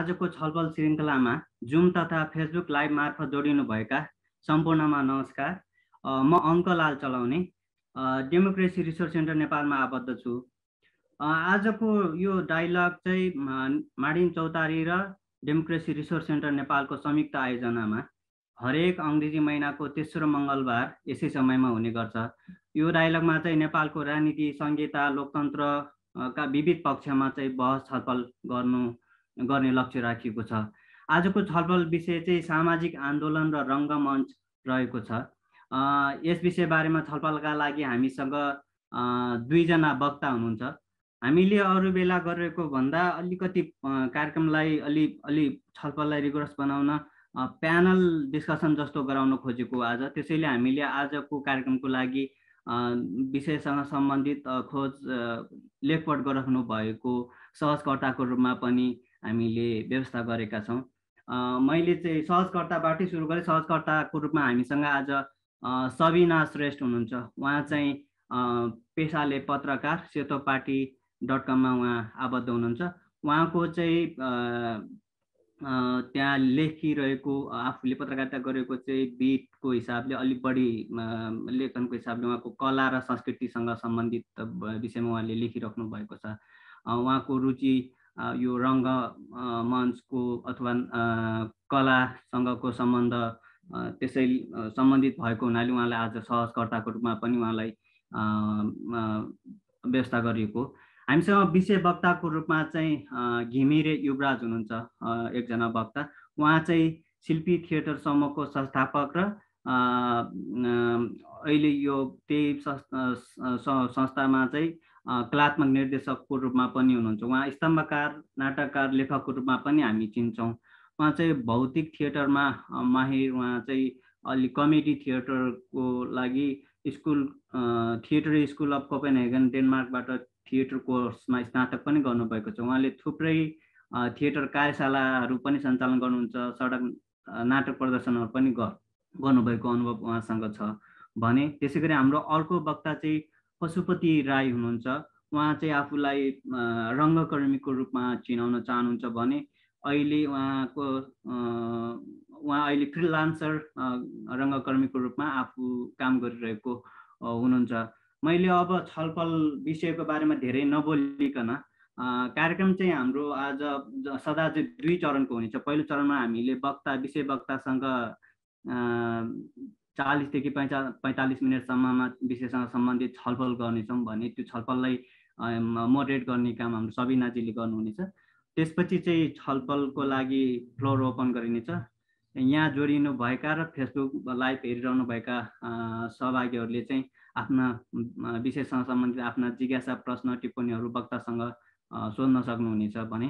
आजको छलफल श्रृङ्खलामा जुम तथा फेसबुक लाइभ मार्फत जोडिनुभएका सम्पूर्णमा नमस्कार। म अङ्कलाल चलाउने। डेमोक्रेसी रिसर्च सेन्टर नेपालमा आबद्ध छु। आजको यो डाइलग चाहिँ माडिन चौतारी र डेमोक्रेसी रिसर्च सेन्टर नेपालको संयुक्त आयोजनामा हरेक अङ्ग्रेजी महिनाको तेस्रो मङ्गलबार यसै समयमा हुने गर्छ। यो डाइलगमा चाहिँ नेपालको राजनीति संहिता लोकतन्त्रका विविध पक्षमा चाहिँ बहस छलफल गर्नु गर्ने लक्ष्य राखिएको छ। आजको छलफल विषय चाहिँ सामाजिक आन्दोलन र रङ्गमञ्च रहेको छ। यस विषय बारेमा छलफलका लागि हामीसँग दुईजना वक्ता हुनुहुन्छ। हामीले अरू बेला गरेको भन्दा अलिकति कार्यक्रमलाई अलि अलि छलफललाई रिगोरस बनाउन प्यानल डिस्कसन जस्तो गराउन खोजेको आज। त्यसैले हामीले आजको कार्यक्रमको लागि विषयसँग सम्बन्धित खोज लेखपट गराउनु भएको सहजकर्ताको रूपमा पनि हामीले व्यवस्था गरेका छौँ। मैले चाहिँ सहजकर्ताबाटै सुरु गरेँ। सहजकर्ताको रूपमा हामीसँग आज सबिना श्रेष्ठ हुनुहुन्छ। उहाँ चाहिँ पेसाले पत्रकार सेतो पार्टी डट कममा उहाँ आबद्ध हुनुहुन्छ। उहाँको चाहिँ त्यहाँ लेखिरहेको आफूले पत्रकारिता गरेको चाहिँ बिटको हिसाबले अलिक बढी लेखनको हिसाबले उहाँको कला र संस्कृतिसँग सम्बन्धित विषयमा उहाँले लेखिराख्नु भएको छ। उहाँको रुचि यो रङ्ग मञ्चको अथवा कलासँगको सम्बन्ध त्यसै सम्बन्धित भएको हुनाले उहाँलाई आज सहजकर्ताको रूपमा पनि उहाँलाई व्यवस्था गरिएको हामीसँग विषय वक्ताको रूपमा चाहिँ घिमिरे युवराज हुनुहुन्छ एकजना वक्ता। उहाँ चाहिँ शिल्पी थिएटर समूहको संस्थापक र अहिले यो त्यही संस्थामा चाहिँ कलात्मक निर्देशकको रूपमा पनि हुनुहुन्छ। उहाँ स्तम्भकार नाटककार लेखकको रूपमा पनि हामी चिन्छौँ। उहाँ चाहिँ भौतिक थिएटरमा माहिर उहाँ चाहिँ अलि कमेडी थिएटरको लागि school theatre school of Copenhagen डेनमार्कबाट theatre कोर्समा स्नातक पनि गर्नुभएको छ। उहाँले थुप्रै थिएटर कार्यशालाहरू पनि सञ्चालन गर्नुहुन्छ सडक नाटक प्रदर्शनहरू पनि गर्नुभएको अनुभव उहाँसँग छ। भने त्यसै गरी हाम्रो अर्को वक्ता चाहिँ पशुपति राई हुनुहुन्छ उहाँ चाहिँ आफूलाई रङ्गकर्मीको रूपमा चिनाउन चाहनुहुन्छ भने अहिले उहाँको उहाँ अहिले फ्रिलान्सर रङ्गकर्मीको रूपमा आफू काम गरिरहेको हुनुहुन्छ। मैले अब छलफल विषयको बारेमा धेरै नबोलिकन कार्यक्रम चाहिँ हाम्रो आज सदा चाहिँ दुई चरणको हुनेछ। पहिलो चरणमा हामीले वक्ता विषय वक्तासँग चालिसदेखि पैँचा पैँतालिस मिनटसम्ममा विषयसँग सम्बन्धित छलफल गर्नेछौँ भने त्यो छलफललाई मोडरेट गर्ने काम हाम्रो सबिनाजीले गर्नुहुनेछ। त्यसपछि चाहिँ छलफलको लागि फ्लोर ओपन गरिनेछ। यहाँ जोडिनु भएका र फेसबुक लाइभ हेरिरहनुभएका सहभागीहरूले चाहिँ आफ्ना विषयसँग सम्बन्धित आफ्ना जिज्ञासा प्रश्न टिप्पणीहरू वक्तासँग सोध्न सक्नुहुनेछ भने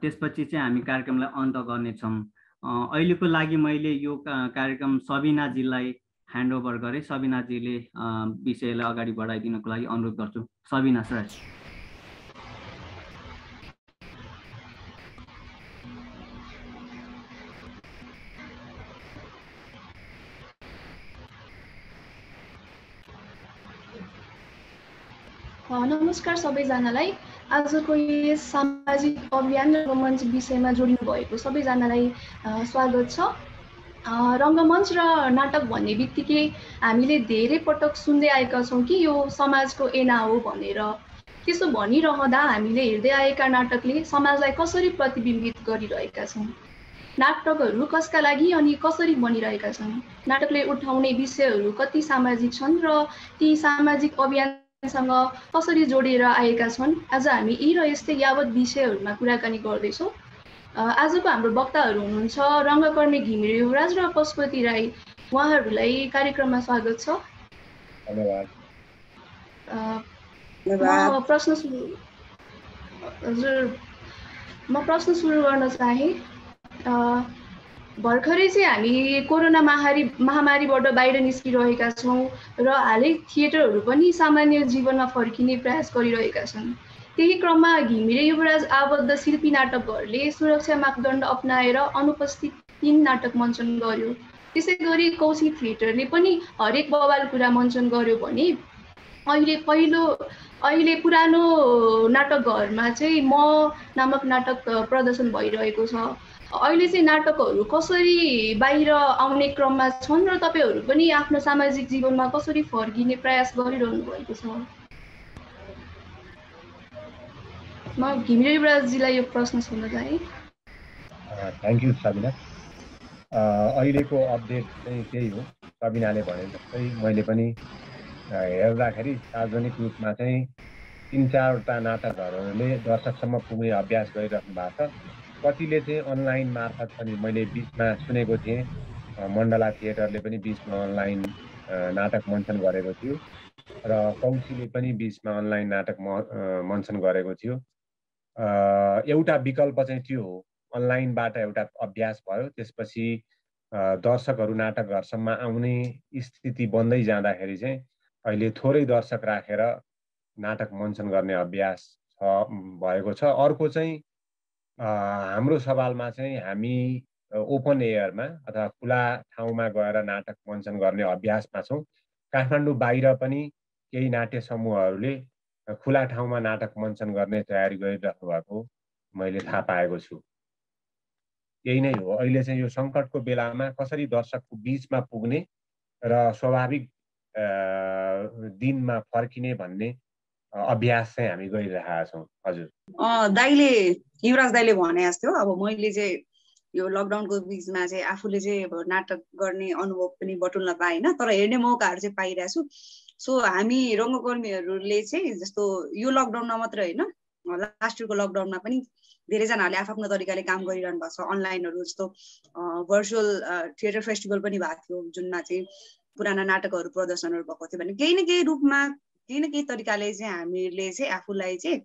त्यसपछि चाहिँ हामी कार्यक्रमलाई अन्त गर्नेछौँ। अहिलेको लागि मैले यो कार्यक्रम सबिनाजीलाई ह्यान्डओभर गरेँ। सबिनाजीले विषयलाई अगाडि बढाइदिनुको लागि अनुरोध गर्छु। सबिना सर। नमस्कार सबैजनालाई। आजको यस सामाजिक अभियान रङ्गमञ्च विषयमा जोडिनु भएको सबैजनालाई स्वागत छ। रङ्गमञ्च र नाटक भन्ने बित्तिकै हामीले धेरै पटक सुन्दै आएका छौँ कि यो समाजको एना हो भनेर। त्यसो भनिरहँदा हामीले हेर्दै आएका नाटकले समाजलाई कसरी प्रतिबिम्बित गरिरहेका छन् नाटकहरू कसका लागि अनि कसरी बनिरहेका छन्? नाटकले उठाउने विषयहरू कति सामाजिक छन् र ती सामाजिक अभियान सँग कसरी जोडिएर आएका छन्? आज हामी यी र यस्तै यावत विषयहरूमा कुराकानी गर्दैछौँ। आजको हाम्रो वक्ताहरू हुनुहुन्छ रङ्गकर्मी घिमिरे युवराज र पशुपति राई। उहाँहरूलाई कार्यक्रममा स्वागत छ। म प्रश्न सुरु हजुर। म प्रश्न सुरु गर्न चाहेँ। भर्खरै चाहिँ हामी कोरोना महामारी महामारीबाट बाहिर निस्किरहेका छौँ र हालै थिएटरहरू पनि सामान्य जीवनमा फर्किने प्रयास गरिरहेका छन्। त्यही क्रममा घिमिरे युवराज आबद्ध शिल्पी नाटकहरूले सुरक्षा मापदण्ड अप्नाएर अनुपस्थित तिन नाटक मञ्चन गर्यो। त्यसै गरी कौशी थिएटरले पनि हरेक बवाल कुरा मञ्चन गर्यो भने अहिले पहिलो अहिले पुरानो नाटकघरमा चाहिँ म नामक नाटक प्रदर्शन भइरहेको छ। अहिले चाहिँ नाटकहरू कसरी बाहिर आउने क्रममा छन् र तपाईँहरू पनि आफ्नो सामाजिक जीवनमा कसरी फर्किने प्रयास गरिरहनु भएको छ? म घिमिरे यो प्रश्न सोध्न चाहेँ। Thank you Sabina. अहिलेको अपडेट चाहिँ त्यही हो। सबिनाले भने जस्तै मैले पनि हेर्दाखेरि सार्वजनिक रूपमा चाहिँ तिन चारवटा नाटकहरूले दर्शकसम्म पुग्ने अभ्यास गरिराख्नु भएको छ। कतिले चाहिँ अनलाइन मार्फत पनि मैले बिचमा सुनेको थिएँ। मण्डला थिएटरले पनि बिचमा अनलाइन नाटक मञ्चन गरेको थियो र कौशीले पनि बिचमा अनलाइन नाटक म मञ्चन गरेको थियो। एउटा विकल्प चाहिँ त्यो हो। अनलाइनबाट एउटा अभ्यास भयो। त्यसपछि दर्शकहरू नाटकघरसम्म आउने स्थिति बन्दै जाँदाखेरि चाहिँ अहिले थोरै दर्शक राखेर नाटक मञ्चन गर्ने अभ्यास छ भएको छ। अर्को चाहिँ हाम्रो सवालमा चाहिँ हामी ओपन एयरमा अथवा खुला ठाउँमा गएर नाटक मञ्चन गर्ने अभ्यासमा छौँ। काठमाडौँ बाहिर पनि केही नाट्य समूहहरूले खुला ठाउँमा नाटक मञ्चन गर्ने तयारी गरिराख्नु भएको मैले थाहा पाएको छु। यही नै हो। अहिले चाहिँ यो सङ्कटको बेलामा कसरी दर्शकको बिचमा पुग्ने र स्वाभाविक दिनमा फर्किने भन्ने अभ्यास चाहिँ हामी गरिरहेका छौँ। हजुर। दाइले युवराज दाइले भने जस्तो अब मैले चाहिँ यो लकडाउनको बिचमा चाहिँ आफूले चाहिँ अब नाटक गर्ने अनुभव पनि बटुल्न पाएन तर हेर्ने मौकाहरू चाहिँ पाइरहेको छु। सो हामी रङ्गकर्मीहरूले चाहिँ जस्तो यो लकडाउनमा मात्रै होइन लास्ट इयरको लकडाउनमा पनि धेरैजनाहरूले आफ्नो तरिकाले काम गरिरहनु भएको छ। अनलाइनहरू जस्तो भर्चुअल थिएटर फेस्टिभल पनि भएको थियो जुनमा चाहिँ पुराना नाटकहरू प्रदर्शनहरू भएको थियो भने केही न केही रूपमा केही न केही तरिकाले चाहिँ हामीले चाहिँ आफूलाई चाहिँ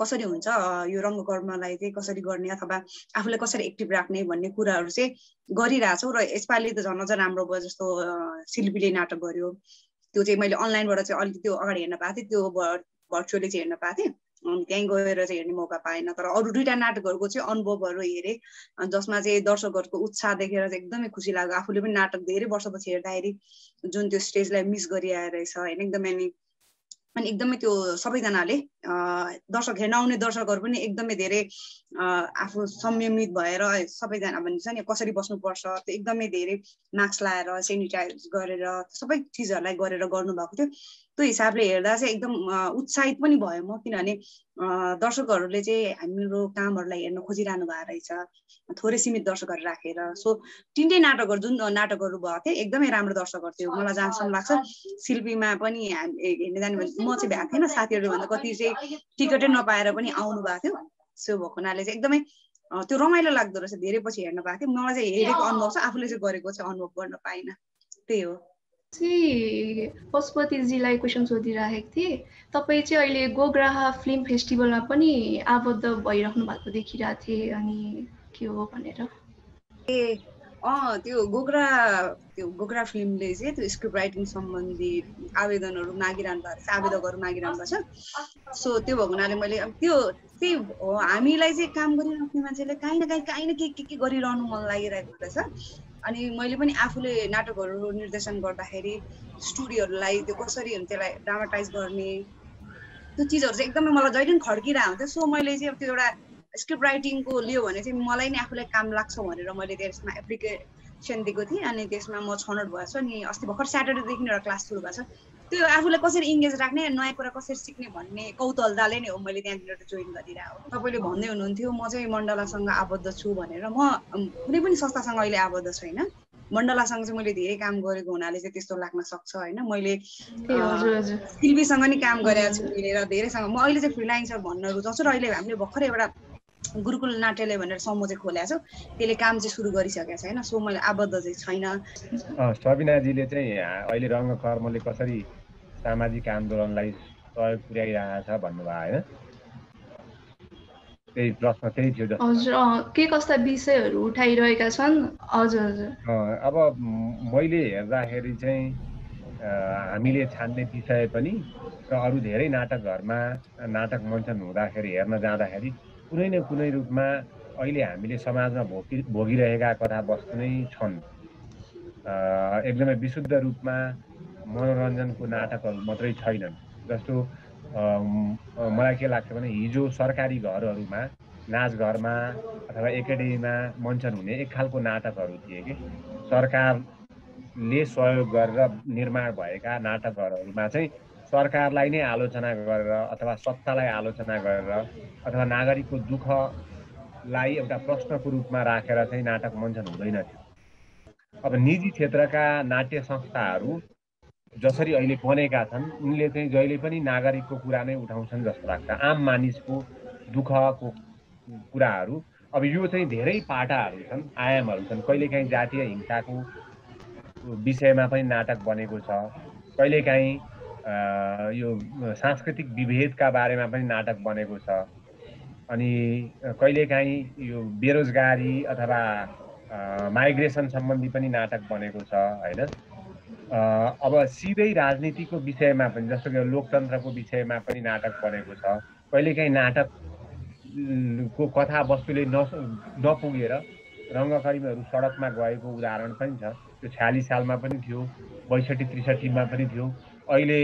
कसरी हुन्छ यो रङ्गकर्मलाई चाहिँ कसरी गर्ने अथवा आफूलाई कसरी एक्टिभ राख्ने भन्ने कुराहरू चाहिँ गरिरहेछौँ र यसपालि त झन् अझ राम्रो भयो जस्तो शिल्पीले नाटक गर्यो। त्यो चाहिँ मैले अनलाइनबाट चाहिँ अलिकति त्यो अगाडि हेर्न पाएको थिएँ त्यो भर्चुअली चाहिँ हेर्न पाएको थिएँ। त्यहीँ गएर चाहिँ हेर्ने मौका पाएन। तर अरू दुइटा नाटकहरूको चाहिँ अनुभवहरू हेरेँ। जसमा चाहिँ दर्शकहरूको उत्साह देखेर चाहिँ एकदमै खुसी लाग्यो। आफूले पनि नाटक धेरै वर्षपछि हेर्दाखेरि जुन त्यो स्टेजलाई मिस गरिआएर रहेछ होइन? एकदमै अनि एकदमै त्यो सबैजनाले दर्शक हेर्न आउने दर्शकहरू पनि एकदमै धेरै आफू संयमित भएर सबैजना भन्छ नि कसरी बस्नुपर्छ त्यो एकदमै धेरै मास्क लाएर सेनिटाइज गरेर सबै चिजहरूलाई गरेर गर्नुभएको थियो। त्यो हिसाबले हेर्दा चाहिँ एकदम उत्साहित पनि भयो म किनभने दर्शकहरूले चाहिँ हाम्रो कामहरूलाई हेर्न खोजिरहनु भएको रहेछ थोरै सीमित दर्शकहरू राखेर। सो तिनटै नाटकहरू जुन नाटकहरू भएको थियो एकदमै राम्रो दर्शकहरू थियो। मलाई जहाँसम्म लाग्छ। शिल्पीमा पनि हेर्न जाने भने म चाहिँ भएको थिएन साथीहरू भन्दा कति चाहिँ टिकटै नपाएर पनि आउनु भएको थियो। सो भएको हुनाले चाहिँ एकदमै त्यो रमाइलो लाग्दो रहेछ। धेरै पछि हेर्न पाएको थियो मलाई चाहिँ हेरेको अनुभव छ आफूले चाहिँ गरेको चाहिँ अनुभव गर्न पाइनँ। त्यही हो। चाहिँ पशुपतिजीलाई क्वेसन सोधिराखेको थिएँ। तपाईँ चाहिँ अहिले गोग्राहा फिल्म फेस्टिभलमा पनि आबद्ध भइराख्नु भएको देखिरहेको थिएँ अनि के हो भनेर। ए अँ त्यो गोग्रा त्यो गोग्रा फिल्मले चाहिँ त्यो स्क्रिप्ट राइटिङ सम्बन्धी आवेदनहरू मागिरहनु भएको छ आवेदकहरू मागिरहनु भएको छ। सो त्यो भएको हुनाले मैले त्यो त्यही हो हामीलाई चाहिँ काम गरिराख्ने मान्छेले काहीँ न काहीँ काहीँ न केही के के गरिरहनु मन लागिरहेको रहेछ अनि मैले पनि आफूले नाटकहरू निर्देशन गर्दाखेरि स्टोरीहरूलाई त्यो कसरी त्यसलाई ड्रामाटाइज गर्ने त्यो चिजहरू चाहिँ एकदमै मलाई जहिले पनि खड्किरहेको हुन्थ्यो। सो मैले चाहिँ त्यो एउटा स्क्रिप्ट राइटिङको लियो भने चाहिँ मलाई नै आफूलाई काम लाग्छ भनेर मैले त्यसमा एप्लिकेसन दिएको थिएँ। अनि त्यसमा म छनौट छु। अनि अस्ति भर्खर स्याटरडेदेखि एउटा क्लास सुरु भएको छ। त्यो आफूलाई कसरी इङ्गेज राख्ने नयाँ कुरा कसरी सिक्ने भन्ने कौतलताले नै हो मैले त्यहाँनिर जोइन गरिरहेको। तपाईँले भन्दै हुनुहुन्थ्यो म चाहिँ मण्डलासँग आबद्ध छु भनेर। म कुनै पनि संस्थासँग अहिले आबद्ध छैन। मण्डलासँग चाहिँ मैले धेरै काम गरेको हुनाले चाहिँ त्यस्तो लाग्न सक्छ होइन? मैले शिल्पीसँग नि काम गरेको छु मिलेर धेरैसँग। म अहिले चाहिँ फ्रिलाइन्सर भन्न रुचाउँछु र अहिले हामीले भर्खर एउटा गुरुकुल नाट्यालय भनेर समूह चाहिँ खोलेको छ त्यसले काम चाहिँ सुरु गरिसकेको छ होइन सो मैले आबद्ध चाहिँ छैन। सबिनाजीले चाहिँ अहिले रङ्गकर्मले कसरी सामाजिक आन्दोलनलाई सहयोग पुर्याइरहेको छ भन्नुभयो होइन त्यही प्रश्न त्यही थियो हजुर के कस्ता विषयहरू उठाइरहेका छन्? हजुर हजुर। अब मैले हेर्दाखेरि चाहिँ हामीले छान्ने विषय पनि र अरू धेरै नाटकहरूमा नाटक मञ्चन हुँदाखेरि हेर्न जाँदाखेरि कुनै न कुनै रूपमा अहिले हामीले समाजमा भोगि भोगिरहेका कथावस्तु नै छन्। एकदमै विशुद्ध रूपमा मनोरञ्जनको नाटकहरू मात्रै छैनन् जस्तो मलाई के लाग्छ भने हिजो सरकारी घरहरूमा नाचघरमा अथवा एकाडेमीमा मञ्चन हुने एक खालको नाटकहरू थिए कि। सरकारले सहयोग गरेर निर्माण भएका नाटकहरूमा चाहिँ सरकारलाई नै आलोचना गरेर अथवा सत्तालाई आलोचना गरेर अथवा नागरिकको दुःखलाई एउटा प्रश्नको रूपमा राखेर चाहिँ नाटक मञ्चन हुँदैन थियो। अब निजी क्षेत्रका नाट्य संस्थाहरू जसरी अहिले बनेका छन् उनले चाहिँ जहिले पनि नागरिकको कुरा नै उठाउँछन् जस्तो लाग्छ। आम मानिसको दुःखको कुराहरू। अब यो चाहिँ धेरै पाटाहरू छन् आयामहरू छन्। कहिलेकाहीँ जातीय हिंसाको विषयमा पनि नाटक बनेको छ। कहिलेकाहीँ यो सांस्कृतिक विभेदका बारेमा पनि नाटक बनेको छ। अनि कहिलेकाहीँ यो बेरोजगारी अथवा माइग्रेसन सम्बन्धी पनि नाटक बनेको छ होइन? अब सिधै राजनीतिको विषयमा पनि जस्तो कि लोकतन्त्रको विषयमा पनि नाटक बनेको छ। कहिलेकाहीँ नाटक को कथा वस्तुले न नपुगेर रङ्गकर्मीहरू सडकमा गएको उदाहरण पनि छ। त्यो छ्यालिस सालमा पनि थियो बैसठी त्रिसठीमा पनि थियो। अहिले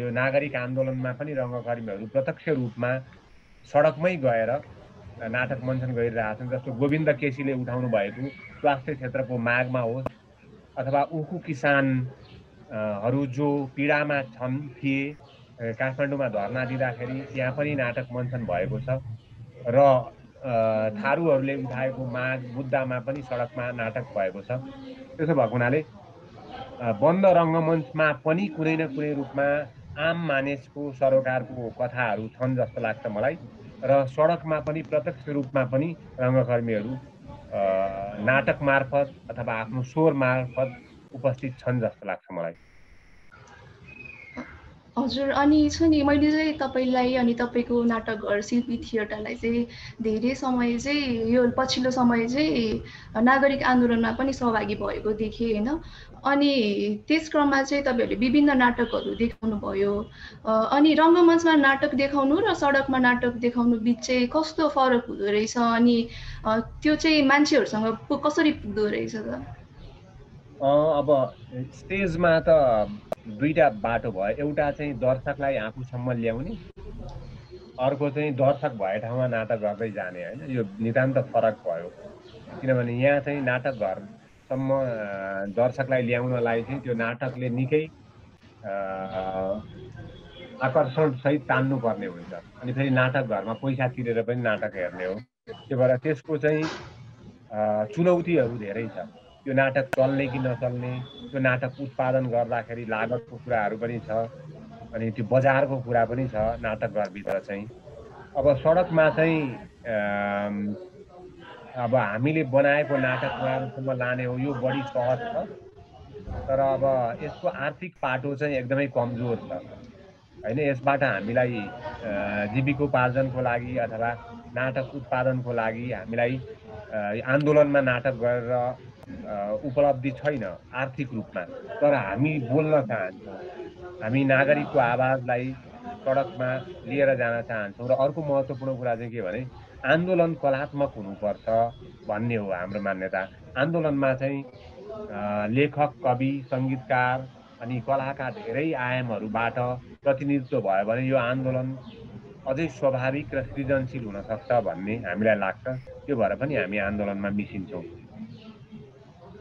यो नागरिक आन्दोलनमा पनि रङ्गकर्मीहरू प्रत्यक्ष रूपमा सडकमै गएर नाटक मञ्चन गरिरहेछन्। जस्तो गोविन्द केसीले उठाउनु भएको स्वास्थ्य क्षेत्रको मागमा होस् अथवा उखु किसानहरू जो पीडामा छन् थिए काठमाडौँमा धर्ना दिँदाखेरि त्यहाँ पनि नाटक मञ्चन भएको छ र थारूहरूले उठाएको माग मुद्दामा पनि सडकमा नाटक भएको छ। त्यसो भएको हुनाले बन्द रङ्गमञ्चमा पनि कुनै न कुनै रूपमा आम मानिसको सरोकारको कथाहरू छन् जस्तो लाग्छ मलाई र सडकमा पनि प्रत्यक्ष रूपमा पनि रङ्गकर्मीहरू नाटक मार्फत अथवा आफ्नो स्वर मार्फत उपस्थित छन् जस्तो लाग्छ मलाई। हजुर अनि छ नि मैले चाहिँ तपाईँलाई अनि तपाईँको नाटकघर शिल्पी थिएटरलाई चाहिँ धेरै समय चाहिँ यो पछिल्लो समय चाहिँ नागरिक आन्दोलनमा पनि सहभागी भएको देखेँ होइन। अनि त्यस क्रममा चाहिँ तपाईँहरूले विभिन्न नाटकहरू देखाउनु भयो अनि रङ्गमञ्चमा नाटक देखाउनु र सडकमा नाटक देखाउनु बिच चाहिँ कस्तो फरक हुँदो रहेछ अनि त्यो चाहिँ मान्छेहरूसँग कसरी पुग्दो रहेछ त? अब स्टेजमा त दुईवटा बाटो भयो। एउटा चाहिँ दर्शकलाई आफूसम्म ल्याउने अर्को चाहिँ दर्शक भए ठाउँमा नाटक गर्दै जाने होइन। यो नितान्त फरक भयो। किनभने यहाँ चाहिँ नाटक घरसम्म दर्शकलाई ल्याउनलाई चाहिँ त्यो नाटकले निकै आकर्षणसहित तान्नुपर्ने हुन्छ। अनि फेरि नाटक घरमा पैसा तिरेर पनि नाटक हेर्ने हो। त्यो भएर त्यसको चाहिँ चुनौतीहरू धेरै छ। त्यो नाटक चल्ने कि नचल्ने त्यो नाटक उत्पादन गर्दाखेरि लागतको कुराहरू पनि छ अनि त्यो बजारको कुरा पनि छ नाटक घरभित्र चाहिँ। अब सडकमा चाहिँ अब हामीले बनाएको नाटक उहाँहरूसम्म लाने हो यो बढी सहज छ। तर अब यसको आर्थिक पाटो चाहिँ एकदमै कमजोर छ। होइन यसबाट हामीलाई जीविकोपार्जनको लागि अथवा नाटक उत्पादनको लागि हामीलाई आन्दोलनमा नाटक गरेर उपलब्धि छैन आर्थिक रूपमा। तर हामी बोल्न चाहन्छौँ। हामी नागरिकको आवाजलाई सडकमा लिएर जान चाहन्छौँ र अर्को महत्त्वपूर्ण कुरा चाहिँ के भने आन्दोलन कलात्मक हुनुपर्छ भन्ने हो हाम्रो मान्यता। आन्दोलनमा चाहिँ लेखक कवि सङ्गीतकार अनि कलाका धेरै आयामहरूबाट प्रतिनिधित्व भयो भने यो आन्दोलन अझै स्वाभाविक र सृजनशील हुनसक्छ भन्ने हामीलाई लाग्छ। त्यो भएर पनि हामी आन्दोलनमा मिसिन्छौँ।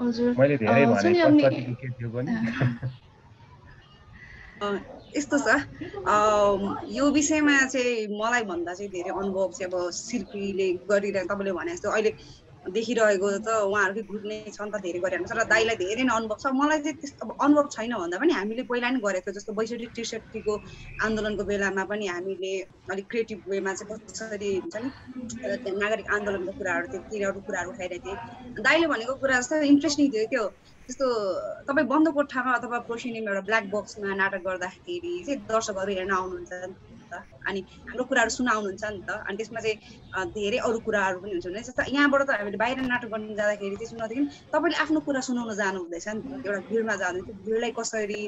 मैले धेरै भने यस्तो छ। यो विषयमा चाहिँ मलाई भन्दा चाहिँ धेरै अनुभव चाहिँ अब शिल्पीले गरिरहेको तपाईँले भने जस्तो अहिले देखिरहेको त उहाँहरूकै ग्रुप नै छ नि त धेरै गरिरहेको छ र दाईलाई धेरै नै अनुभव छ। मलाई चाहिँ त्यस्तो अनुभव छैन भन्दा पनि हामीले पहिला नै गरेको जस्तो बैसठी त्रिसठीको आन्दोलनको बेलामा पनि हामीले अलिक क्रिएटिभ वेमा चाहिँ कसरी हुन्छ नि नागरिक आन्दोलनको कुराहरू थियो तिनीहरू कुराहरू उठाइरहेको थिएँ। दाईले भनेको कुरा जस्तो इन्ट्रेस्टिङ थियो त्यो। त्यस्तो तपाईँ बन्द कोठामा अथवा प्रोसिनियम एउटा ब्ल्याक बक्समा नाटक गर्दाखेरि चाहिँ दर्शकहरू हेर्न आउनुहुन्छ। अनि हाम्रो कुराहरू सुनाउनुहुन्छ नि त। अनि त्यसमा चाहिँ धेरै अरू कुराहरू पनि हुन्छ। भने जस्तो यहाँबाट त हामीले बाहिर नाटक गर्न जाँदाखेरि चाहिँ सुनाउँदाखेरि तपाईँले आफ्नो कुरा सुनाउन जानु हुँदैछ नि त। एउटा भिडमा जानु त्यो भिडलाई कसरी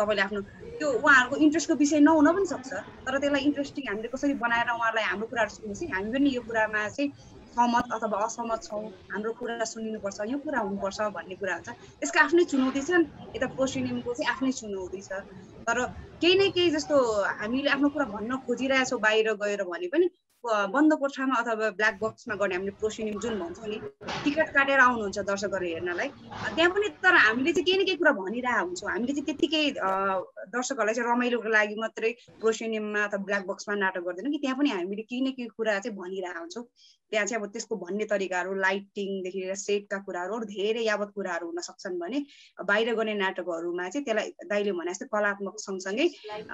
तपाईँले आफ्नो त्यो उहाँहरूको इन्ट्रेस्टको विषय नहुन पनि सक्छ। तर त्यसलाई इन्ट्रेस्टिङ हामीले कसरी बनाएर उहाँहरूलाई हाम्रो कुराहरू सुनेपछि हामी पनि यो कुरामा चाहिँ सहमत अथवा असहमत छौँ हाम्रो कुरा सुनिनुपर्छ यो कुरा हुनुपर्छ भन्ने कुरा हुन्छ। त्यसको आफ्नै चुनौती छन् यता प्रोसिनियमको चाहिँ आफ्नै चुनौती छ। तर केही न केही जस्तो हामीले आफ्नो कुरा भन्न खोजिरहेछौँ बाहिर गएर भने पनि बन्द कोठामा अथवा ब्ल्याक बक्समा गर्ने हामीले प्रोसिनियम जुन भन्छौँ नि टिकट काटेर आउनुहुन्छ दर्शकहरू हेर्नलाई। त्यहाँ पनि तर हामीले चाहिँ केही न केही कुरा भनिरहेको हुन्छौँ। हामीले चाहिँ त्यत्तिकै दर्शकहरूलाई चाहिँ रमाइलोको लागि मात्रै प्रोसिनियममा अथवा ब्ल्याक बक्समा नाटक गर्दैनौँ कि त्यहाँ पनि हामीले केही न केही कुरा चाहिँ भनिरहेको हुन्छौँ। त्यहाँ चाहिँ अब त्यसको भन्ने तरिकाहरू लाइटिङदेखि लिएर सेटका कुराहरू अरू धेरै यावत कुराहरू हुन सक्छन् भने बाहिर गर्ने नाटकहरूमा चाहिँ त्यसलाई दाइले भने जस्तै कलात्मक सँगसँगै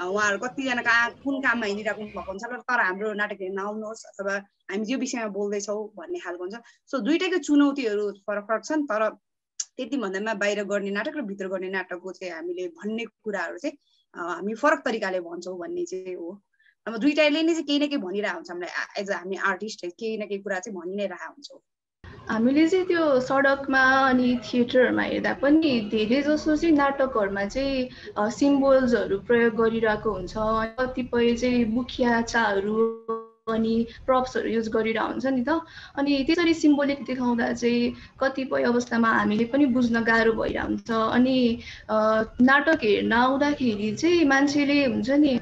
उहाँहरू कतिजना कहाँ कुन काममा हिँडिरहेको भएको हुन्छ तर हाम्रो नाटक हेर्न आउनुहोस् अथवा हामी यो विषयमा बोल्दैछौँ भन्ने खालको हुन्छ। सो दुइटैको चुनौतीहरू फरक फरक छन् तर त्यति भन्दामा बाहिर गर्ने नाटक र भित्र गर्ने नाटकको चाहिँ हामीले भन्ने कुराहरू चाहिँ हामी फरक तरिकाले भन्छौँ भन्ने चाहिँ हो। अब दुइटाले नै चाहिँ केही न केही भनिरहेको हुन्छ हामीलाई एज अ हामी आर्टिस्ट केही न केही कुरा चाहिँ भनि नै रहेको हुन्छौँ। हामीले चाहिँ त्यो सडकमा अनि थिएटरहरूमा हेर्दा पनि धेरै जसो चाहिँ नाटकहरूमा चाहिँ सिम्बल्सहरू प्रयोग गरिरहेको हुन्छ। कतिपय चाहिँ मुखिया चाहरू अनि प्रप्सहरू युज गरिरहेको हुन्छ नि त। अनि त्यसरी सिम्बोलिक देखाउँदा चाहिँ कतिपय अवस्थामा हामीले पनि बुझ्न गाह्रो भइरहेको हुन्छ। अनि नाटक हेर्न आउँदाखेरि चाहिँ मान्छेले हुन्छ नि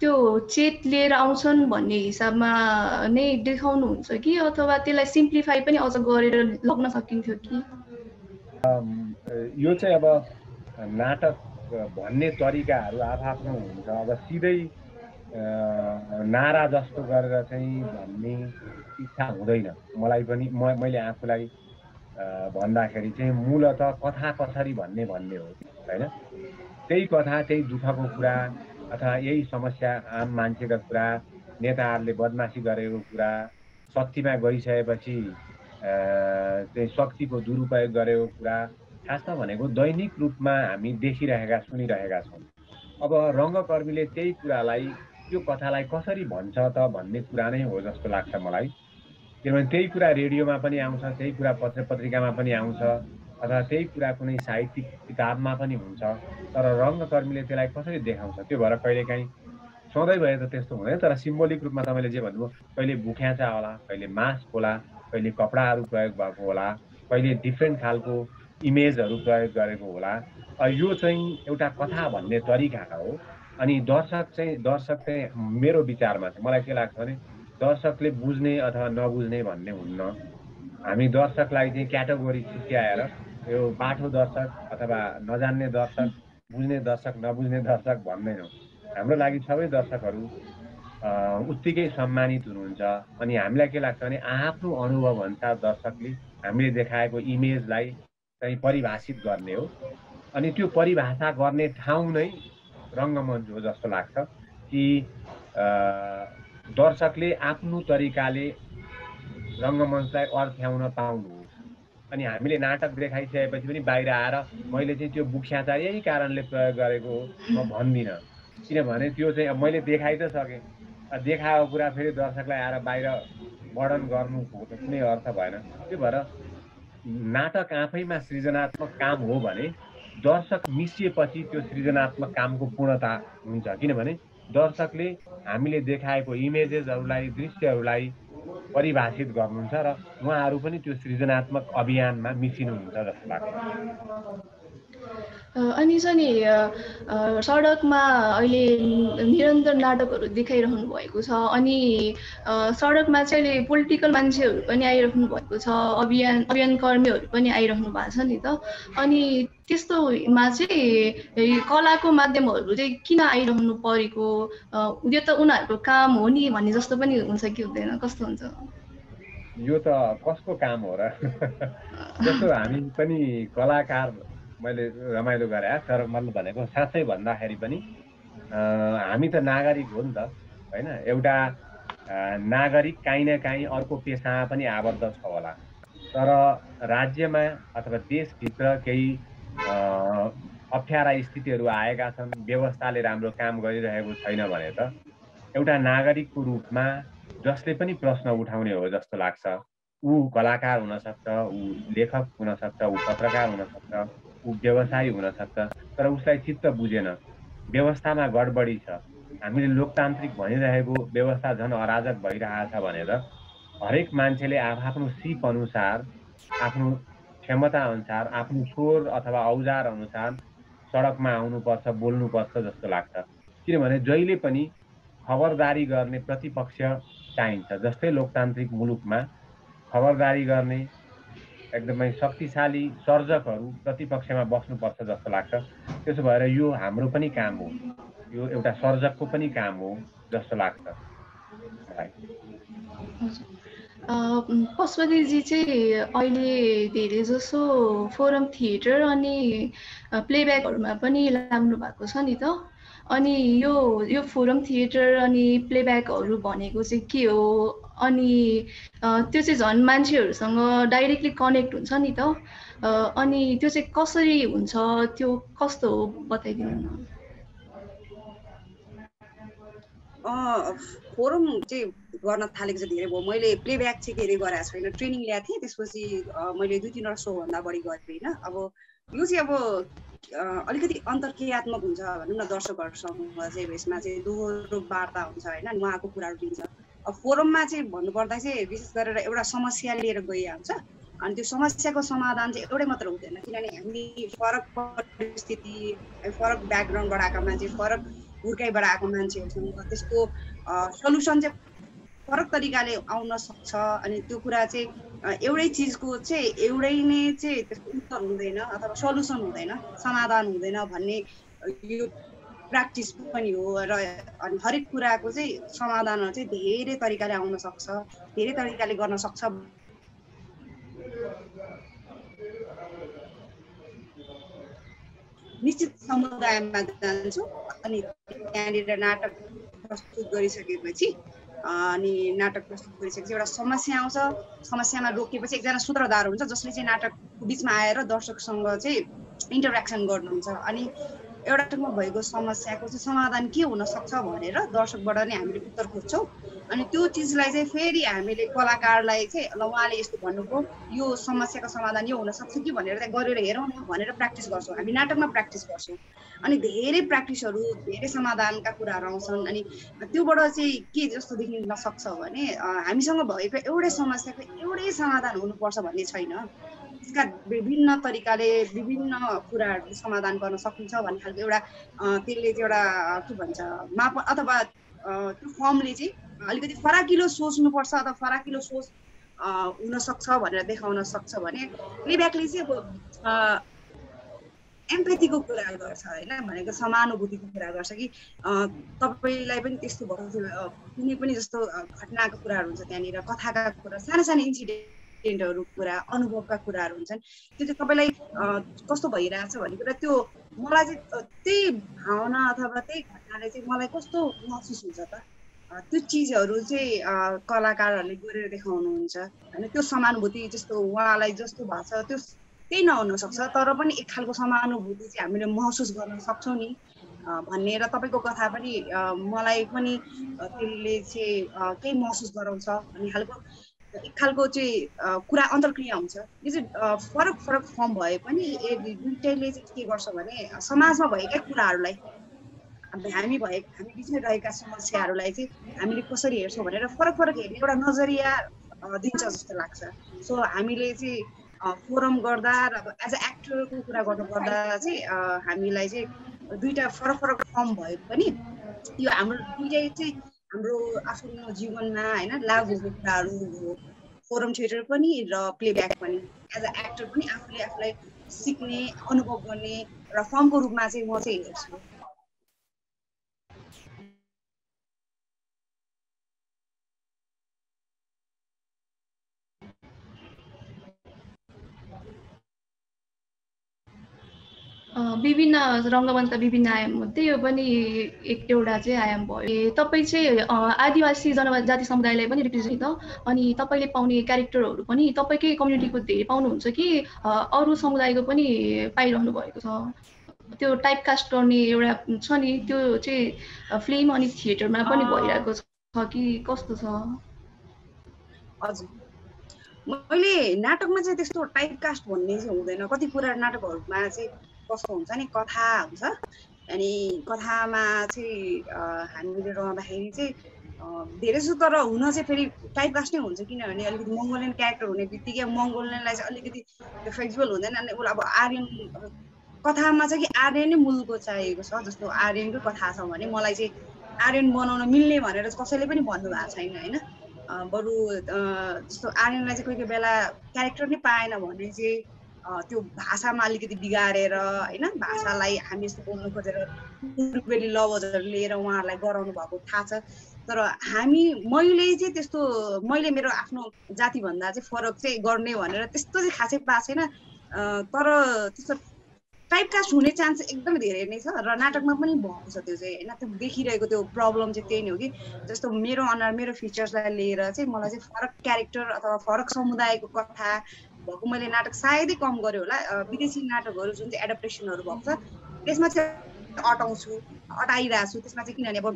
त्यो चेत लिएर आउँछन् भन्ने हिसाबमा नै देखाउनुहुन्छ कि? अथवा त्यसलाई सिम्प्लिफाई पनि अझ गरेर लग्न सकिन्थ्यो कि? यो चाहिँ अब नाटक भन्ने तरिकाहरू आफआफ्नो हुन्छ। अब सिधै नारा जस्तो गरेर चाहिँ भन्ने इच्छा हुँदैन। मलाई पनि म मैले आफूलाई भन्दाखेरि चाहिँ मूलत कथा कसरी भन्ने भन्ने हो होइन? त्यही कथा त्यही दुःखको कुरा अथवा यही समस्या आम मान्छेका कुरा नेताहरूले बदमासी गरेको कुरा शक्तिमा गइसकेपछि चाहिँ शक्तिको दुरुपयोग गरेको कुरा खासमा भनेको दैनिक रूपमा हामी देखिरहेका सुनिरहेका छौँ। अब रङ्गकर्मीले त्यही कुरालाई त्यो कथालाई कसरी भन्छ त भन्ने कुरा नै हो जस्तो लाग्छ मलाई। किनभने त्यही कुरा रेडियोमा पनि आउँछ त्यही कुरा पत्र पत्रिकामा पनि आउँछ। अथवा त्यही कुरा कुनै साहित्यिक किताबमा पनि हुन्छ तर रङ्गकर्मीले त्यसलाई कसरी देखाउँछ? त्यो भएर कहिलेकाहीँ सधैँ भए त त्यस्तो हुँदैन तर सिम्बोलिक रूपमा तपाईँले जे भन्नुभयो कहिले बुख्याचा होला कहिले मास्क होला कहिले कपडाहरू प्रयोग भएको होला कहिले डिफ्रेन्ट खालको इमेजहरू प्रयोग गरेको होला। यो चाहिँ एउटा कथा भन्ने तरिका हो। अनि दर्शक चाहिँ दर्शक चाहिँ मेरो विचारमा चाहिँ मलाई के लाग्छ भने दर्शकले बुझ्ने अथवा नबुझ्ने भन्ने हुन्न। हामी दर्शकलाई चाहिँ क्याटेगोरी छुट्याएर यो बाठो दर्शक अथवा नजान्ने दर्शक बुझ्ने दर्शक नबुझ्ने दर्शक भन्दैनौँ। हाम्रो लागि सबै दर्शकहरू उत्तिकै सम्मानित हुनुहुन्छ। अनि हामीलाई के लाग्छ भने आफ्नो अनुभव अनुसार दर्शकले हामीले देखाएको इमेजलाई चाहिँ परिभाषित गर्ने हो। अनि त्यो परिभाषा गर्ने ठाउँ नै रङ्गमञ्च हो जस्तो लाग्छ कि दर्शकले आफ्नो तरिकाले रङ्गमञ्चलाई अर्थ्याउन पाउनुहोस् अनि हामीले नाटक देखाइसकेपछि पनि बाहिर आएर मैले चाहिँ त्यो बुख्याचार यही कारणले प्रयोग गरेको म भन्दिनँ। किनभने त्यो चाहिँ अब मैले देखाइ त सकेँ। देखाएको कुरा फेरि दर्शकलाई आएर बाहिर वर्णन गर्नुको त कुनै अर्थ भएन। त्यो भएर नाटक आफैमा सृजनात्मक काम हो भने दर्शक मिसिएपछि त्यो सृजनात्मक कामको पूर्णता हुन्छ। किनभने दर्शकले हामीले देखाएको इमेजेसहरूलाई दृश्यहरूलाई परिभाषित गर्नुहुन्छ र उहाँहरू पनि त्यो सृजनात्मक अभियानमा मिसिनुहुन्छ जस्तो लाग्छ। अनि चाहिँ नि सडकमा अहिले निरन्तर नाटकहरू देखाइरहनु भएको छ। अनि सडकमा चाहिँ अहिले पोलिटिकल मान्छेहरू पनि आइरहनु भएको छ। अभियान अभियान कर्मीहरू पनि आइरहनु भएको छ नि त। अनि त्यस्तोमा चाहिँ कलाको माध्यमहरू चाहिँ किन आइरहनु परेको? यो त उनीहरूको काम हो नि भन्ने जस्तो पनि हुन्छ कि हुँदैन? कस्तो हुन्छ? यो त कसको काम हो र? जस्तो हामी पनि कलाकार मैले रमाइलो गरेँ तर मैले भनेको साँच्चै भन्दाखेरि पनि हामी त नागरिक हो नि त होइन? एउटा नागरिक काहीँ न काहीँ अर्को पेसामा पनि आबद्ध छ होला। तर राज्यमा अथवा देशभित्र केही अप्ठ्यारा स्थितिहरू आएका छन् व्यवस्थाले राम्रो काम गरिरहेको छैन भने त एउटा नागरिकको रूपमा जसले पनि प्रश्न उठाउने हो जस्तो लाग्छ। ऊ कलाकार हुनसक्छ ऊ लेखक हुनसक्छ ऊ पत्रकार हुनसक्छ ऊ व्यवसायी हुनसक्छ तर उसलाई चित्त बुझेन। व्यवस्थामा गडबडी छ। हामीले लोकतान्त्रिक भनिरहेको व्यवस्था झन् अराजक भइरहेछ भनेर हरेक मान्छेले आफ्नो सिप अनुसार आफ्नो क्षमता अनुसार आफ्नो स्वर अथवा औजार अनुसार सडकमा आउनुपर्छ बोल्नुपर्छ जस्तो लाग्छ। किनभने जहिले पनि खबरदारी गर्ने प्रतिपक्ष चाहिन्छ जस्तै लोकतान्त्रिक मुलुकमा खबरदारी गर्ने एकदमै शक्तिशाली सर्जकहरू प्रतिपक्षमा बस्नुपर्छ जस्तो लाग्छ। त्यसो भएर यो हाम्रो पनि काम हो। यो एउटा सर्जकको पनि काम हो जस्तो लाग्छ। पशुपतिजी चाहिँ अहिले धेरै जसो फोरम थिएटर अनि प्लेब्याकहरूमा पनि लाग्नु भएको छ नि त। अनि यो यो फोरम थिएटर अनि प्लेब्याकहरू भनेको चाहिँ के हो? अनि त्यो चाहिँ झन् मान्छेहरूसँग डाइरेक्टली कनेक्ट हुन्छ नि त। अनि त्यो चाहिँ कसरी हुन्छ त्यो कस्तो हो बताइदिनु न? फोरम चाहिँ गर्न थालेको चाहिँ धेरै भयो। मैले प्लेब्याक चाहिँ धेरै गरेको छु होइन ट्रेनिङ ल्याएको थिएँ त्यसपछि मैले दुई तिनवटा सोभन्दा बढी गरेँ होइन। अब यो चाहिँ अब अलिकति अन्तर्क्रियात्मक हुन्छ भनौँ न दर्शकहरूसँग चाहिँ यसमा चाहिँ दोहोरो वार्ता हुन्छ होइन उहाँको कुराहरू दिन्छ। फोरममा चाहिँ भन्नुपर्दा चाहिँ विशेष गरेर एउटा समस्या लिएर गइहाल्छ। अनि त्यो समस्याको समाधान चाहिँ एउटै मात्र हुँदैन किनभने हामी फरक परिस्थिति फरक ब्याकग्राउन्डबाट आएका मान्छे फरक हुर्काइबाट आएको मान्छेहरूसँग त्यसको सल्युसन चाहिँ फरक तरिकाले आउन सक्छ। अनि त्यो कुरा चाहिँ एउटै चिजको चाहिँ एउटै नै चाहिँ त्यसको उत्तर हुँदैन अथवा सल्युसन हुँदैन समाधान हुँदैन भन्ने यो प्र्याक्टिस पनि हो र अनि हरेक कुराको चाहिँ समाधानहरू चाहिँ धेरै तरिकाले आउन सक्छ धेरै तरिकाले गर्न सक्छ। निश्चित समुदायमा जान्छु अनि त्यहाँनिर नाटक प्रस्तुत गरिसकेपछि अनि नाटक प्रस्तुत गरिसकेपछि एउटा समस्या आउँछ। समस्यामा रोकिएपछि एकजना सूत्रधार हुन्छ जसले चाहिँ नाटकको बिचमा आएर दर्शकसँग चाहिँ इन्टरेक्सन गर्नुहुन्छ। अनि एउटा ठाउँमा भएको समस्याको चाहिँ समाधान के हुनसक्छ भनेर दर्शकबाट नै हामीले उत्तर खोज्छौँ। अनि त्यो चिजलाई चाहिँ फेरि हामीले कलाकारलाई चाहिँ ल उहाँले यस्तो भन्नुभयो यो समस्याको समाधान यो हुनसक्छ कि भनेर चाहिँ गरेर हेरौँ न भनेर प्र्याक्टिस गर्छौँ। हामी नाटकमा प्र्याक्टिस गर्छौँ। अनि धेरै प्र्याक्टिसहरू धेरै समाधानका कुराहरू आउँछन्। अनि त्योबाट चाहिँ के जस्तो देखिन सक्छ भने हामीसँग भएको एउटै समस्याको एउटै समाधान हुनुपर्छ भन्ने छैन। यसका विभिन्न तरिकाले विभिन्न कुराहरू समाधान गर्न सकिन्छ भन्ने खालको एउटा त्यसले चाहिँ एउटा के भन्छ माप अथवा त्यो फर्मले चाहिँ अलिकति फराकिलो सोच्नुपर्छ अथवा फराकिलो सोच हुनसक्छ भनेर देखाउन सक्छ भने प्लेब्याकले चाहिँ अब एम्पेथीको कुरा गर्छ होइन भनेको समानुभूतिको कुरा गर्छ कि तपाईँलाई पनि त्यस्तो भएको कुनै पनि जस्तो घटनाको कुराहरू हुन्छ त्यहाँनिर कथाका कुरा सानो सानो इन्सिडेन्टहरू कुरा अनुभवका कुराहरू हुन्छन्। त्यो चाहिँ तपाईँलाई कस्तो भइरहेछ भन्ने कुरा त्यो मलाई चाहिँ त्यही भावना अथवा त्यही घटनाले चाहिँ मलाई कस्तो महसुस हुन्छ त? त्यो चिजहरू चाहिँ कलाकारहरूले गरेर देखाउनुहुन्छ। होइन त्यो समानुभूति जस्तो उहाँलाई जस्तो भएको छ त्यो त्यही नहुन सक्छ तर पनि एक खालको समानुभूति चाहिँ हामीले महसुस गर्न सक्छौँ नि। भन्ने र तपाईँको कथा पनि मलाई पनि त्यसले चाहिँ केही महसुस गराउँछ भन्ने खालको एक खालको चाहिँ कुरा अन्तर्क्रिया हुन्छ। यो चाहिँ फरक फरक फर्म भए पनि दुइटैले चाहिँ के गर्छ भने समाजमा भएकै कुराहरूलाई हामी भए हामी बिचमै रहेका समस्याहरूलाई चाहिँ हामीले कसरी हेर्छौँ भनेर फरक फरक हेर्ने एउटा नजरिया दिन्छ जस्तो लाग्छ। सो हामीले चाहिँ फोरम गर्दा र एज अ एक्टरको कुरा गर्नुपर्दा चाहिँ हामीलाई चाहिँ दुइटा फरक फरक फर्म भए पनि यो हाम्रो दुइटै चाहिँ हाम्रो आफ्नो जीवनमा होइन लागु हुने कुराहरू हो। फोरम थिएटर पनि र प्लेब्याक पनि। एज अ एक्टर पनि आफूले आफूलाई सिक्ने अनुभव गर्ने र फर्मको रूपमा चाहिँ म चाहिँ हेर्छु। विभिन्न रङ्गमञ्चका विभिन्न आयाममध्ये यो पनि एक एउटा चाहिँ आयाम भयो। तपाईँ चाहिँ आदिवासी जनजाति समुदायलाई पनि रिप्रेजेन्ट अनि तपाईँले पाउने क्यारेक्टरहरू पनि तपाईँकै कम्युनिटीको धेरै पाउनुहुन्छ कि अरू समुदायको पनि पाइरहनु भएको छ? त्यो टाइप कास्ट गर्ने एउटा छ नि त्यो चाहिँ फिल्म अनि थिएटरमा पनि भइरहेको छ कि कस्तो छ? हजुर। मैले नाटकमा चाहिँ त्यस्तो टाइप कास्ट भन्ने चाहिँ हुँदैन। कति कुरा नाटकहरूमा चाहिँ कस्तो हुन्छ नि कथा हुन्छ। अनि कथामा चाहिँ हामीले रहँदाखेरि चाहिँ धेरै जस्तो तर हुन चाहिँ फेरि टाइप कास्ट नै हुन्छ किनभने अलिकति मङ्गोलियन क्यारेक्टर हुने बित्तिकै मङ्गोलियनलाई चाहिँ अलिकति फ्लेक्सिबल हुँदैन अनि उसलाई अब आर्यन कथामा चाहिँ कि आर्यन नै मूलको चाहिएको छ जस्तो आर्यनकै कथा छ भने मलाई चाहिँ आर्यन बनाउन मिल्ने भनेर कसैले पनि भन्नुभएको छैन होइन। बरु जस्तो आर्यनलाई चाहिँ कोही कोही बेला क्यारेक्टर नै पाएन भने चाहिँ त्यो भाषामा अलिकति बिगारेर होइन? भाषालाई हामी यस्तो बोल्नु खोजेर रुपेली लवजहरू लिएर उहाँहरूलाई गराउनु भएको थाहा छ। तर हामी मैले चाहिँ त्यस्तो मैले मेरो आफ्नो जातिभन्दा चाहिँ फरक चाहिँ गर्ने भनेर त्यस्तो चाहिँ खासै पाएको छैन। तर त्यस्तो टाइपकास्ट हुने चान्स एकदमै धेरै नै छ र नाटकमा पनि भएको छ त्यो चाहिँ होइन? त्यो देखिरहेको त्यो प्रब्लम चाहिँ त्यही नै हो कि जस्तो मेरो अनुहार मेरो फिचर्सलाई लिएर चाहिँ मलाई चाहिँ फरक क्यारेक्टर अथवा फरक समुदायको कथा भएको मैले नाटक सायदै कम गऱ्यो होला। विदेशी नाटकहरू जुन चाहिँ एडप्टेसनहरू भएको छ त्यसमा चाहिँ अटाउँछु अटाइरहेको छु त्यसमा चाहिँ किनभने अब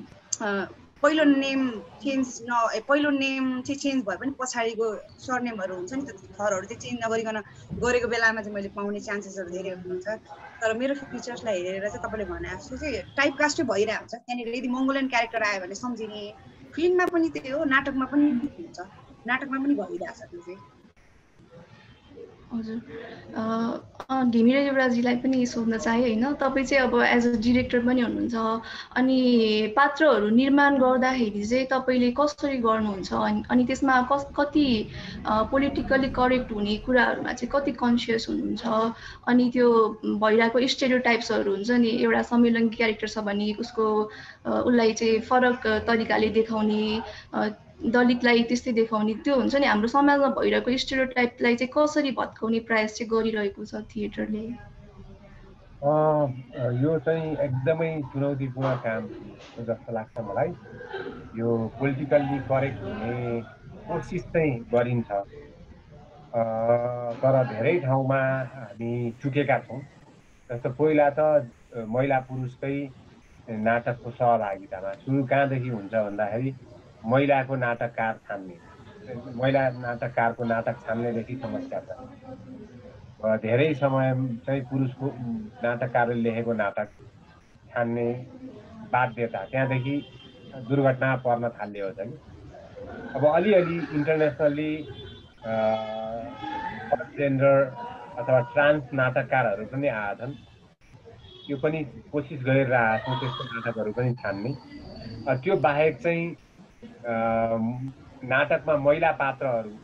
पहिलो नेम चेन्ज न पहिलो नेम चाहिँ चेन्ज भए पनि पछाडिको सरनेमहरू हुन्छ नि त थरहरू चाहिँ चेन्ज नगरिकन गरेको बेलामा चाहिँ मैले पाउने चान्सेसहरू धेरै हुन्छ तर मेरो फिचर्सलाई हेरेर चाहिँ तपाईँले भने जस्तो चाहिँ टाइप कास्टै भइरहेको हुन्छ। त्यहाँनिर यदि मङ्गोलियन क्यारेक्टर आयो भने सम्झिने। फिल्ममा पनि त्यही हो नाटकमा पनि हुन्छ। नाटकमा पनि भइरहेको छ त्यो चाहिँ। हजुर। घिमिरे युवराजीलाई पनि सोध्न चाहेँ होइन। तपाईँ चाहिँ अब एज अ डिरेक्टर पनि हुनुहुन्छ अनि पात्रहरू निर्माण गर्दाखेरि चाहिँ तपाईँले कसरी गर्नुहुन्छ अनि त्यसमा कस कति पोलिटिकल्ली करेक्ट हुने कुराहरूमा चाहिँ कति कन्सियस हुनुहुन्छ? अनि त्यो भइरहेको स्टेरियो टाइप्सहरू हुन्छ नि एउटा सम्मेलन क्यारेक्टर छ भने उसको उसलाई चाहिँ फरक तरिकाले देखाउने दलितलाई त्यस्तै देखाउने त्यो हुन्छ नि हाम्रो समाजमा भइरहेको स्टेरो टाइपलाई चाहिँ कसरी भत्काउने प्रयास चाहिँ गरिरहेको छ थिएटरले? यो चाहिँ एकदमै चुनौतीपूर्ण काम जस्तो लाग्छ मलाई। यो पोलिटिकल्ली करेक्ट हुने कोसिस चाहिँ गरिन्छ। तर धेरै ठाउँमा हामी चुकेका छौँ। जस्तो पहिला त महिला पुरुषकै नाटकको सहभागितामा सुरु कहाँदेखि हुन्छ भन्दाखेरि महिलाको नाटककार छान्ने। महिला नाटककारको नाटक छान्नेदेखि समस्या छ। धेरै समय चाहिँ पुरुषको नाटककारले लेखेको नाटक छान्ने बाध्यता त्यहाँदेखि दुर्घटना पर्न थाल्यो छ कि अब अलिअलि इन्टरनेसनल्ली जेन्डर अथवा ट्रान्स नाटककारहरू पनि आएका छन् त्यो पनि कोसिस गरिरहेको छौँ त्यस्तो नाटकहरू पनि छान्ने। त्यो बाहेक चाहिँ नाटकमा महिला पात्रहरू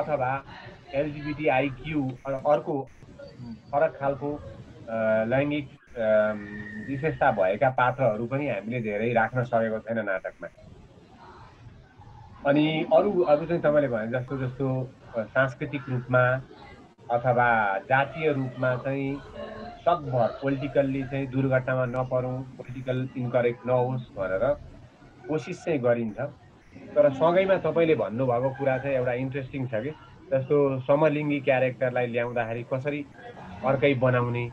अथवा एलजिबिटिआइक्यू अर्को फरक खालको लैङ्गिक विशेषता भएका पात्रहरू पनि हामीले धेरै राख्न सकेको छैन नाटकमा। अनि अरू अरू चाहिँ तपाईँले भने जस्तो जस्तो सांस्कृतिक रूपमा अथवा जातीय रूपमा चाहिँ सकभर पोलिटिकल्ली चाहिँ दुर्घटनामा नपरौँ पोलिटिकल इन्करेक्ट नहोस् भनेर कोसिस चाहिँ गरिन्छ। तर सँगैमा तपाईँले भन्नुभएको कुरा चाहिँ एउटा इन्ट्रेस्टिङ छ कि। जस्तो समलिङ्गी क्यारेक्टरलाई ल्याउँदाखेरि कसरी अर्कै बनाउने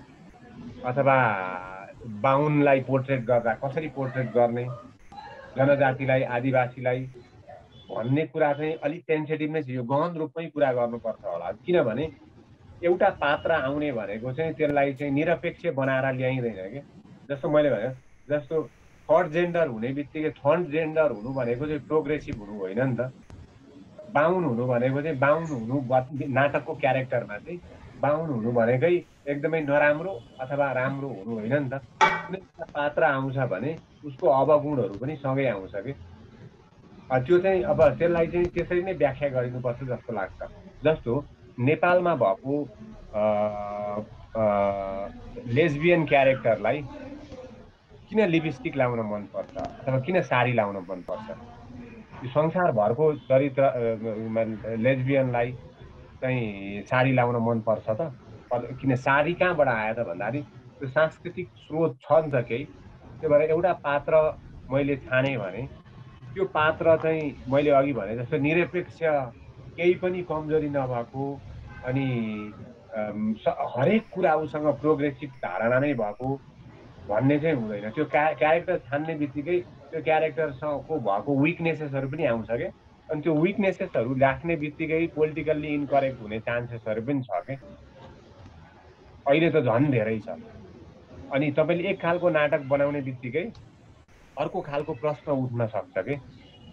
अथवा बाहुनलाई पोर्ट्रेट गर्दा कसरी पोर्ट्रेट गर्ने जनजातिलाई आदिवासीलाई भन्ने कुरा चाहिँ अलिक सेन्सिटिभ नै छ। यो गहन रूपमै कुरा गर्नुपर्छ होला। किनभने एउटा पात्र आउने भनेको चाहिँ त्यसलाई चाहिँ निरपेक्ष बनाएर ल्याइँदैन कि। जस्तो मैले भने जस्तो थर्ड जेन्डर हुने बित्तिकै थर्ड जेन्डर हुनु भनेको चाहिँ प्रोग्रेसिभ हुनु होइन नि त। बाहुन हुनु भनेको चाहिँ बाहुन हुनु नाटकको क्यारेक्टरमा चाहिँ बाहुन हुनु भनेकै एकदमै नराम्रो अथवा राम्रो हुनु होइन नि त। कुनै पात्र आउँछ भने उसको अवगुणहरू पनि सँगै आउँछ कि? त्यो चाहिँ अब त्यसलाई चाहिँ त्यसरी नै व्याख्या गरिनुपर्छ जस्तो लाग्छ। जस्तो नेपालमा भएको लेस्बियन क्यारेक्टरलाई किन लिपस्टिक लाउन मनपर्छ अथवा किन साडी लाउन मनपर्छ? यो संसारभरको चरित्र लेजबियनलाई चाहिँ साडी लाउन मनपर्छ त। किन साडी कहाँबाट आयो त भन्दाखेरि त्यो सांस्कृतिक स्रोत छ नि त केही। त्यो भएर एउटा पात्र मैले छाने भने त्यो पात्र चाहिँ मैले अघि भने जस्तो निरपेक्ष केही पनि कमजोरी नभएको अनि हरेक कुरा उसँग प्रोग्रेसिभ धारणा नै भएको भन्ने चाहिँ हुँदैन। त्यो क्या क्यारेक्टर छान्ने बित्तिकै त्यो क्यारेक्टरसँगको भएको विकनेसेसहरू पनि आउँछ क्या अनि त्यो विकनेसेसहरू राख्ने बित्तिकै पोलिटिकल्ली इन्करेक्ट हुने चान्सेसहरू पनि छ क्या अहिले त झन् धेरै छ। अनि तपाईँले एक खालको नाटक बनाउने बित्तिकै अर्को खालको प्रश्न उठ्न सक्छ कि?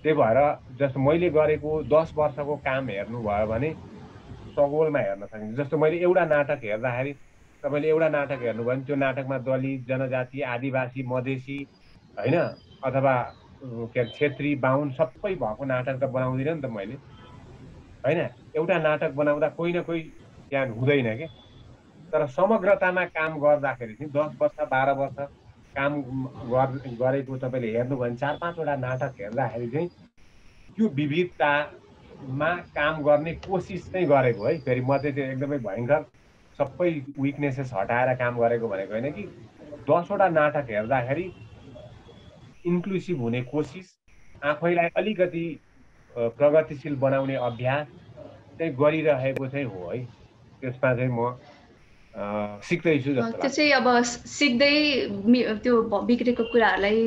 त्यही भएर जस्तो मैले गरेको दस वर्षको काम हेर्नुभयो भने सगोलमा हेर्न सकिन्छ। जस्तो मैले एउटा नाटक हेर्दाखेरि तपाईँले एउटा नाटक हेर्नुभयो भने त्यो नाटकमा दलित जनजाति आदिवासी मधेसी होइन अथवा के अरे छेत्री बाहुन सबै भएको नाटक त बनाउँदिनँ नि त मैले। होइन एउटा नाटक बनाउँदा कोही न कोही त्यहाँ हुँदैन क्या तर समग्रतामा काम गर्दाखेरि चाहिँ दस वर्ष बाह्र वर्ष काम गरेको तपाईँले हेर्नुभयो भने चार पाँचवटा नाटक हेर्दाखेरि चाहिँ त्यो विविधतामा काम गर्ने कोसिस चाहिँ गरेको है। फेरि म चाहिँ एकदमै भयङ्कर सबै विकनेसेस हटाएर काम गरेको भनेको होइन कि? दसवटा नाटक हेर्दाखेरि इन्क्लुसिभ हुने कोसिस आफैलाई अलिकति प्रगतिशील बनाउने अभ्यास चाहिँ गरिरहेको चाहिँ हो है। त्यसमा चाहिँ म सिक्दैछु त्यो चाहिँ अब सिक्दै त्यो बिग्रेको कुराहरूलाई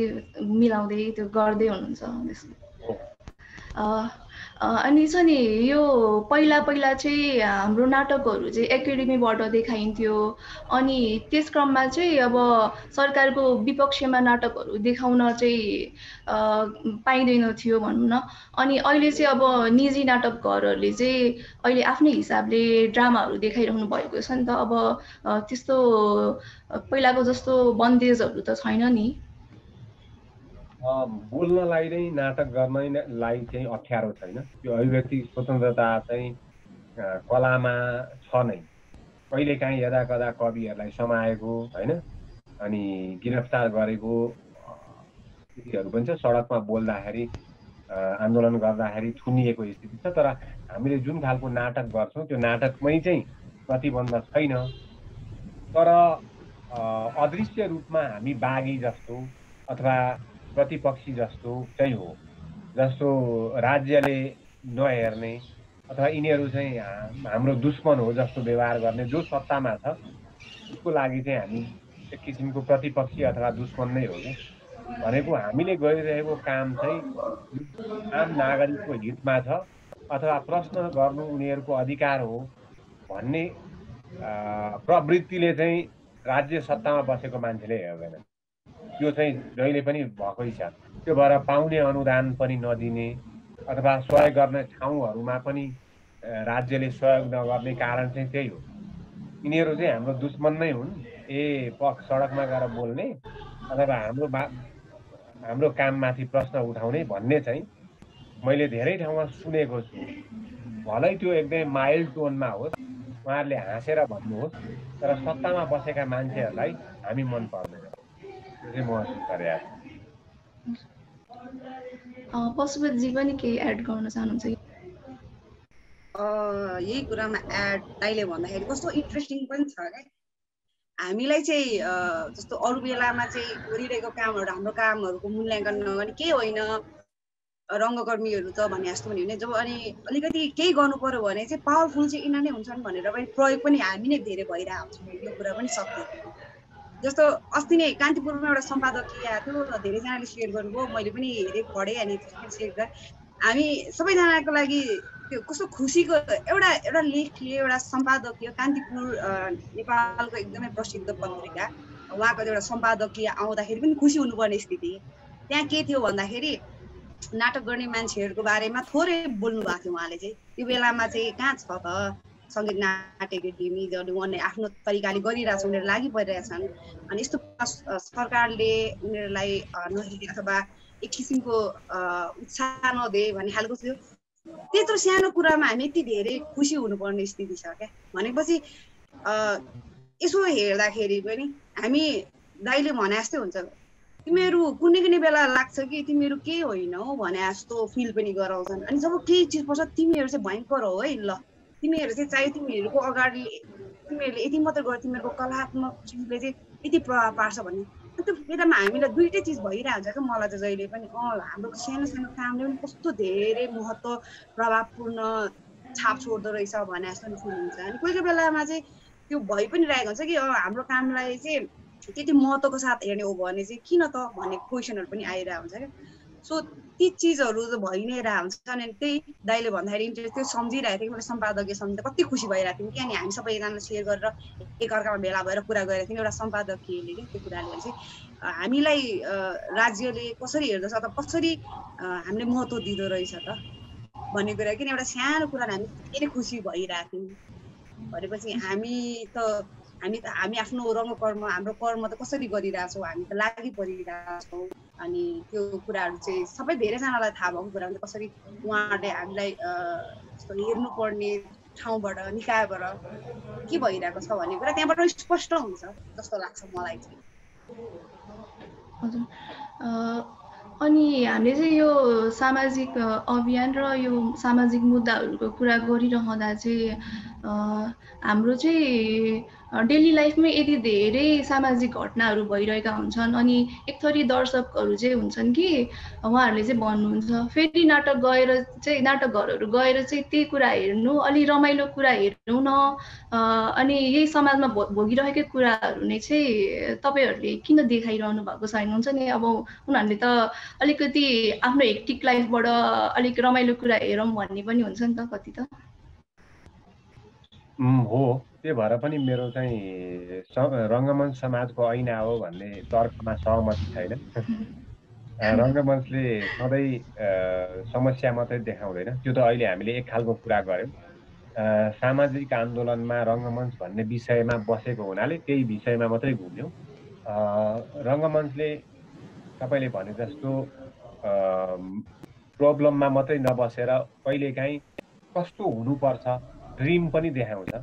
मिलाउँदै त्यो गर्दै हुनुहुन्छ अनि छ नि यो पहिला पहिला चाहिँ हाम्रो नाटकहरू चाहिँ एकाडेमीबाट देखाइन्थ्यो। अनि त्यस क्रममा चाहिँ अब सरकारको विपक्षमा नाटकहरू देखाउन चाहिँ पाइँदैन थियो भनौँ न। अनि अहिले चाहिँ अब निजी नाटक घरहरूले चाहिँ अहिले आफ्नै हिसाबले ड्रामाहरू देखाइरहनु भएको छ नि त। अब त्यस्तो पहिलाको जस्तो बन्देजहरू त छैन नि। बोल्नलाई नै नाटक गर्नलाई चाहिँ अप्ठ्यारो छैन त्यो अभिव्यक्ति स्वतन्त्रता चाहिँ कलामा छ नै। कहिलेकाहीँ यदा कदा कविहरूलाई समाएको होइन? अनि गिरफ्तार गरेको स्थितिहरू पनि छ। सडकमा बोल्दाखेरि आन्दोलन गर्दाखेरि थुनिएको स्थिति छ तर हामीले जुन खालको नाटक गर्छौँ त्यो नाटकमै चाहिँ प्रतिबन्ध छैन। तर अदृश्य रूपमा हामी बाघी जस्तो अथवा प्रतिपक्षी जस्तो चाहिँ हो। जस्तो राज्यले नहेर्ने अथवा यिनीहरू चाहिँ हाम्रो दुश्मन हो जस्तो व्यवहार गर्ने जो सत्तामा छ उसको लागि चाहिँ हामी एक किसिमको प्रतिपक्षी अथवा दुश्मन नै हो कि भनेको हामीले गरिरहेको काम चाहिँ आम नागरिकको हितमा छ अथवा प्रश्न गर्नु उनीहरूको अधिकार हो भन्ने प्रवृत्तिले चाहिँ राज्य सत्तामा बसेको मान्छेले हेर्दैन। त्यो चाहिँ जहिले पनि भएकै छ। त्यो भएर पाउने अनुदान पनि नदिने अथवा सहयोग गर्ने ठाउँहरूमा पनि राज्यले सहयोग नगर्ने कारण चाहिँ त्यही हो। यिनीहरू चाहिँ हाम्रो दुश्मन नै हुन्। ए पक्ष सडकमा गएर बोल्ने अथवा हाम्रो मा हाम्रो काममाथि प्रश्न उठाउने भन्ने चाहिँ मैले धेरै ठाउँमा सुनेको छु। भलै त्यो एकदमै माइल्ड टोनमा होस् उहाँहरूले हाँसेर भन्नुहोस् तर सत्तामा बसेका मान्छेहरूलाई हामी मन पर्दैन महसुस गरे पशुपतिजी पनि केही एड गर्न चाहनुहुन्छ यही कुरामा एड दाइले भन्दाखेरि कस्तो इन्ट्रेस्टिङ पनि छ क्या। हामीलाई चाहिँ जस्तो अरू बेलामा चाहिँ गरिरहेको कामहरू हाम्रो कामहरूको मूल्याङ्कन नगर्ने केही होइन। रङ्गकर्मीहरू त भने जस्तो पनि जब अनि अलिकति केही गर्नु पऱ्यो भने चाहिँ पावरफुल चाहिँ यिनीहरू नै हुन्छन् भनेर पनि प्रयोग पनि हामी नै धेरै भइरहेको हुन्छौँ यो कुरा पनि सत्य जस्तो अस्ति नै कान्तिपुरमा एउटा सम्पादकीय थियो धेरैजनाले सेयर गर्नुभयो मैले पनि हेरेँ पढेँ अनि सेयर गरेँ। हामी सबैजनाको लागि त्यो कस्तो खुसीको एउटा एउटा लेखले एउटा सम्पादकीय कान्तिपुर नेपालको एकदमै प्रसिद्ध पत्रिका। उहाँको एउटा सम्पादकीय आउँदाखेरि पनि खुसी हुनुपर्ने स्थिति। त्यहाँ के थियो भन्दाखेरि नाटक गर्ने मान्छेहरूको बारेमा थोरै बोल्नु भएको थियो उहाँले चाहिँ। त्यो बेलामा चाहिँ कहाँ छ त? सङ्गीत नाट्य एकाडेमी जसले उनीहरूले आफ्नो तरिकाले गरिरहेछ उनीहरू लागि परिरहेछन् अनि यस्तो सरकारले उनीहरूलाई नहेरी अथवा एक किसिमको उत्साह नदे भन्ने खालको थियो। त्यत्रो सानो कुरामा हामी यति धेरै खुसी हुनुपर्ने स्थिति छ क्या। भनेपछि यसो हेर्दाखेरि पनि हामी दाइले भने जस्तै हुन्छ। तिमीहरू कुनै कुनै बेला लाग्छ कि तिमीहरू केही होइनौ भने जस्तो फिल पनि गराउँछन्। अनि जब केही चिज पर्छ तिमीहरू चाहिँ भयङ्कर हो है ल। तिमीहरू चाहिँ चाहे तिमीहरूको अगाडि तिमीहरूले यति मात्रै गर तिमीहरूको कलात्मक चिजले चाहिँ यति प्रभाव पार्छ भन्ने। त्यो बेलामा हामीलाई दुइटै चिज भइरहेको हुन्छ क्या मलाई चाहिँ जहिले पनि। अँ हाम्रो सानो सानो कामले पनि कस्तो धेरै महत्त्व प्रभावपूर्ण छाप छोड्दो रहेछ भने जस्तो फिल हुन्छ अनि कोही कोही बेलामा चाहिँ त्यो भइ पनि रहेको हुन्छ कि हाम्रो कामलाई चाहिँ त्यति महत्त्वको साथ हेर्ने हो भने चाहिँ किन त भन्ने क्वेसनहरू पनि आइरहेको हुन्छ क्या। सो ती चिजहरू त भइ नै रहेको हुन्छ अनि त्यही दाइले भन्दाखेरि इन्ट्रेस्ट त्यो सम्झिरहेको थिएँ मैले सम्पादकीय सम्झिँदा कति खुसी भइरहेको थियौँ किनभने हामी सबैजनालाई सेयर गरेर एकअर्कामा भेला भएर कुरा गरेको थियौँ एउटा सम्पादकीयले कि त्यो कुराले चाहिँ हामीलाई राज्यले कसरी हेर्दछ अथवा कसरी हामीले महत्त्व दिँदो रहेछ त भन्ने कुरा किन एउटा सानो कुरालाई हामी धेरै खुसी भइरहेको भनेपछि हामी त हामी त हामी आफ्नो रङ्गकर्म हाम्रो कर्म त कसरी गरिरहेछौँ हामी त लागि परिरहेछौँ। अनि त्यो कुराहरू चाहिँ सबै धेरैजनालाई थाहा भएको कुरा हुन्छ कसरी उहाँहरूले हामीलाई जस्तो हेर्नुपर्ने ठाउँबाट निकायबाट के भइरहेको छ भन्ने कुरा त्यहाँबाट स्पष्ट हुन्छ जस्तो लाग्छ मलाई चाहिँ। हजुर। अनि हामीले चाहिँ यो सामाजिक अभियान र यो सामाजिक मुद्दाहरूको कुरा गरिरहँदा चाहिँ हाम्रो चाहिँ डेली लाइफमै यति धेरै सामाजिक घटनाहरू भइरहेका हुन्छन् अनि एक थरी दर्शकहरू चाहिँ हुन्छन् कि उहाँहरूले चाहिँ भन्नुहुन्छ फेरि नाटक गएर चाहिँ नाटक घरहरू गएर चाहिँ त्यही कुरा हेर्नु अलि रमाइलो कुरा हेर्नु न अनि यही समाजमा भो भोगिरहेकै कुराहरू नै चाहिँ तपाईँहरूले किन देखाइरहनु भएको छैन हुन्छ नि? अब उनीहरूले त अलिकति आफ्नो हेक्टिक लाइफबाट अलिक रमाइलो कुरा हेरौँ भन्ने पनि हुन्छ नि त कति त। हो। त्यो भएर पनि मेरो चाहिँ रङ्गमञ्च समाजको ऐना हो भन्ने तर्कमा सहमति छैन। रङ्गमञ्चले सधैँ समस्या मात्रै देखाउँदैन। त्यो त अहिले हामीले एक खालको कुरा गऱ्यौँ। सामाजिक आन्दोलनमा रङ्गमञ्च भन्ने विषयमा बसेको हुनाले त्यही विषयमा मात्रै घुम्यौँ। रङ्गमञ्चले तपाईँले भने जस्तो प्रब्लममा मात्रै नबसेर कहिलेकाहीँ कस्तो हुनुपर्छ ड्रिम पनि देखाउँछ।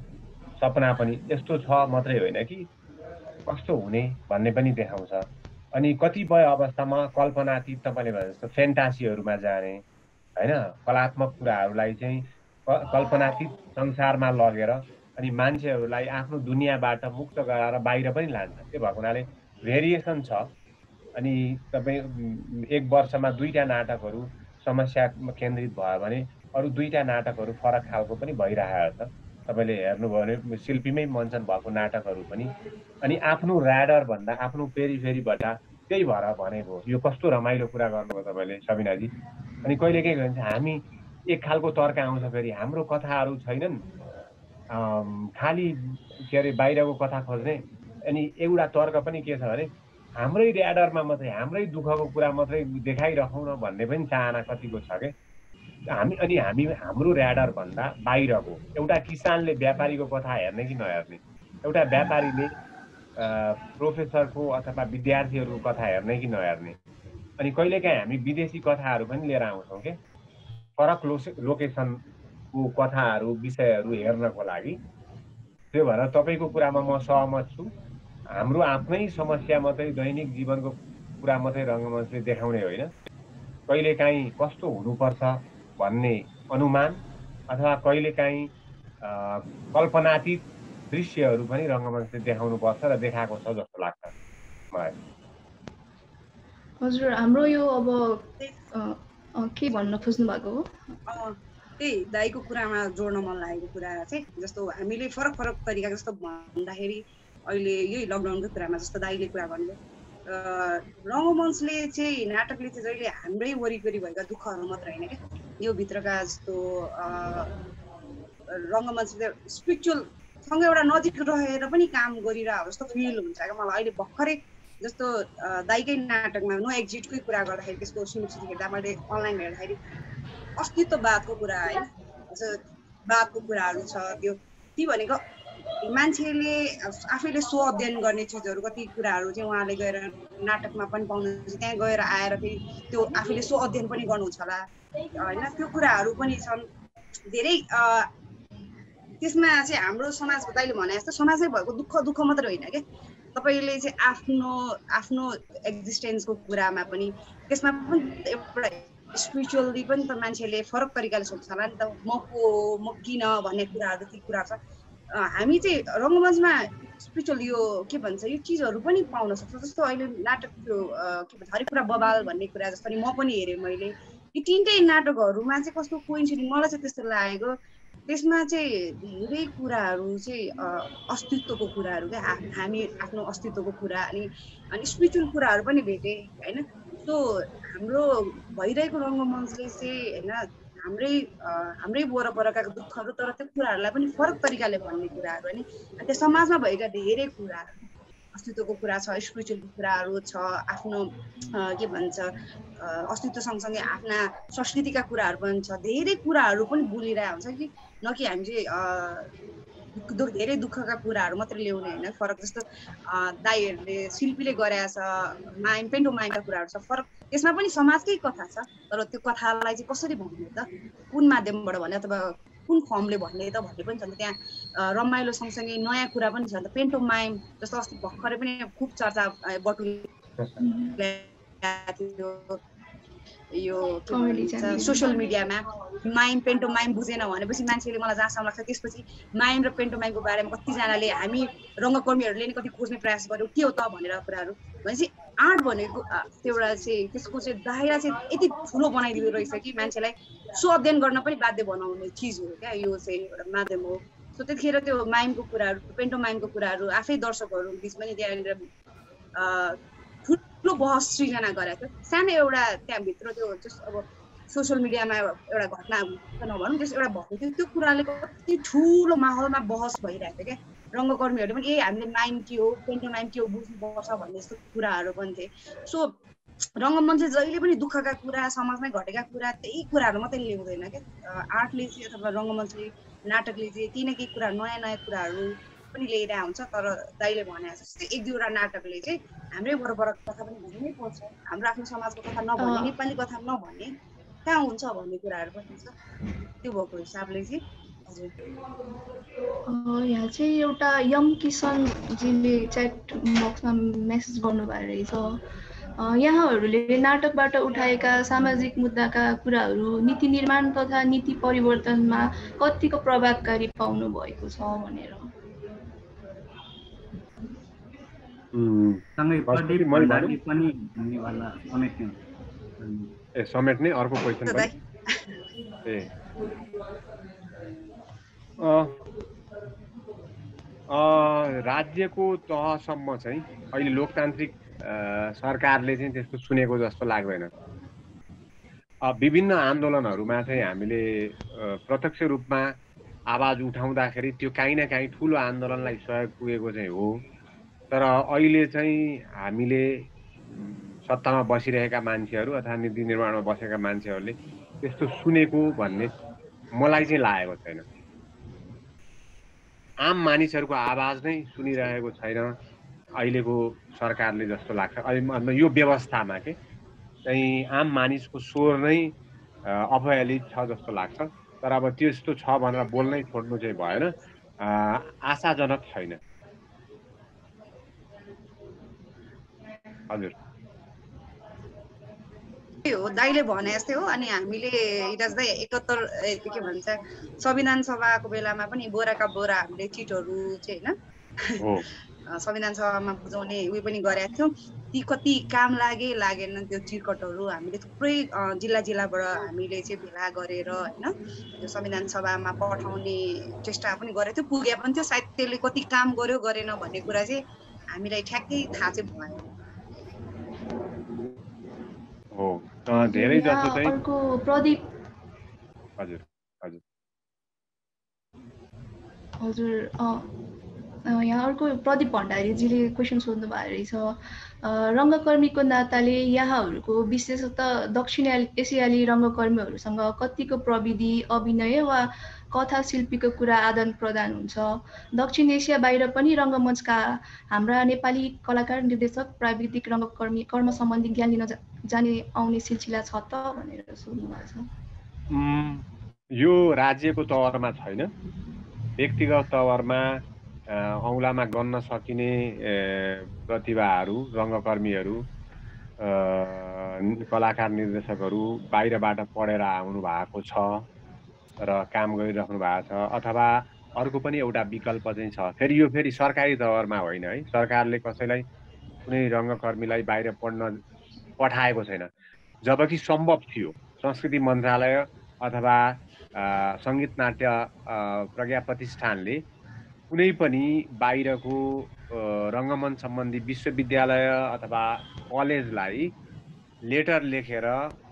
सपना पनि यस्तो छ मात्रै होइन कि? कस्तो हुने भन्ने पनि देखाउँछ। अनि कतिपय अवस्थामा कल्पनातीत तपाईँले भने जस्तो फेन्टासीहरूमा जाने होइन? कलात्मक कुराहरूलाई चाहिँ कल्पनातीत संसारमा लगेर अनि मान्छेहरूलाई आफ्नो दुनियाँबाट मुक्त गराएर बाहिर पनि लान्छ। त्यो भएको हुनाले भेरिएसन छ। अनि तपाईँ एक वर्षमा दुईवटा नाटकहरू समस्या केन्द्रित भयो भने अरू दुईवटा नाटकहरू फरक खालको पनि भइरहेको छ। तपाईँले हेर्नुभयो भने शिल्पीमै मञ्चन भएको नाटकहरू पनि। अनि आफ्नो ऱ्याडरभन्दा आफ्नो पेरिफेरीबाट त्यही भएर भनेको यो कस्तो रमाइलो कुरा गर्नुभयो तपाईँले सबिनाजी। अनि कहिले के भन्छ हामी एक खालको तर्क आउँछ फेरि। हाम्रो कथाहरू छैनन्। खालि के अरे बाहिरको कथा खोज्ने। अनि एउटा तर्क पनि के छ भने हाम्रै ऱ्याडरमा मात्रै हाम्रै दुःखको कुरा मात्रै देखाइराखौँ न भन्ने पनि चाहना कतिको छ क्या हामी अनि हामी हाम्रो भन्दा बाहिरको एउटा किसानले व्यापारीको कथा हेर्ने कि नहेर्ने? एउटा व्यापारीले प्रोफेसरको अथवा विद्यार्थीहरूको कथा हेर्ने कि नहेर्ने? अनि कहिलेकाहीँ हामी विदेशी कथाहरू पनि लिएर आउँछौँ क्या फरक लोसे लोकेसनको कथाहरू विषयहरू हेर्नको लागि। त्यो भएर तपाईँको कुरामा म सहमत छु। हाम्रो आफ्नै समस्या मात्रै दैनिक जीवनको कुरा मात्रै रङ्गमञ्चले देखाउने होइन। कहिलेकाहीँ कस्तो हुनुपर्छ? भन्ने अनुमान अथवा कहिलेकाहीँ कल्पनातीत दृश्यहरू पनि रङ्गमञ्चले देखाउनुपर्छ र देखाएको छ जस्तो लाग्छ मलाई। हजुर हाम्रो यो अब के भन्न खोज्नु भएको हो त्यही दाईको कुरामा जोड्न मन लागेको कुरा चाहिँ जस्तो हामीले फरक फरक तरिका जस्तो भन्दाखेरि अहिले यही लकडाउनको कुरामा जस्तो दाईले कुरा गर्नुभयो। रङ्गमञ्चले चाहिँ नाटकले चाहिँ जहिले हाम्रै वरिपरि भएका दुःखहरू मात्र होइन क्या। यो भित्रका जस्तो रङ्गमञ्चले स्पिरिचुअलसँग एउटा नजिक रहेर पनि काम गरिरह जस्तो फिल हुन्छ क्या। मलाई अहिले भर्खरै जस्तो दाइकै नाटकमा नो एक्जिटकै कुरा गर्दाखेरि त्यसको सुनिश्चित हेर्दा मैले अनलाइन हेर्दाखेरि अस्तित्ववादको कुरा होइन। वादको कुराहरू छ त्यो ती भनेको मान्छेले आफैले स्व अध्ययन गर्ने चिजहरू कति कुराहरू चाहिँ उहाँले गएर नाटकमा पनि पाउनुहुन्छ त्यहाँ गएर आएर फेरि त्यो आफैले स्व अध्ययन पनि गर्नुहुन्छ होला। होइन त्यो कुराहरू पनि छन्। धेरै त्यसमा चाहिँ हाम्रो समाज दाइले भने जस्तो समाजै भएको दुःख दुःख मात्रै होइन क्या। तपाईँले चाहिँ आफ्नो आफ्नो एक्जिस्टेन्सको कुरामा पनि त्यसमा पनि एउटा स्पिरिचुअली पनि त मान्छेले फरक तरिकाले सोच्छ होला नि त। म को म किन भन्ने कुराहरू ती कुरा छ। हामी चाहिँ रङ्गमञ्चमा स्पिरिचुअल यो के भन्छ यो चिजहरू पनि पाउन सक्छ। जस्तो अहिले नाटक त्यो के भन्छ हरेक कुरा बबाल भन्ने कुरा जस्तो म पनि हेरेँ मैले। यी तिनटै नाटकहरूमा चाहिँ कस्तो कोइन्सिडेन्ट मलाई चाहिँ त्यस्तो लागेको त्यसमा चाहिँ धेरै कुराहरू चाहिँ अस्तित्वको कुराहरू क्या। हामी आफ्नो अस्तित्वको कुरा अनि अनि स्पिरिचुअल कुराहरू पनि भेटेँ होइन? सो हाम्रो भइरहेको रङ्गमञ्चले चाहिँ होइन हाम्रै हाम्रै वरपरका दुःखहरू तर त्यो कुराहरूलाई पनि फरक तरिकाले भन्ने कुराहरू होइन। त्यो समाजमा भएका धेरै कुराहरू अस्तित्वको कुरा छ स्पिरिचुअलको कुराहरू छ आफ्नो के भन्छ अस्तित्व सँगसँगै आफ्ना संस्कृतिका कुराहरू पनि छ। धेरै कुराहरू पनि बोलिरहेको हुन्छ कि न कि हामी चाहिँ धेरै दुःखका कुराहरू मात्रै ल्याउने होइन। फरक जस्तो दाईहरूले शिल्पीले गरेका छ माइम पेन्टो माइमका कुराहरू छ फरक। त्यसमा पनि समाजकै कथा छ तर त्यो कथालाई चाहिँ कसरी भन्ने त? कुन माध्यमबाट भन्ने अथवा कुन फर्मले भन्ने त भन्ने पनि छ नि त्यहाँ। रमाइलो सँगसँगै नयाँ कुरा पनि छ नि त। पेन्टो माइम जस्तो अस्ति भर्खरै पनि खुब चर्चा बटुल यो सोसियल मिडियामा माइम पेन्टो माइम बुझेन भनेपछि मान्छेले मलाई जहाँसम्म लाग्छ त्यसपछि माइम र पेन्टो माइमको बारेमा कतिजनाले हामी रङ्गकर्मीहरूले नि कति खोज्ने प्रयास गर्यौँ के हो त भनेर कुराहरू। भनेपछि आर्ट भनेको त्यो एउटा चाहिँ त्यसको चाहिँ दायरा चाहिँ यति ठुलो बनाइदिँदो रहेछ कि मान्छेलाई सो अध्ययन गर्न पनि बाध्य बनाउने चिज हो क्या यो चाहिँ एउटा माध्यम हो। सो त्यतिखेर त्यो माइमको कुराहरू पेन्टो माइमको कुराहरू आफै दर्शकहरू बिच पनि त्यहाँनिर ठुलो बहस सृजना गरेको थियो सानो एउटा त्यहाँभित्र त्यो जस्तो अब सोसियल मिडियामा एउटा घटना नभनौँ त्यस एउटा भएको थियो त्यो कुराले कति ठुलो माहौलमा बहस भइरहेको थियो क्या। रङ्गकर्मीहरूले पनि ए हामीले माइम के हो पेन्टो माइम के हो बुझ्नुपर्छ भन्ने जस्तो कुराहरू पनि थिए। सो रङ्गमञ्च जहिले पनि दुःखका कुरा समाजमै घटेका कुरा त्यही कुराहरू मात्रै ल्याउँदैन क्या। आर्टले चाहिँ अथवा रङ्गमञ्चले नाटकले चाहिँ केही न केही कुरा नयाँ नयाँ कुराहरू पनि ल्याइरहेको हुन्छ तर दाइले भने जस्तै एक दुईवटा नाटकले चाहिँ हाम्रै वरपर कथा पनि भन्नै पर्छ। हाम्रो आफ्नो समाजको कथा नभन्ने नेपाली कथा नभन्ने कहाँ हुन्छ भन्ने कुराहरू पनि छ त्यो भएको हिसाबले चाहिँ यहाँ चाहिँ एउटा यम किसनजीले च्याट बक्समा मेसेज गर्नुभएको रहेछ। यहाँहरूले नाटकबाट उठाएका सामाजिक मुद्दाका कुराहरू नीति निर्माण तथा नीति परिवर्तनमा कतिको प्रभावकारी पाउनु भएको छ भनेर। सँगै प्रदीप भण्डारी पनि भन्नेवाला समेट्ने ए समेट्ने अर्को क्वेसन ए। राज्यको तहसम्म चाहिँ अहिले लोकतान्त्रिक सरकारले चाहिँ त्यस्तो सुनेको जस्तो लाग्दैन। विभिन्न आन्दोलनहरूमा चाहिँ हामीले प्रत्यक्ष रूपमा आवाज उठाउँदाखेरि त्यो काहीँ न काहीँ ठुलो आन्दोलनलाई सहयोग पुगेको चाहिँ हो। तर अहिले चाहिँ हामीले सत्तामा बसिरहेका मान्छेहरू अथवा नीति निर्माणमा बसेका मान्छेहरूले त्यस्तो सुनेको भन्ने मलाई चाहिँ लागेको छैन। आम मानिसहरूको आवाज नै सुनिरहेको छैन अहिलेको सरकारले जस्तो लाग्छ। अहिले यो व्यवस्थामा के चाहिँ आम मानिसको स्वर नै अवहेलित छ जस्तो लाग्छ। तर अब त्यस्तो छ भनेर बोल्नै छोड्नु चाहिँ भएन। आशाजनक छैन। हजुर। हो दाइले भने जस्तै हो अनि हामीले हिराज दाई एकहत्तर के भन्छ संविधान सभाको बेलामा पनि बोराका बोरा हामीले चिटहरू चाहिँ होइन संविधान सभामा बुझाउने उयो पनि गरेका थियौँ। ती कति काम लागे लागेन त्यो चिरकटहरू हामीले थुप्रै जिल्ला जिल्लाबाट हामीले चाहिँ भेला गरेर होइन त्यो संविधान सभामा पठाउने चेष्टा पनि गरेको थियो। पुगे पनि थियो सायद त्यसले कति काम गर्यो गरेन भन्ने कुरा चाहिँ हामीलाई ठ्याक्कै थाहा चाहिँ भएन। हो. धेरै जस्तो चाहिँ प्रदीप। हजुर हजुर। हजुर यहाँ अर्को प्रदीप भण्डारीजीले क्वेसन सोध्नु भएको रहेछ रङ्गकर्मीको नाताले यहाँहरूको विशेषतः दक्षिण एसियाली रङ्गकर्मीहरूसँग कतिको प्रविधि अभिनय वा कथा शिल्पीको कुरा आदान प्रदान हुन्छ। दक्षिण एसिया बाहिर पनि रङ्गमञ्चका हाम्रा नेपाली कलाकार निर्देशक प्राविधिक रङ्गकर्मी कर्म सम्बन्धी ज्ञान लिन जाने आउने सिलसिला छ त भनेर सोध्नु भएको छ यो राज्यको तवरमा छैन। व्यक्तिगत तवरमा औँलामा गन्न सकिने प्रतिभाहरू रङ्गकर्मीहरू कलाकार निर्देशकहरू बाहिरबाट पढेर आउनु भएको छ। र काम गरिराख्नु भएको छ। अथवा अर्को पनि एउटा विकल्प चाहिँ छ। फेरि यो फेरि सरकारी तवरमा होइन है। सरकारले कसैलाई कुनै रङ्गकर्मीलाई बाहिर पढ्न पठाएको छैन। जबकि सम्भव थियो। संस्कृति मन्त्रालय अथवा सङ्गीत नाट्य प्रज्ञा प्रतिष्ठानले कुनै पनि बाहिरको रङ्गमञ्च सम्बन्धी विश्वविद्यालय अथवा कलेजलाई लेटर लेखेर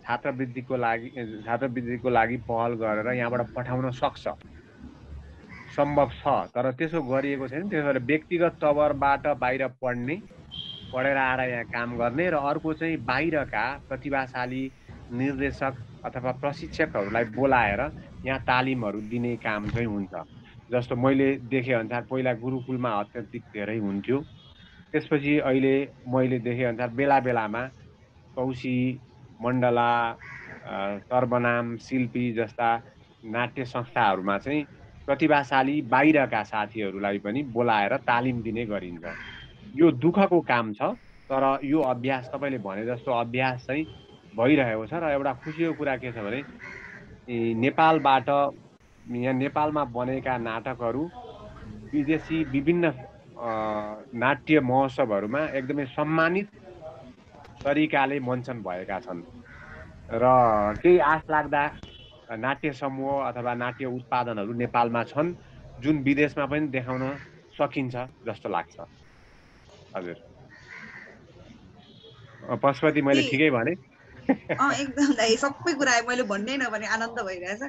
छात्रवृत्तिको लागि छात्रवृत्तिको लागि पहल गरेर यहाँबाट पठाउन सक्छ। सम्भव छ तर त्यसो गरिएको छैन। त्यसो व्यक्तिगत तवरबाट बाहिर पढ्ने पढेर आएर यहाँ काम गर्ने र अर्को चाहिँ बाहिरका प्रतिभाशाली निर्देशक अथवा प्रशिक्षकहरूलाई बोलाएर यहाँ तालिमहरू दिने काम चाहिँ हुन्छ। जस्तो मैले देखेअनुसार पहिला गुरुकुलमा अत्यधिक धेरै हुन्थ्यो। त्यसपछि अहिले मैले देखेअनुसार बेला बेलामा कौशी मण्डला सर्वनाम शिल्पी जस्ता नाट्य संस्थाहरूमा चाहिँ प्रतिभाशाली बाहिरका साथीहरूलाई पनि बोलाएर तालिम दिने गरिन्छ। यो दुःखको काम छ तर यो अभ्यास तपाईँले भने जस्तो अभ्यास चाहिँ भइरहेको छ र एउटा खुसीको कुरा के छ भने नेपालबाट यहाँ नेपालमा बनेका नाटकहरू विदेशी विभिन्न नाट्य महोत्सवहरूमा एकदमै सम्मानित तरिकाले मञ्चन भएका छन्। र केही आश लाग्दा नाट्य समूह अथवा नाट्य उत्पादनहरू नेपालमा छन् जुन विदेशमा पनि देखाउन सकिन्छ जस्तो लाग्छ। हजुर। पशुपति मैले ठिकै भने? एकदम दाइ सबै कुरा मैले भन्नै नभने आनन्द भइरहेछ।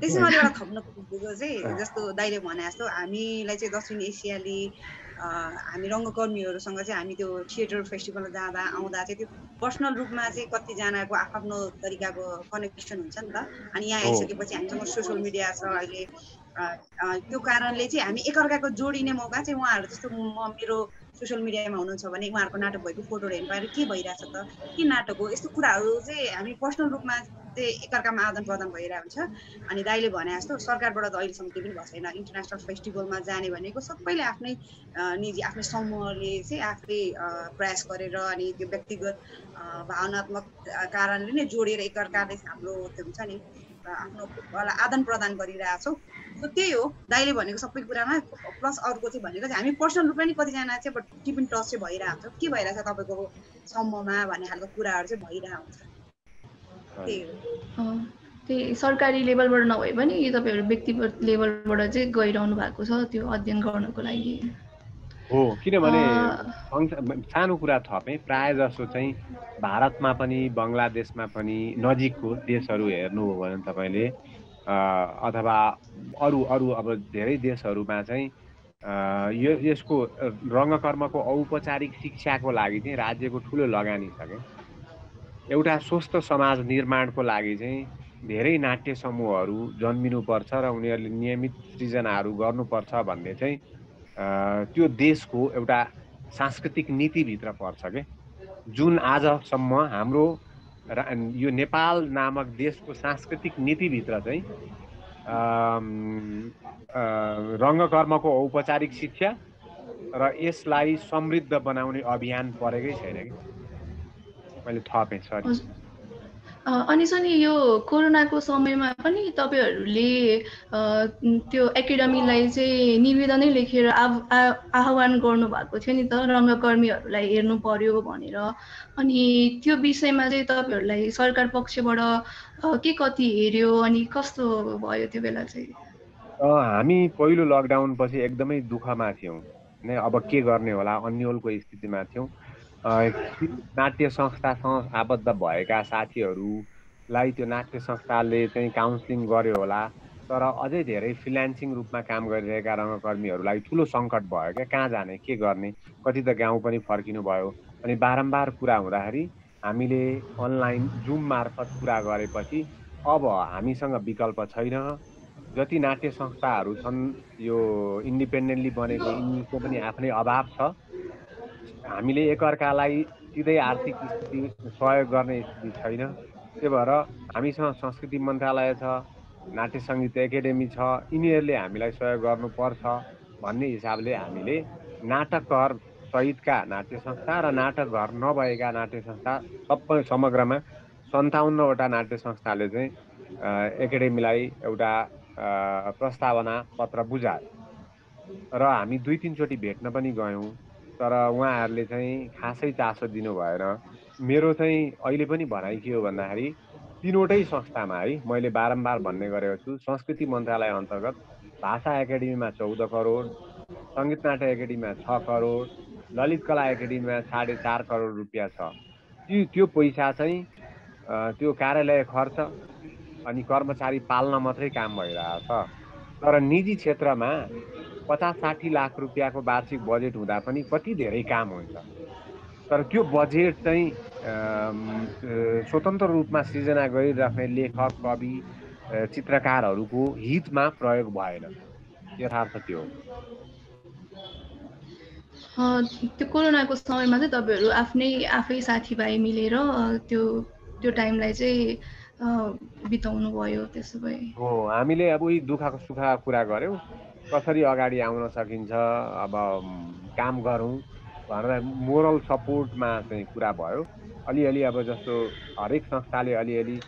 त्यसैमा एउटा थप्न खोजेको चाहिँ जस्तो दाइले भने जस्तो हामीलाई चाहिँ दक्षिण एसियाली हामी रङ्गकर्मीहरूसँग चाहिँ हामी त्यो थिएटर फेस्टिभलमा जाँदा आउँदा चाहिँ त्यो पर्सनल रूपमा चाहिँ कतिजनाको आफ्नो तरिकाको कनेक्सन हुन्छ नि त। अनि यहाँ आइसकेपछि हामीसँग सोसियल मिडिया छ अहिले त्यो कारणले चाहिँ हामी एकअर्काको जोडिने मौका चाहिँ उहाँहरू जस्तो म मेरो सोसियल मिडियामा हुनुहुन्छ भने उहाँहरूको नाटक भएको फोटोहरू हेर्नु पाएर के भइरहेछ त? के नाटक हो? यस्तो कुराहरू चाहिँ हामी पर्सनल रूपमा चाहिँ एकअर्कामा आदान प्रदान भइरहेको हुन्छ। अनि दाइले भने जस्तो सरकारबाट त अहिलेसम्म केही पनि भएको छैन। इन्टरनेसनल फेस्टिभलमा जाने भनेको सबैले आफ्नै निजी आफ्नै समूहले चाहिँ आफै प्रयास गरेर अनि त्यो व्यक्तिगत भावनात्मक कारणले नै जोडेर एकअर्काले हाम्रो त्यो हुन्छ नि आफ्नो आदान प्रदान गरिरहेछौँ। त्यही हो। दाइले भनेको सबै कुरामा प्लस अर्को चाहिँ भनेको चाहिँ हामी पर्सनल रूपमा नि कतिजना चाहिँ टिप इन टच चाहिँ भइरहेको हुन्छ के भइरहेछ तपाईँको समूहमा भन्ने खालको कुराहरू चाहिँ भइरहेको हुन्छ। त्यही हो। त्यही सरकारी लेभलबाट नभए पनि तपाईँहरू व्यक्तिगत लेभलबाट चाहिँ गइरहनु भएको छ त्यो अध्ययन गर्नको लागि। हो किनभने सानो कुरा थपेँ प्राय जसो चाहिँ भारतमा पनि बङ्गलादेशमा पनि नजिकको देशहरू हेर्नुभयो भने तपाईँले अथवा अरू अरू अब धेरै देशहरूमा चाहिँ यो यसको रङ्गकर्मको औपचारिक शिक्षाको लागि चाहिँ राज्यको ठुलो लगानी छ क्या। एउटा स्वस्थ समाज निर्माणको लागि चाहिँ धेरै नाट्य समूहहरू जन्मिनुपर्छ र उनीहरूले नियमित सृजनाहरू गर्नुपर्छ भन्ने चाहिँ त्यो देशको एउटा सांस्कृतिक नीतिभित्र पर्छ क्या। जुन आजसम्म हाम्रो यो नेपाल नामक देशको सांस्कृतिक नीतिभित्र चाहिँ रङ्गकर्मको औपचारिक शिक्षा र यसलाई समृद्ध बनाउने अभियान परेकै छैन कि? मैले थपेँ सरी। अनि नि यो कोरोनाको समयमा पनि तपाईँहरूले त्यो एकाडेमीलाई चाहिँ निवेदनै लेखेर आह्वान गर्नुभएको थियो नि त रङ्गकर्मीहरूलाई हेर्नु पर्यो भनेर। अनि त्यो विषयमा चाहिँ तपाईँहरूलाई सरकार पक्षबाट के कति हेऱ्यो अनि कस्तो भयो त्यो बेला चाहिँ? हामी पहिलो लकडाउन पछि एकदमै दुःखमा थियौँ। अब के गर्ने होला अन्यलको स्थितिमा थियौँ। नाट्य संस्थासँग आबद्ध भएका साथीहरूलाई त्यो नाट्य संस्थाले चाहिँ काउन्सिलिङ गर्यो होला। तर अझै धेरै फ्रिल्यान्सिङ रूपमा काम गरिरहेका रङ्गकर्मीहरूलाई ठुलो सङ्कट भयो क्या। कहाँ जाने के गर्ने? कति त गाउँ पनि फर्किनु भयो अनि बारम्बार कुरा हुँदाखेरि हामीले अनलाइन जुम मार्फत कुरा गरेपछि अब हामीसँग विकल्प छैन। जति नाट्य संस्थाहरू छन् यो इन्डिपेन्डेन्टली बनेको यिनको पनि आफ्नै अभाव छ। हामीले एकअर्कालाई सिधै आर्थिक स्थिति सहयोग गर्ने स्थिति छैन। त्यही भएर हामीसँग संस्कृति मन्त्रालय छ नाट्य सङ्गीत एकाडेमी छ यिनीहरूले हामीलाई सहयोग गर्नुपर्छ भन्ने हिसाबले हामीले नाटक घर सहितका नाट्य संस्था र नाटक घर नभएका नाट्य संस्था सबै समग्रमा सन्ताउन्नवटा नाट्य संस्थाले चाहिँ एकाडेमीलाई एउटा प्रस्तावना पत्र बुझायो र हामी दुई तिनचोटि भेट्न पनि गयौँ। तर उहाँहरूले चाहिँ खासै चासो दिनु भएन मेरो चाहिँ अहिले पनि भनाइ के हो भन्दाखेरि तिनवटै संस्थामा है मैले बारम्बार भन्ने गरेको छु। संस्कृति मन्त्रालय अन्तर्गत भाषा एकाडेमीमा चौध करोड सङ्गीत नाट्य एकाडेमीमा छ करोड ललित कला एकाडेमीमा साढे चार करोड रुपियाँ छ। त्यो त्यो पैसा चाहिँ त्यो कार्यालय खर्च अनि कर्मचारी पाल्न मात्रै काम भइरहेछ। तर निजी क्षेत्रमा पचास साठी लाख रुपियाँको वार्षिक बजेट हुँदा पनि कति धेरै काम हुन्छ? तर त्यो बजेट चाहिँ स्वतन्त्र रूपमा सृजना गरिराख्ने लेखक कवि चित्रकारहरूको हितमा प्रयोग भएन। यथार्थ त्यो हो। त्यो कोरोनाको समयमा चाहिँ तपाईँहरू आफ्नै आफै साथीभाइ मिलेर त्यो त्यो टाइमलाई चाहिँ बिताउनु भयो त्यसो भए। हो हामीले अब दुःखको सुखको कुरा गऱ्यौँ। कसरी अगाडि आउन सकिन्छ अब काम गरौँ भनेर मोरल सपोर्टमा चाहिँ कुरा भयो। अलिअलि अब जस्तो हरेक संस्थाले अलिअलि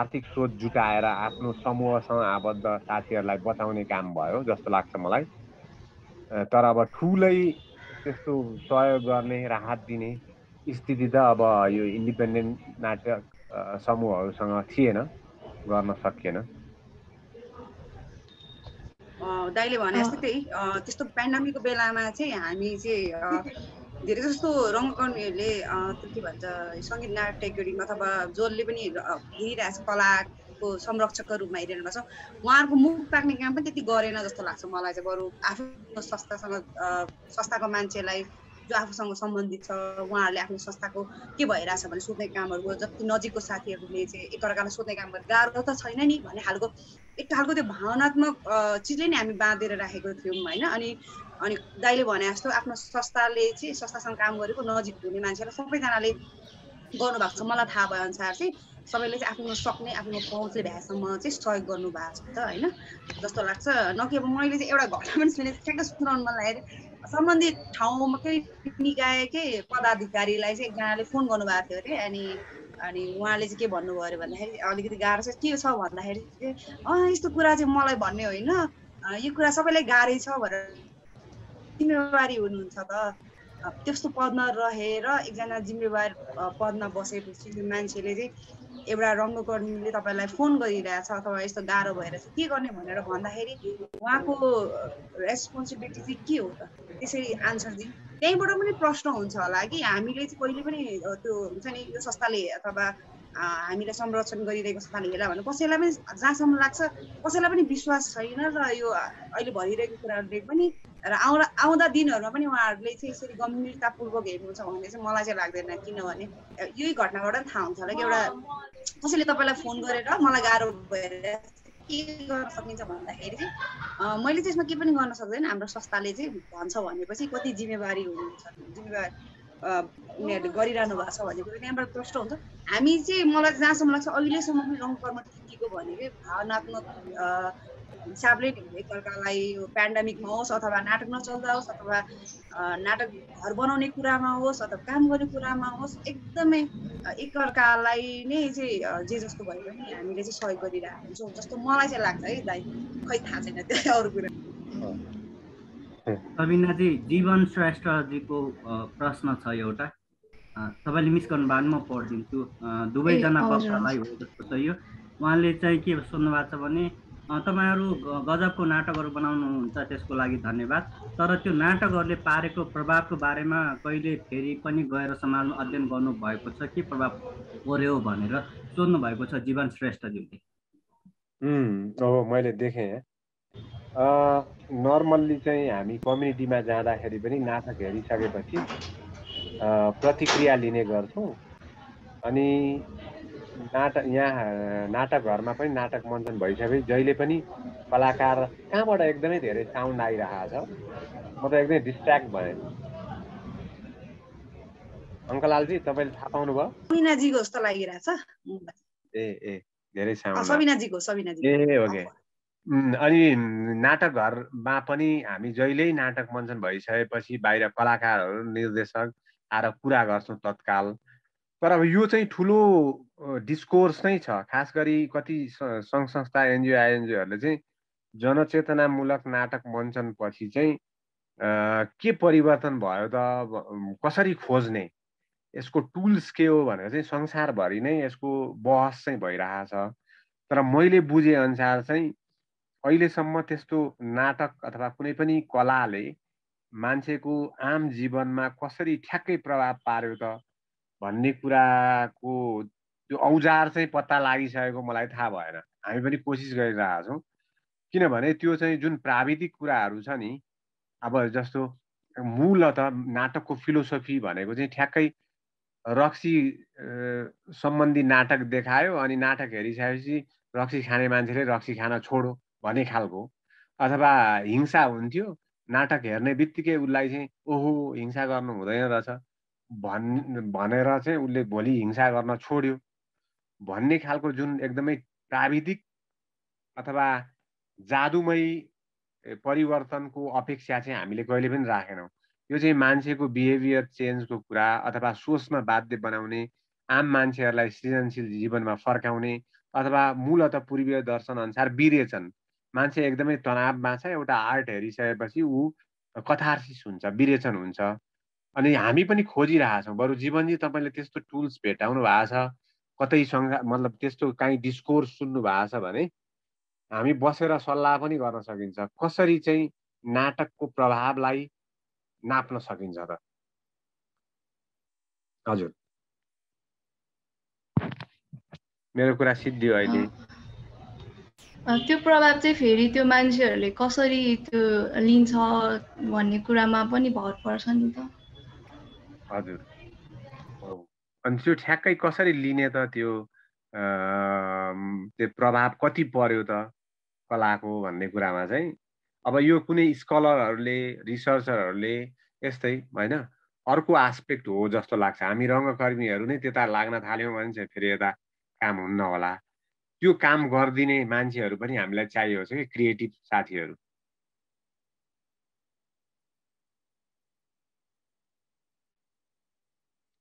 आर्थिक स्रोत जुटाएर आफ्नो समूहसँग आबद्ध साथीहरूलाई बचाउने काम भयो जस्तो लाग्छ मलाई। तर अब ठुलै त्यस्तो सहयोग गर्ने राहत दिने स्थिति त अब यो इन्डिपेन्डेन्ट नाटक समूहहरूसँग थिएन गर्न सकिएन। दाइले भने जस्तै त्यही त्यस्तो पेन्डामिकको बेलामा चाहिँ हामी चाहिँ धेरै जस्तो रङ्गकर्मीहरूले के भन्छ सङ्गीत नाट्य एकाडेमी अथवा जसले पनि हेरिरहेको छ कलाको संरक्षकको रूपमा हेरिरहनु भएको छ उहाँहरूको मुख पाक्ने काम पनि त्यति गरेन जस्तो लाग्छ मलाई चाहिँ बरु आफ्नो संस्थासँग संस्थाको मान्छेलाई। जो आफूसँग सम्बन्धित छ उहाँहरूले आफ्नो संस्थाको के भइरहेछ भने सोध्ने कामहरू जति नजिकको साथीहरूले चाहिँ एकअर्कालाई सोध्ने काम गर्नु गाह्रो त छैन नि भन्ने खालको एक खालको त्यो भावनात्मक चिजले नै हामी बाँधेर राखेको थियौँ होइन। अनि अनि दाइले भने जस्तो आफ्नो संस्थाले चाहिँ संस्थासँग काम गरेको नजिक हुने मान्छेलाई सबैजनाले गर्नुभएको छ। मलाई थाहा भए अनुसार चाहिँ सबैले चाहिँ आफ्नो सक्ने आफ्नो पहुँचले भ्याएसम्म चाहिँ सहयोग गर्नु भएको छ त होइन। जस्तो लाग्छ। न कि अब मैले चाहिँ एउटा घटना पनि सुनेको ठ्याक्क सुनाउनु मन सम्बन्धित ठाउँकै निकायकै पदाधिकारीलाई चाहिँ एकजनाले फोन गर्नुभएको थियो अरे अनि अनि उहाँले चाहिँ के भन्नुभयो अरे भन्दाखेरि अलिकति गाह्रो छ। के छ भन्दाखेरि चाहिँ अँ यस्तो कुरा चाहिँ मलाई भन्ने होइन। यो कुरा सबैलाई गाह्रै छ भनेर जिम्मेवारी हुनुहुन्छ त। त्यस्तो पदमा रहेर एकजना जिम्मेवार पदमा बसेपछि त्यो मान्छेले चाहिँ एउटा रङ्गकर्मीले तपाईँलाई फोन गरिरहेछ अथवा यस्तो गाह्रो भएर चाहिँ के गर्ने भनेर भन्दाखेरि उहाँको रेस्पोन्सिबिलिटी चाहिँ के हो त? त्यसरी आन्सर दिनु त्यहीँबाट पनि प्रश्न हुन्छ होला कि हामीले चाहिँ कहिले पनि त्यो हुन्छ नि यो संस्थाले अथवा हामीलाई संरक्षण गरिरहेको संस्थाले हेर्ला भने कसैलाई पनि जहाँसम्म लाग्छ कसैलाई पनि विश्वास छैन र यो अहिले भइरहेको कुराहरूले पनि र आउँदा आउँदा दिनहरूमा पनि उहाँहरूले चाहिँ यसरी गम्भीरतापूर्वक हेर्नुहुन्छ भन्ने चाहिँ मलाई चाहिँ लाग्दैन किनभने यही घटनाबाट थाहा हुन्छ होला कि एउटा कसैले तपाईँलाई फोन गरेर मलाई गाह्रो भएर के गर्न सकिन्छ भन्दाखेरि चाहिँ मैले चाहिँ यसमा के पनि गर्न सक्दैन हाम्रो संस्थाले चाहिँ भन्छ भनेपछि कति जिम्मेवारी हुनुहुन्छ जिम्मेवारी उनीहरूले गरिरहनु भएको छ भन्ने कुरो त्यहाँबाट प्रश्न हुन्छ। हामी चाहिँ मलाई जहाँसम्म लाग्छ अहिलेसम्म पनि रङ कर्म टिकेको भनेकै भावनात्मक हिसाबले एकअर्कालाई यो पेन्डामिकमा होस् अथवा नाटक नचल्दा होस् अथवा नाटक घर बनाउने कुरामा होस् अथवा काम गर्ने कुरामा होस् एकदमै एकअर्कालाई नै चाहिँ जे जस्तो भयो भने हामीले चाहिँ सहयोग गरिरहेको हुन्छौँ जस्तो मलाई चाहिँ लाग्छ है दाइ। खै थाहा छैन त्यो अरू कुरा। सबिनाजी जीवन श्रेष्ठजीको प्रश्न छ एउटा। तपाईँले मिस गर्नुभयो भने म पढिदिन्छु। दुवैजना पक्षलाई हो जस्तो छ यो। उहाँले चाहिँ के सोध्नु भएको छ भने तपाईँहरू गजबको नाटकहरू बनाउनुहुन्छ त्यसको लागि धन्यवाद। तर त्यो नाटकहरूले पारेको प्रभावको बारेमा कहिले फेरि पनि गएर सम्हाल्नु अध्ययन गर्नुभएको छ? के प्रभाव पर्यो भनेर सोध्नु भएको छ जीवन श्रेष्ठज्यूले अब मैले देखेँ। नर्मल्ली चाहिँ हामी कम्युनिटीमा जाँदाखेरि पनि नाटक हेरिसकेपछि प्रतिक्रिया लिने गर्छौँ। अनि नाटक यहाँ नाटकघरमा पनि नाटक मञ्चन भइसकेपछि जहिले पनि कलाकार कहाँबाट एकदमै धेरै साउन्ड आइरहेको छ म त एकदमै डिस्ट्र्याक्ट भएँ। अङ्कलालजी तपाईँले थाहा पाउनुभयो? सबिनाजीको जस्तो लागिरहेछ। ए ए धेरै साउन्ड सबिनाजीको सबिनाजी ए ओके अनि नाटकघरमा पनि हामी जहिल्यै नाटक मञ्चन भइसकेपछि बाहिर कलाकारहरू निर्देशक आएर कुरा गर्छौँ तत्काल। तर अब यो चाहिँ ठुलो डिस्कोर्स नै छ। खास गरी कति सङ्घ संस्था एनजिओ आइएनजिओहरूले चाहिँ जनचेतनामूलक नाटक मञ्चन पछि चाहिँ के परिवर्तन भयो त कसरी खोज्ने? यसको टुल्स के हो भनेर चाहिँ संसारभरि नै यसको बहस चाहिँ भइरहेछ। तर मैले बुझे अनुसार चाहिँ अहिलेसम्म त्यस्तो नाटक अथवा कुनै पनि कलाले मान्छेको आम जीवनमा कसरी ठ्याक्कै प्रभाव पार्यो त भन्ने कुराको त्यो औजार चाहिँ पत्ता लागिसकेको मलाई थाहा भएन। हामी पनि कोसिस गरिरहेको छौँ। किनभने त्यो चाहिँ जुन प्राविधिक कुराहरू छ नि अब जस्तो मूलत नाटकको फिलोसफी भनेको चाहिँ ठ्याक्कै रक्सी सम्बन्धी नाटक देखायो अनि नाटक हेरिसकेपछि रक्सी खाने मान्छेले रक्सी खान छोडो भन्ने खालको। अथवा हिंसा हुन्थ्यो नाटक हेर्ने बित्तिकै उसलाई चाहिँ ओहो हिंसा गर्नु हुँदैन रहेछ। भन् भनेर चाहिँ उसले भोलि हिंसा गर्न छोड्यो। भन्ने खालको जुन एकदमै प्राविधिक अथवा जादुमय परिवर्तनको अपेक्षा चाहिँ हामीले कहिले पनि राखेनौँ। यो चाहिँ मान्छेको बिहेभियर चेन्जको कुरा अथवा सोचमा बाध्य बनाउने आम मान्छेहरूलाई सृजनशील जीवनमा फर्काउने अथवा मूलत पूर्वीय दर्शन अनुसार विरेचन मान्छे एकदमै तनावमा छ एउटा आर्ट हेरिसकेपछि ऊ कथार्सिस हुन्छ विरेचन हुन्छ। अनि हामी पनि खोजिरहेछौँ बरु जीवनजी तपाईँले त्यस्तो टुल्स भेटाउनु भएको छ कतै मतलब त्यस्तो काहीँ डिस्कोर्स सुन्नु भएको छ भने हामी बसेर सल्लाह पनि गर्न सकिन्छ। कसरी चाहिँ नाटकको प्रभावलाई नाप्न सकिन्छ त? हजुर। मेरो कुरा सिद्धियो अहिले। त्यो प्रभाव चाहिँ फेरि त्यो मान्छेहरूले कसरी त्यो लिन्छ भन्ने कुरामा पनि भर पर्छ नि त। हजुर। अनि त्यो ठ्याक्कै कसरी लिने त त्यो त्यो प्रभाव कति पर्यो त कलाको भन्ने कुरामा चाहिँ अब यो कुनै स्कलरहरूले रिसर्चरहरूले यस्तै होइन अर्को आस्पेक्ट हो जस्तो लाग्छ। हामी रङ्गकर्मीहरू नै त्यता लाग्न थाल्यौँ भने चाहिँ फेरि यता काम हुन्न होला। त्यो काम गरिदिने मान्छेहरू पनि हामीलाई चाहिएको छ कि क्रिएटिभ साथीहरू।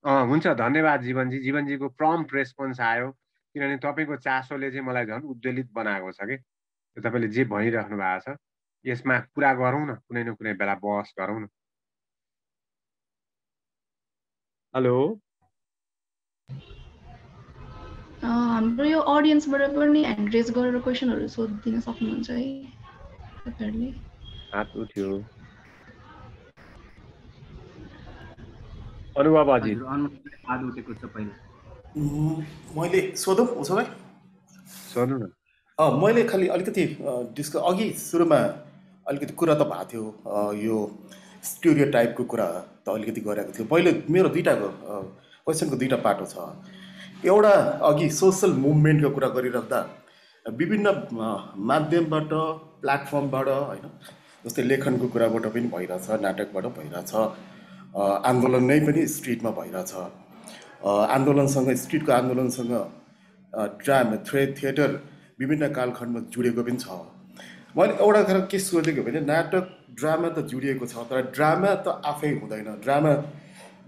अँ हुन्छ धन्यवाद जीवनजी। जीवनजीको प्रम्प रेस्पोन्स आयो किनभने तपाईँको चासोले चाहिँ मलाई झन् उद्वेलित बनाएको छ कि। तपाईँले जे भनिराख्नु भएको छ यसमा कुरा गरौँ न कुनै न कुनै बेला बहस गरौँ न। हेलो। हाम्रो यो अडियन्सबाट पनि ह्यान्ड रेज गरेर क्वेसनहरू सोधिदिन सक्नुहुन्छ है तपाईँहरूले? हात उठ्यो। अनुभव हजुर हात उठेको छ पहिला। मैले सोधौँ उसो भए सोध्नु न मैले खालि अलिकति डिस्क अघि सुरुमा अलिकति कुरा त भएको थियो यो स्टुडियो टाइपको कुरा त अलिकति गरेको थियो। पहिले मेरो दुइटाको क्वेसनको दुइटा पाटो छ। एउटा अघि सोसल मुभमेन्टको कुरा गरिराख्दा विभिन्न माध्यमबाट प्लेटफर्मबाट होइन जस्तै लेखनको कुराबाट पनि भइरहेछ नाटकबाट भइरहेछ आन्दोलन नै पनि स्ट्रिटमा भइरहेछ। आन्दोलनसँग स्ट्रिटको आन्दोलनसँग ड्रामा थ्रे थिएटर विभिन्न कालखण्डमा जोडिएको पनि छ। मैले एउटा कुरा के सोधेको भने नाटक ड्रामा त जोडिएको छ तर ड्रामा त आफै हुँदैन। ड्रामा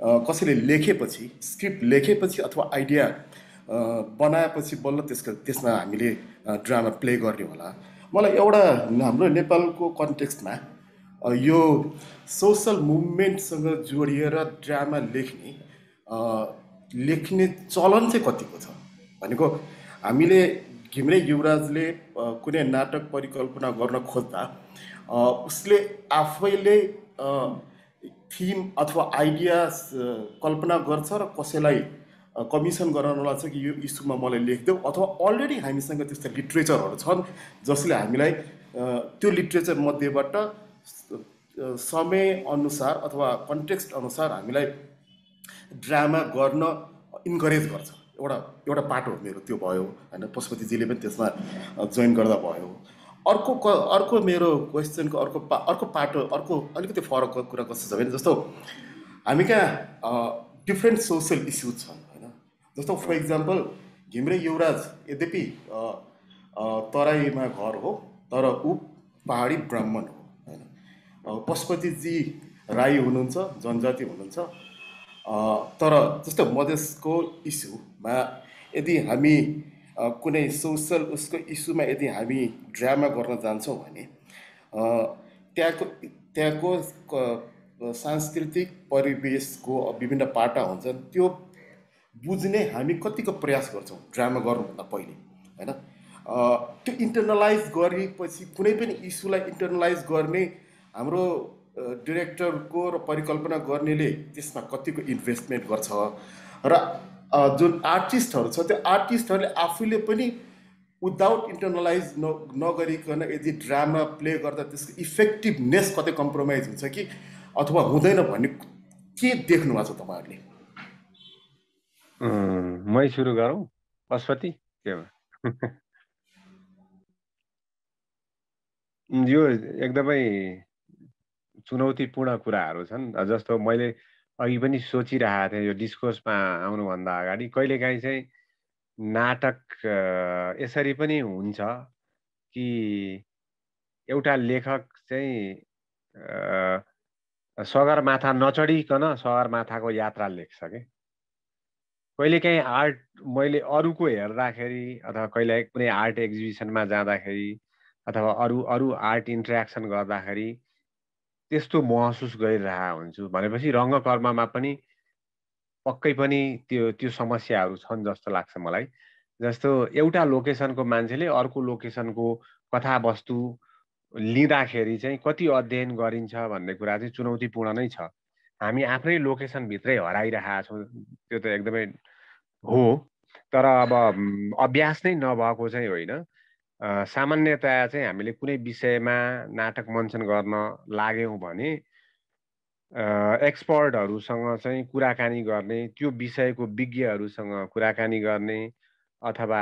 कसैले लेखेपछि स्क्रिप्ट लेखेपछि अथवा आइडिया बनाएपछि बल्ल त्यसको त्यसमा हामीले ड्रामा प्ले गर्ने होला। मलाई एउटा हाम्रो नेपालको कन्टेक्स्टमा यो सोसल मुभमेन्टसँग जोडिएर ड्रामा लेख्ने लेख्ने चलन चाहिँ कतिको छ? भनेको हामीले घिम्रे युवराजले कुनै नाटक परिकल्पना गर्न खोज्दा उसले आफैले थिम अथवा आइडिया कल्पना गर्छ र कसैलाई कमिसन गराउन लाग्छ कि यो इस्युमा मलाई लेखिदेऊ अथवा अलरेडी हामीसँग त्यस्ता लिट्रेचरहरू छन् जसले हामीलाई त्यो लिट्रेचर मध्येबाट समय अनुसार अथवा कन्टेक्स्ट अनुसार हामीलाई ड्रामा गर्न इन्करेज गर्छ। एउटा एउटा पाटो मेरो त्यो भयो होइन? पशुपतिजीले पनि त्यसमा जोइन गर्दा भयो। अर्को क अर्को मेरो क्वेसनको अर्को पा अर्को पाटो अर्को अलिकति फरकको कुरा कस्तो छ भने जस्तो हामी कहाँ डिफ्रेन्ट सोसियल इस्युज छन् होइन? जस्तो फर इक्जाम्पल घिम्रे युवराज यद्यपि तराईमा घर हो तर ऊ पहाडी ब्राह्मण हो होइन? पशुपतिजी राई हुनुहुन्छ जनजाति हुनुहुन्छ तर जस्तो मधेसको इस्युमा यदि हामी कुनै सोसल उसको इस्युमा यदि हामी ड्रामा गर्न जान्छौँ भने त्यहाँको त्यहाँको सांस्कृतिक परिवेशको विभिन्न पाटा हुन्छन् त्यो बुझ्ने हामी कतिको प्रयास गर्छौँ ड्रामा गर्नुभन्दा पहिले होइन? त्यो इन्टरनलाइज गरेपछि कुनै पनि इस्युलाई इन्टरनलाइज गर्ने हाम्रो डिरेक्टरको र परिकल्पना गर्नेले त्यसमा कतिको इन्भेस्टमेन्ट गर्छ र जुन आर्टिस्टहरू छ त्यो आर्टिस्टहरूले आफूले पनि विदाउट इन्टरनलाइज न नगरिकन यदि ड्रामा प्ले गर्दा त्यसको इफेक्टिभनेस कतै कम्प्रोमाइज हुन्छ कि? अथवा हुँदैन भन्ने के देख्नु भएको छ तपाईँहरूले? मै सुरु गरौँ? पशुपति के यो एकदमै चुनौतीपूर्ण कुराहरू छन्। जस्तो मैले अघि पनि सोचिरहेको थिएँ यो डिस्कोर्समा आउनुभन्दा अगाडि। कहिलेकाहीँ चाहिँ नाटक यसरी पनि हुन्छ कि एउटा लेखक चाहिँ सगरमाथा नचढिकन सगरमाथाको यात्रा लेख्छ कि? कहिलेकाहीँ आर्ट मैले अरूको हेर्दाखेरि अथवा कहिले कुनै आर्ट एक्जिबिसनमा जाँदाखेरि अथवा अरू अरू आर्ट इन्ट्रेक्सन गर्दाखेरि त्यस्तो महसुस गरिरहेको हुन्छु। भनेपछि रङ्गकर्ममा पनि पक्कै पनि त्यो त्यो समस्याहरू छन् जस्तो लाग्छ मलाई। जस्तो एउटा लोकेसनको मान्छेले अर्को लोकेसनको कथावस्तु लिँदाखेरि चाहिँ कति अध्ययन गरिन्छ भन्ने कुरा चाहिँ चुनौतीपूर्ण नै छ। हामी आफ्नै लोकेसनभित्रै हराइरहेका छौँ त्यो त एकदमै हो। तर अब अभ्यास नै नभएको चाहिँ होइन। सामान्यतया चाहिँ हामीले कुनै विषयमा नाटक मञ्चन गर्न लाग्यौँ भने एक्सपर्टहरूसँग चाहिँ कुराकानी गर्ने त्यो विषयको विज्ञहरूसँग कुराकानी गर्ने अथवा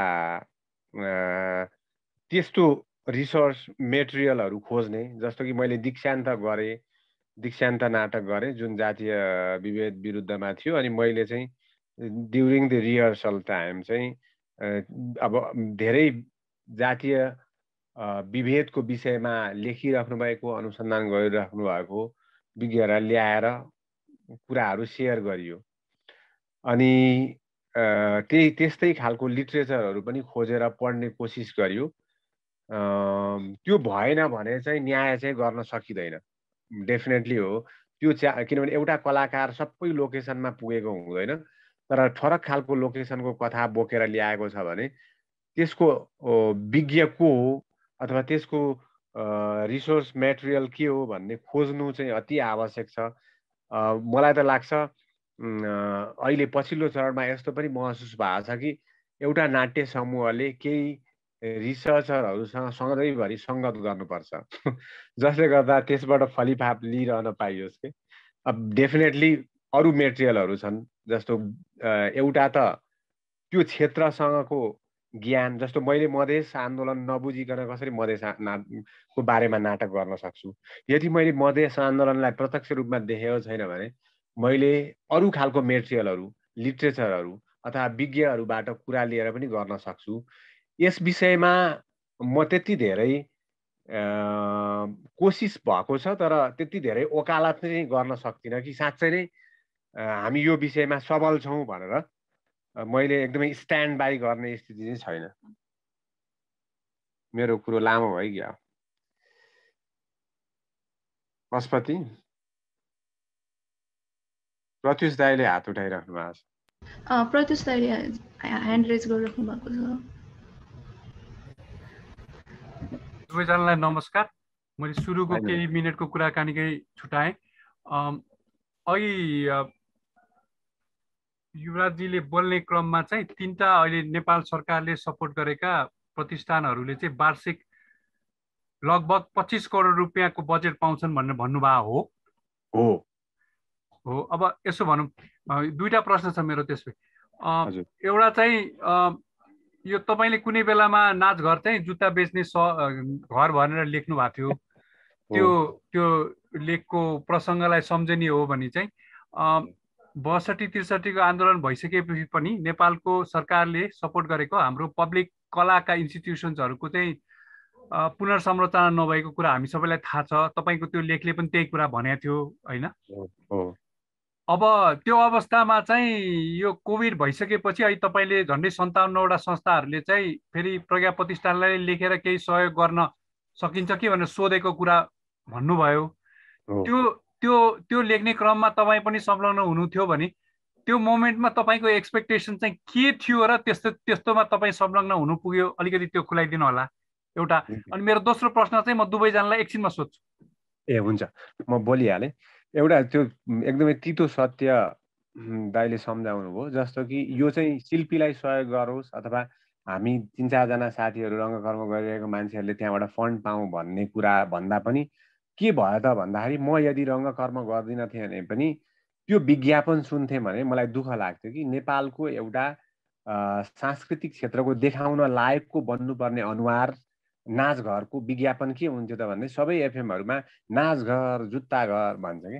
त्यस्तो रिसोर्स मेटेरियलहरू खोज्ने जस्तो कि मैले दीक्षान्त गरेँ दीक्षान्त नाटक गरेँ जुन जातीय विभेद विरुद्धमा थियो अनि मैले चाहिँ ड्युरिङ द रिहर्सल टाइम चाहिँ अब धेरै जातीय विभेदको विषयमा लेखिराख्नु भएको अनुसन्धान गरिराख्नु भएको विज्ञहरूलाई ल्याएर कुराहरू सेयर गरियो। अनि त्यही त्यस्तै खालको लिट्रेचरहरू पनि खोजेर पढ्ने कोसिस गरियो। त्यो भएन भने चाहिँ न्याय चाहिँ गर्न सकिँदैन। डेफिनेटली हो। त्यो च्या किनभने एउटा कलाकार सबै लोकेसनमा पुगेको हुँदैन। तर फरक खालको लोकेसनको कथा बोकेर ल्याएको छ भने त्यसको विज्ञ को हो अथवा त्यसको रिसोर्स मेटेरियल के हो भन्ने खोज्नु चाहिँ अति आवश्यक छ। मलाई त लाग्छ अहिले पछिल्लो चरणमा यस्तो पनि महसुस भएको छ कि एउटा नाट्य समूहले केही रिसर्चरहरूसँग सधैँभरि सङ्गत गर्नुपर्छ। जसले गर्दा त्यसबाट फलिफाप लिइरहन पाइयोस् कि। अब डेफिनेटली अरू मेटेरियलहरू छन् जस्तो एउटा त त्यो क्षेत्रसँगको ज्ञान जस्तो मैले मधेस आन्दोलन नबुझिकन कसरी मधेस ना को बारेमा नाटक गर्न सक्छु? यदि मैले मधेस आन्दोलनलाई प्रत्यक्ष रूपमा देखेको छैन भने मैले अरू खालको मेटेरियलहरू लिट्रेचरहरू अथवा विज्ञहरूबाट कुरा लिएर पनि गर्न सक्छु। यस विषयमा म त्यति धेरै कोसिस भएको छ तर त्यति धेरै ओकालत चाहिँ गर्न सक्दिनँ कि साँच्चै नै हामी यो विषयमा सबल छौँ भनेर। मैले एकदमै स्ट्यान्ड बाई गर्ने स्थिति चाहिँ छैन। मेरो कुरो लामो भइगयो। पशुपति प्रत्युष दाईले हात उठाइराख्नु भएको छ। प्रत्युष दाईले ह्यान्ड रेज गरिराख्नु भएको छ। सबैजनालाई नमस्कार। मैले सुरुको केही मिनटको कुराकानीकै छुट्याएँ अघि युवराजजीले बोल्ने क्रममा चाहिँ तिनवटा अहिले नेपाल सरकारले सपोर्ट गरेका प्रतिष्ठानहरूले चाहिँ वार्षिक लगभग पच्चिस करोड रुपियाँको बजेट पाउँछन् भनेर भन्नुभएको हो। हो। अब यसो भनौँ दुईवटा प्रश्न छ मेरो त्यसमा एउटा चाहिँ यो तपाईँले कुनै बेलामा नाचघर चाहिँ जुत्ता बेच्ने स घर भनेर लेख्नु भएको थियो। त्यो त्यो लेखको प्रसङ्गलाई सम्झने हो भने चाहिँ बसठी त्रिसठीको आन्दोलन भइसकेपछि पनि नेपालको सरकारले सपोर्ट गरेको हाम्रो पब्लिक कलाका इन्स्टिट्युसन्सहरूको चाहिँ पुनर्संरचना नभएको कुरा हामी सबैलाई थाहा छ। तपाईँको त्यो लेखले पनि त्यही कुरा भनेको थियो होइन? अब त्यो अवस्थामा चाहिँ यो कोभिड भइसकेपछि अहिले तपाईँले झन्डै सन्ताउन्नवटा संस्थाहरूले चाहिँ फेरि प्रज्ञा प्रतिष्ठानलाई लेखेर केही सहयोग गर्न सकिन्छ कि भनेर सोधेको कुरा भन्नुभयो। त्यो त्यो त्यो लेख्ने क्रममा तपाईँ पनि संलग्न हुनुहुन्थ्यो भने त्यो मोमेन्टमा तपाईँको एक्सपेक्टेसन चाहिँ के थियो र त्यस्तो त्यस्तोमा तपाईँ संलग्न हुनु पुग्यो? अलिकति त्यो खुलाइदिनु होला। एउटा अनि मेरो दोस्रो प्रश्न चाहिँ म दुवैजनालाई एकछिनमा सोध्छु। ए हुन्छ। म बोलिहालेँ। एउटा त्यो एकदमै तितो सत्य दाइले सम्झाउनु भयो जस्तो कि यो चाहिँ शिल्पीलाई सहयोग गरोस् अथवा हामी तिन चारजना साथीहरू रङ्गकर्म गरिरहेको मान्छेहरूले त्यहाँबाट फन्ड पाऊँ भन्ने कुरा भन्दा पनि के भयो त भन्दाखेरि म यदि रङ्गकर्म गर्दिनँ थिएँ भने पनि त्यो विज्ञापन सुन्थेँ भने मलाई दुःख लाग्थ्यो कि नेपालको एउटा सांस्कृतिक क्षेत्रको देखाउन लायकको बन्नुपर्ने अनुहार नाचघरको विज्ञापन के हुन्थ्यो त भन्दै सबै एफएमहरूमा नाचघर जुत्ता घर भन्छ कि?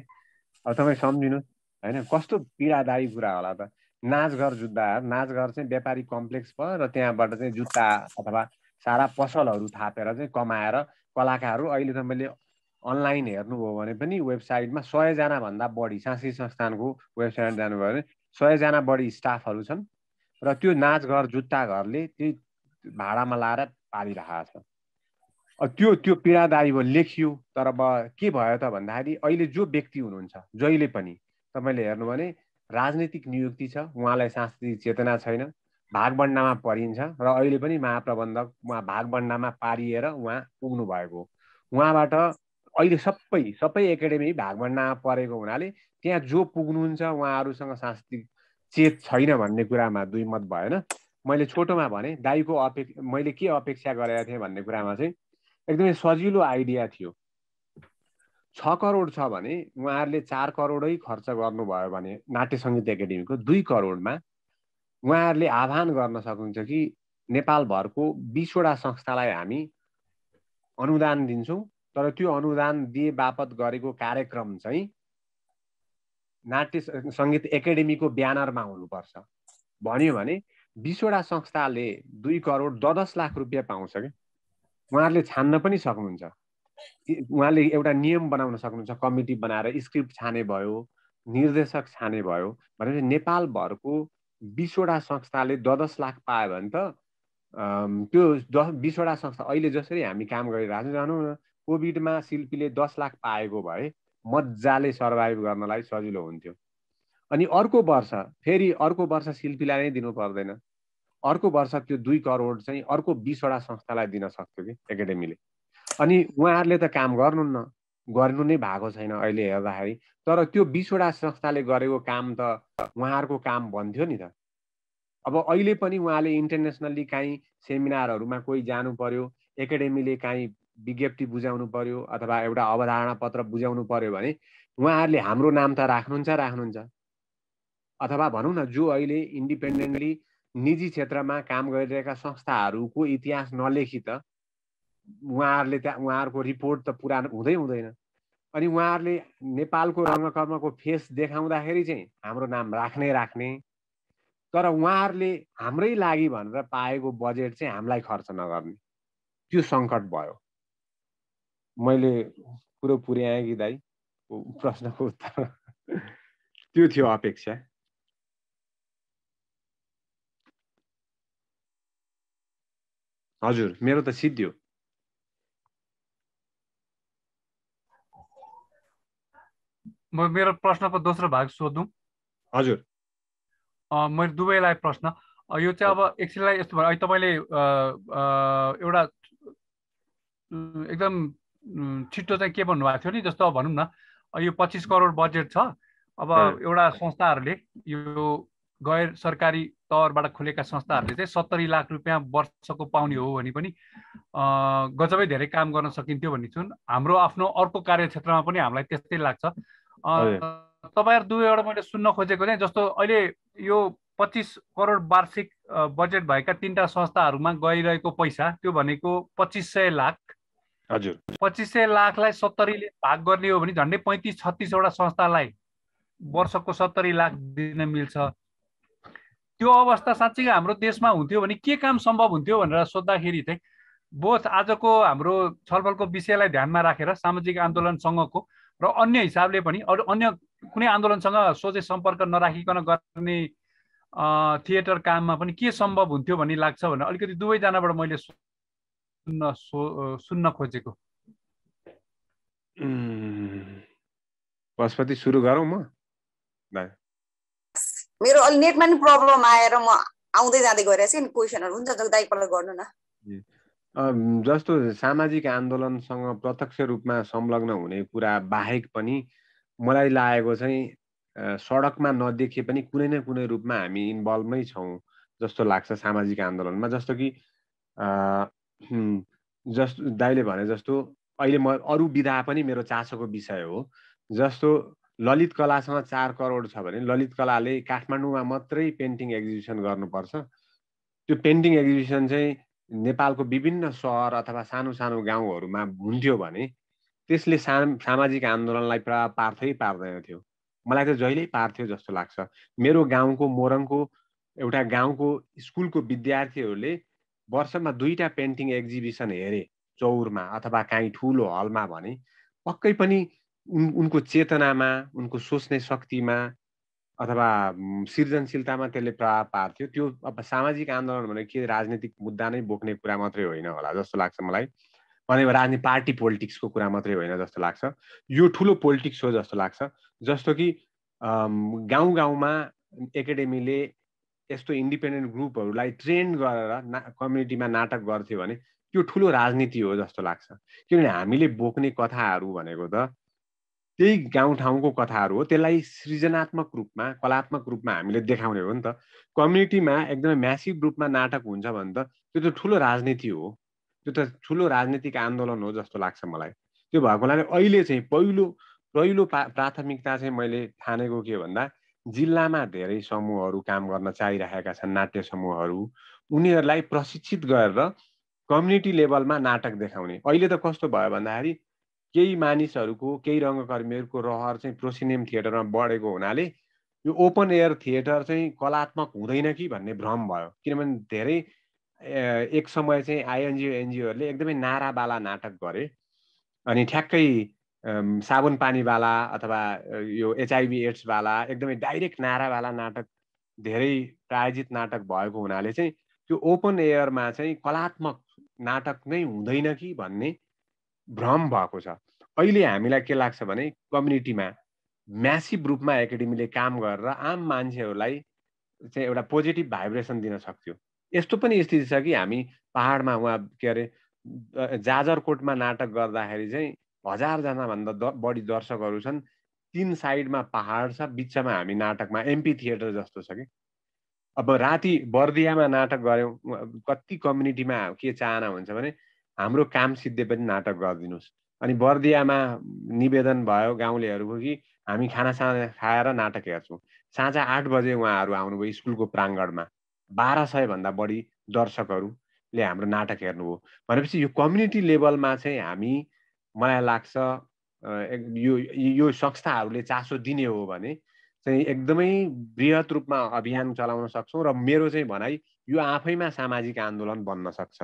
अब तपाईँ सम्झिनुहोस् होइन कस्तो पीडादायी कुरा होला त। नाचघर जुत्ता नाचघर चाहिँ व्यापारी कम्प्लेक्स भयो र त्यहाँबाट चाहिँ जुत्ता अथवा सारा पसलहरू थापेर चाहिँ कमाएर कलाकारहरू अहिले त मैले अनलाइन हेर्नुभयो भने पनि वेबसाइटमा सयजनाभन्दा बढी सांस्कृतिक संस्थानको वेबसाइट जानुभयो भने सयजना बढी स्टाफहरू छन् र त्यो नाचघर जुत्ता घरले त्यही भाडामा लाएर पालिरहेको छ त्यो त्यो पीडादायी भयो लेखियो तर अब के भयो त भन्दाखेरि अहिले जो व्यक्ति हुनुहुन्छ जहिले पनि तपाईँले हेर्नु भने राजनीतिक नियुक्ति छ उहाँलाई सांस्कृतिक चेतना छैन भागबन्डामा परिन्छ र अहिले पनि महाप्रबन्धक उहाँ भागबन्डामा पारिएर उहाँ पुग्नु भएको उहाँबाट अहिले सबै सबै एकाडेमी भागबन्डामा परेको हुनाले त्यहाँ जो पुग्नुहुन्छ उहाँहरूसँग सांस्कृतिक चेत छैन भन्ने कुरामा दुई मत भएन मैले छोटोमा भने दाईको अपेक्ष मैले के अपेक्षा गरेका थिएँ भन्ने कुरामा चाहिँ एकदमै सजिलो आइडिया थियो। छ करोड छ भने उहाँहरूले चार करोडै खर्च गर्नुभयो भने नाट्य सङ्गीत एकाडेमीको दुई करोडमा उहाँहरूले आह्वान गर्न सक्नुहुन्छ कि नेपालभरको बिसवटा संस्थालाई हामी अनुदान दिन्छौँ। तर त्यो अनुदान दिए बापत गरेको कार्यक्रम चाहिँ नाट्य सङ्गीत एकाडेमीको ब्यानरमा हुनुपर्छ। भन्यो भने बिसवटा संस्थाले दुई करोड द दस लाख रुपियाँ पाउँछ कि उहाँहरूले छान्न पनि सक्नुहुन्छ। उहाँले एउटा नियम बनाउन सक्नुहुन्छ कमिटी बनाएर स्क्रिप्ट छाने भयो निर्देशक छाने भयो भनेपछि नेपालभरको बिसवटा संस्थाले द दस लाख पायो भने त त्यो दस बिसवटा संस्था अहिले जसरी हामी काम गरिरहेको छौँ जानु न। कोभिडमा शिल्पीले दस लाख पाएको भए मजाले सर्भाइभ गर्नलाई सजिलो हुन्थ्यो। अनि अर्को वर्ष फेरि अर्को वर्ष शिल्पीलाई नै दिनु पर्दैन। अर्को वर्ष त्यो दुई करोड चाहिँ अर्को बिसवटा संस्थालाई दिन सक्थ्यो कि एकाडेमीले। अनि उहाँहरूले त काम गर्नुहुन्न गर्नु नै भएको छैन अहिले हेर्दाखेरि। तर त्यो बिसवटा संस्थाले गरेको काम त उहाँहरूको काम भन्थ्यो नि त। अब अहिले पनि उहाँले इन्टरनेसनल्ली काहीँ सेमिनारहरूमा कोही जानु पर्यो एकाडेमीले काहीँ विज्ञप्ति बुझाउनु पर्यो अथवा एउटा अवधारणा पत्र बुझाउनु पर्यो भने उहाँहरूले हाम्रो नाम त राख्नुहुन्छ राख्नुहुन्छ। अथवा भनौँ न जो अहिले इन्डिपेन्डेन्टली निजी क्षेत्रमा काम गरिरहेका संस्थाहरूको इतिहास नलेखी त उहाँहरूले त्यहाँ उहाँहरूको रिपोर्ट त पुरा हुँदै हुँदैन। अनि उहाँहरूले नेपालको रङ्गकर्मको फेस देखाउँदाखेरि चाहिँ हाम्रो नाम राख्ने राख्ने। तर उहाँहरूले हाम्रै लागि भनेर पाएको बजेट चाहिँ हामीलाई खर्च नगर्ने। त्यो सङ्कट भयो। मैले कुरो पुर्याएँ कि दाइ प्रश्नको उत्तर त्यो थियो अपेक्षा। हजुर मेरो त सिद्धियो। म मेरो प्रश्नको दोस्रो भाग सोधौँ। हजुर। मैले दुवैलाई प्रश्न। यो चाहिँ अब एकछिनलाई यस्तो भयो। अहिले तपाईँले एउटा एकदम छिट्टो चाहिँ के भन्नुभएको थियो नि जस्तो भनौँ न यो पच्चिस करोड बजेट छ अब एउटा संस्थाहरूले यो गैर सरकारी तवरबाट खोलेका संस्थाहरूले चाहिँ सत्तरी लाख रुपियाँ वर्षको पाउने हो भने पनि गजबै धेरै काम गर्न सकिन्थ्यो भन्ने छुन्। हाम्रो आफ्नो अर्को कार्यक्षेत्रमा पनि हामीलाई त्यस्तै लाग्छ। तपाईँहरू दुवैबाट मैले सुन्न खोजेको चाहिँ जस्तो अहिले यो पच्चिस करोड वार्षिक बजेट भएका तिनवटा संस्थाहरूमा गइरहेको पैसा त्यो भनेको पच्चिस सय लाख हजुर। पच्चिस सय लाखलाई सत्तरीले भाग गर्ने हो भने झन्डै पैँतिस छत्तिसवटा संस्थालाई वर्षको सत्तरी लाख दिन मिल्छ। त्यो अवस्था साँच्चै हाम्रो देशमा हुन्थ्यो भने के काम सम्भव हुन्थ्यो भनेर सोद्धाखेरि चाहिँ बोथ आजको हाम्रो छलफलको विषयलाई ध्यानमा राखेर सामाजिक आन्दोलनसँगको र अन्य हिसाबले पनि अरू अन्य कुनै आन्दोलनसँग सोझै सम्पर्क नराखिकन गर्ने थिएटर काममा पनि के सम्भव हुन्थ्यो भन्ने लाग्छ भने अलिकति दुवैजनाबाट मैले सुन्न सो सुन्न खोजेको पशुपति सुरु गरौँ म मेरो अलि नेटमा नि प्रब्लम आएर म आउँदै जाँदै गइरहेको छु नि क्वेसनहरू हुन्छ दाइ एकपल्ट गर्नु न। जस्तो सामाजिक आन्दोलनसँग प्रत्यक्ष रूपमा संलग्न हुने कुरा बाहेक पनि मलाई लागेको चाहिँ सडकमा नदेखिए पनि कुनै न कुनै रूपमा हामी इन्भल्भमै छौँ जस्तो लाग्छ सामाजिक आन्दोलनमा। जस्तो कि जस्तो दाइले भने जस्तो अहिले म अरू विधा पनि मेरो चासोको विषय हो। जस्तो ललित कलासँग चार करोड छ भने ललित कलाले काठमाडौँमा मात्रै पेन्टिङ एक्जिबिसन गर्नुपर्छ। त्यो पेन्टिङ एक्जिबिसन चाहिँ नेपालको विभिन्न सहर अथवा सानो सानो गाउँहरूमा हुन्थ्यो भने त्यसले सा सामाजिक आन्दोलनलाई पुरा पार्थै पार्दैन थियो। मलाई त जहिल्यै पार्थ्यो जस्तो लाग्छ। मेरो गाउँको मोरङको एउटा गाउँको स्कुलको विद्यार्थीहरूले वर्षमा दुईवटा पेन्टिङ एक्जिबिसन हेरे चौरमा अथवा काहीँ ठुलो हलमा भने पक्कै पनि उन उनको चेतनामा उनको सोच्ने शक्तिमा अथवा सृजनशीलतामा त्यसले प्रभाव पार्थ्यो। त्यो अब सामाजिक आन्दोलन भनेको के राजनीतिक मुद्दा नै बोक्ने कुरा मात्रै होइन होला जस्तो लाग्छ मलाई। भने राजनीति पार्टी पोलिटिक्सको कुरा मात्रै होइन जस्तो लाग्छ। यो ठुलो पोलिटिक्स हो जस्तो लाग्छ। जस्तो कि गाउँ गाउँमा एकाडेमीले यस्तो इन्डिपेन्डेन्ट ग्रुपहरूलाई ट्रेन गरेर ना कम्युनिटीमा नाटक गर्थ्यो भने त्यो ठुलो राजनीति हो जस्तो लाग्छ। किनभने हामीले बोक्ने कथाहरू भनेको त त्यही गाउँठाउँको कथाहरू हो। त्यसलाई सृजनात्मक रूपमा कलात्मक रूपमा हामीले देखाउने हो नि त। कम्युनिटीमा एकदमै म्यासिभ रूपमा नाटक हुन्छ भने त त्यो त ठुलो राजनीति हो। त्यो त ठुलो राजनीतिक आन्दोलन हो जस्तो लाग्छ मलाई। त्यो भएको अहिले चाहिँ पहिलो पहिलो प्राथमिकता चाहिँ मैले ठानेको के भन्दा जिल्लामा धेरै समूहहरू काम गर्न चाहिरहेका छन् नाट्य समूहहरू। उनीहरूलाई प्रशिक्षित गरेर कम्युनिटी लेभलमा नाटक देखाउने। अहिले त कस्तो भयो भन्दाखेरि केही मानिसहरूको केही रङ्गकर्मीहरूको रहर चाहिँ प्रोसिनेम थिएटरमा बढेको हुनाले यो ओपन एयर थिएटर चाहिँ कलात्मक हुँदैन कि भन्ने भ्रम भयो। किनभने धेरै एक समय चाहिँ आइएनजिओ एनजिओहरूले एकदमै नारावाला नाटक गरे। अनि ठ्याक्कै साबुन पानीवाला अथवा यो एचआइभी एड्सवाला एकदमै डाइरेक्ट नारावाला नाटक धेरै प्रायोजित नाटक भएको हुनाले चाहिँ त्यो ओपन एयरमा चाहिँ कलात्मक नाटक नै हुँदैन कि भन्ने भ्रम भएको छ। अहिले हामीलाई के लाग्छ भने कम्युनिटीमा म्यासिभ रूपमा एकाडेमीले काम गरेर आम मान्छेहरूलाई चाहिँ एउटा पोजिटिभ भाइब्रेसन दिन सक्थ्यो। यस्तो पनि स्थिति छ कि हामी पाहाडमा उहाँ के अरे जाजरकोटमा नाटक गर्दाखेरि चाहिँ हजारजनाभन्दा द बढी दर्शकहरू छन्। तिन साइडमा पहाड छ बिचमा हामी नाटकमा एमपी थिएटर जस्तो छ कि। अब राति बर्दियामा नाटक गऱ्यौँ कति कम्युनिटीमा के चाहना हुन्छ भने हाम्रो काम सिद्धे पनि नाटक गरिदिनुहोस्। अनि बर्दियामा निवेदन भयो गाउँलेहरूको कि हामी खानासाना खाएर नाटक हेर्छौँ। साँझ आठ बजे उहाँहरू आउनुभयो स्कुलको प्राङ्गणमा। बाह्र सयभन्दा बढी दर्शकहरूले हाम्रो नाटक हेर्नुभयो। भनेपछि यो कम्युनिटी लेभलमा चाहिँ हामी मलाई लाग्छ यो यो संस्थाहरूले चासो दिने हो भने चाहिँ एकदमै वृहत रूपमा अभियान चलाउन सक्छौँ र मेरो चाहिँ भनाइ यो आफैमा सामाजिक आन्दोलन बन्न सक्छ।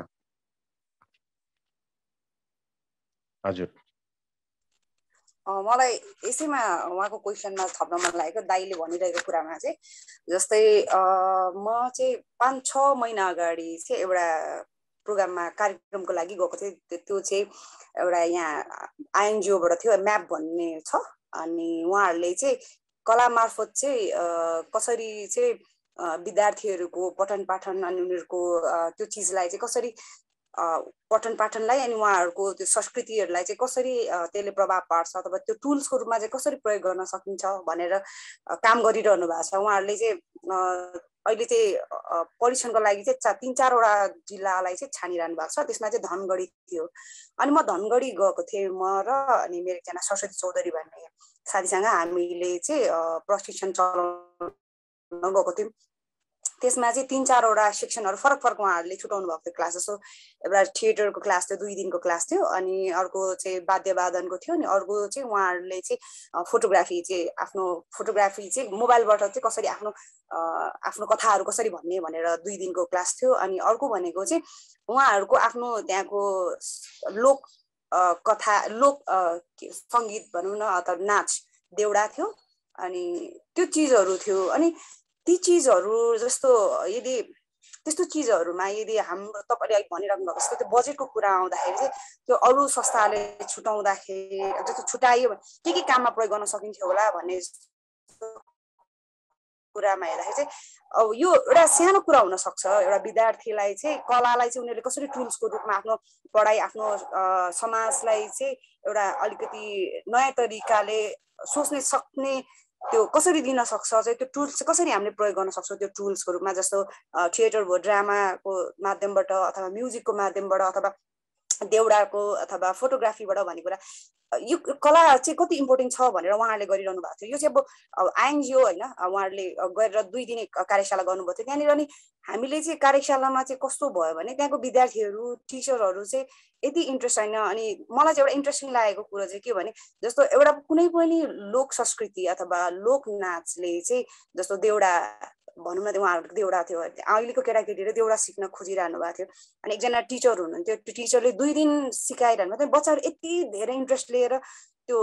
हजुर। मलाई यसैमा उहाँको क्वेसनमा थप्न मन लागेको दाईले भनिरहेको कुरामा चाहिँ जस्तै म चाहिँ पाँच छ महिना अगाडि चाहिँ एउटा प्रोग्राममा कार्यक्रमको लागि गएको थिएँ। त्यो चाहिँ एउटा यहाँ आइएनजिओबाट थियो म्याप भन्ने छ। अनि उहाँहरूले चाहिँ कला मार्फत चाहिँ कसरी चाहिँ विद्यार्थीहरूको पठन पाठन अनि उनीहरूको त्यो चिजलाई चाहिँ कसरी पठन पाठनलाई अनि उहाँहरूको त्यो संस्कृतिहरूलाई चाहिँ कसरी त्यसले प्रभाव पार्छ अथवा त्यो टुल्सको रूपमा चाहिँ कसरी प्रयोग गर्न सकिन्छ भनेर काम गरिरहनु भएको छ। उहाँहरूले चाहिँ अहिले चाहिँ परीक्षणको लागि चाहिँ तिन चारवटा जिल्लालाई चाहिँ छानिरहनु भएको छ। त्यसमा चाहिँ धनगढी थियो। अनि म धनगढी गएको थिएँ म र अनि मेरो एकजना सरस्वती चौधरी भन्ने साथीसँग हामीले चाहिँ प्रशिक्षण चलाउन गएको थियौँ। त्यसमा चाहिँ तिन चारवटा सेक्सनहरू फरक फरक उहाँहरूले छुटाउनु भएको थियो क्लास जस्तो। एउटा थिएटरको क्लास थियो दुई दिनको क्लास थियो अनि अर्को चाहिँ वाद्यवादनको थियो अनि अर्को चाहिँ उहाँहरूले चाहिँ फोटोग्राफी चाहिँ आफ्नो फोटोग्राफी चाहिँ मोबाइलबाट चाहिँ कसरी आफ्नो आफ्नो कथाहरू कसरी भन्ने भनेर दुई दिनको क्लास थियो। अनि अर्को भनेको चाहिँ उहाँहरूको आफ्नो त्यहाँको लोक कथा लोक सङ्गीत भनौँ न अथवा नाच देउडा थियो अनि त्यो चिजहरू थियो। अनि ती चिजहरू जस्तो यदि त्यस्तो चिजहरूमा यदि हाम्रो तपाईँले अलिक भनिराख्नु भएको जस्तो त्यो बजेटको कुरा आउँदाखेरि चाहिँ त्यो अरू संस्थाले छुटाउँदाखेरि जस्तो छुट्यायो के के काममा प्रयोग गर्न सकिन्थ्यो होला भन्ने कुरामा हेर्दाखेरि चाहिँ अब यो एउटा सानो कुरा हुनसक्छ। एउटा विद्यार्थीलाई चाहिँ कलालाई चाहिँ उनीहरूले कसरी टुल्सको रूपमा आफ्नो पढाइ आफ्नो समाजलाई चाहिँ एउटा अलिकति नयाँ तरिकाले सोच्ने सक्ने त्यो कसरी दिन सक्छ चाहिँ त्यो टुल्स चाहिँ कसरी हामीले प्रयोग गर्न सक्छौँ त्यो टुल्सको रूपमा? जस्तो थिएटर भयो ड्रामाको माध्यमबाट अथवा म्युजिकको माध्यमबाट अथवा देउडाको अथवा फोटोग्राफीबाट भन्ने कुरा यो कला चाहिँ कति इम्पोर्टेन्ट छ भनेर उहाँहरूले गरिरहनु भएको थियो। यो चाहिँ अब आइएनजिओ होइन उहाँहरूले गरेर दुई दिने कार्यशाला गर्नुभएको थियो। त्यहाँनिर अनि हामीले चाहिँ कार्यशालामा चाहिँ कस्तो भयो भने त्यहाँको विद्यार्थीहरू टिचरहरू चाहिँ यति इन्ट्रेस्ट छैन अनि मलाई चाहिँ एउटा इन्ट्रेस्टिङ लागेको कुरो चाहिँ के भने जस्तो एउटा कुनै पनि लोक संस्कृति अथवा लोक नाचले चाहिँ जस्तो देउडा भनौँ न उहाँहरूको देउडा थियो। अहिलेको केटाकेटीले देउडा सिक्न खोजिरहनु भएको थियो। अनि एकजना टिचर हुनुहुन्थ्यो त्यो टिचरले दुई दिन सिकाइरहनु भएको थियो बच्चाहरू यति धेरै इन्ट्रेस्ट लिएर त्यो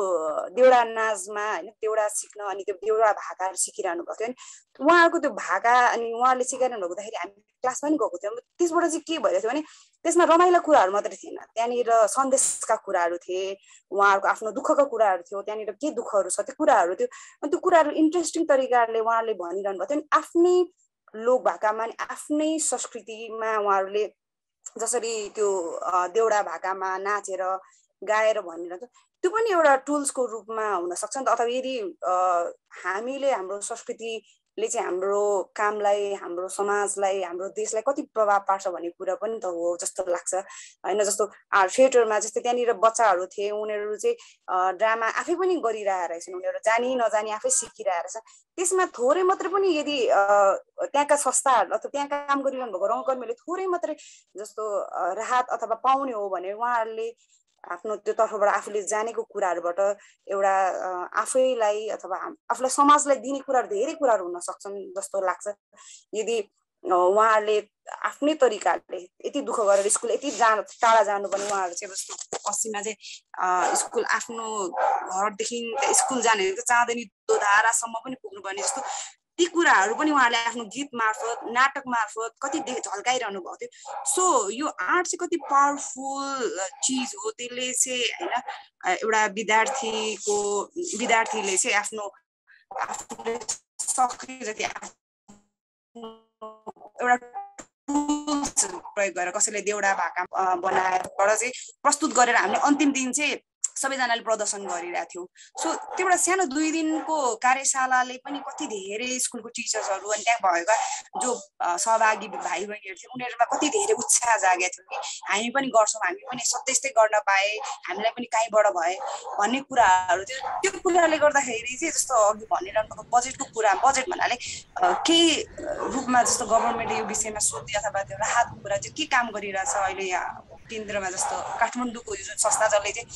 देउडा नाचमा होइन देउडा सिक्न अनि त्यो देउडा भाकाहरू सिकिरहनु भएको थियो। अनि उहाँहरूको त्यो भाका अनि उहाँले सिकाइरहनु भएको हामी क्लासमा पनि गएको थियौँ। त्यसबाट चाहिँ के भइरहेको थियो भने त्यसमा रमाइलो कुराहरू मात्रै थिएन। त्यहाँनिर सन्देशका कुराहरू थिए उहाँहरूको आफ्नो दुःखका कुराहरू थियो त्यहाँनिर के दुःखहरू छ त्यो कुराहरू थियो। अनि त्यो कुराहरू इन्ट्रेस्टिङ तरिकाले उहाँहरूले भनिरहनु भएको थियो अनि आफ्नै लोक भाकामा अनि आफ्नै संस्कृतिमा उहाँहरूले जसरी त्यो देउडा भाकामा नाचेर गाएर भनिरहन्छ त्यो पनि एउटा टुल्सको रूपमा हुनसक्छ नि त अथवा यदि हामीले हाम्रो संस्कृति ले चाहिँ हाम्रो कामलाई हाम्रो समाजलाई हाम्रो देशलाई कति प्रभाव पार्छ भन्ने कुरा पनि त हो जस्तो लाग्छ। होइन जस्तो थिएटरमा जस्तै त्यहाँनिर बच्चाहरू थिए उनीहरू चाहिँ ड्रामा आफै पनि गरिरहेको रहेछन्। उनीहरू जानी नजानी आफै सिकिरहेको रहेछ त्यसमा थोरै मात्रै पनि यदि त्यहाँका संस्थाहरू अथवा त्यहाँ काम गरिरहनु भएको रङकर्मीहरूले थोरै मात्रै जस्तो राहत अथवा पाउने हो भने उहाँहरूले आफ्नो त्यो तर्फबाट आफूले जानेको कुराहरूबाट एउटा आफैलाई अथवा आफूलाई समाजलाई दिने कुराहरू धेरै कुराहरू हुन सक्छन् जस्तो लाग्छ। यदि उहाँहरूले आफ्नै तरिकाले यति दुःख गरेर स्कुल यति जान टाढा जानुपर्ने उहाँहरू चाहिँ जस्तो पश्चिममा चाहिँ स्कुल आफ्नो घरदेखि स्कुल जाने चाँदनी दोधारासम्म पनि पुग्नुपर्ने जस्तो ती कुराहरू पनि उहाँले आफ्नो गीत मार्फत नाटक मार्फत कति झल्काइरहनु भएको थियो। सो यो आर्ट चाहिँ कति पावरफुल चिज हो। त्यसले चाहिँ होइन एउटा विद्यार्थीको विद्यार्थीले चाहिँ आफ्नो आफूले सके जति एउटा प्रयोग गरेर कसैले देउडा भाका बनाएर चाहिँ प्रस्तुत गरेर हामीले अन्तिम दिन चाहिँ सबैजनाले प्रदर्शन गरिरहेको थियौँ। सो त्यो एउटा सानो दुई दिनको कार्यशालाले पनि कति धेरै स्कुलको टिचर्सहरू अनि त्यहाँ भएका जो सहभागी भाइ बहिनीहरू थिए उनीहरूमा कति धेरै उत्साह जागेको थियो कि हामी पनि गर्छौँ हामी पनि सत्यस्तै गर्न पाए हामीलाई पनि कहीँबाट भए भन्ने कुराहरू थियो। त्यो कुराले गर्दाखेरि चाहिँ जस्तो अघि भनिरहनु बजेटको कुरा बजेट भन्नाले केही रूपमा जस्तो गभर्मेन्टले यो विषयमा सोध्ने अथवा त्यो राहतको कुरा चाहिँ के काम गरिरहेछ अहिले यहाँ? केन्द्रमा जस्तो काठमाडौँको यो जुन संस्था जसले चाहिँ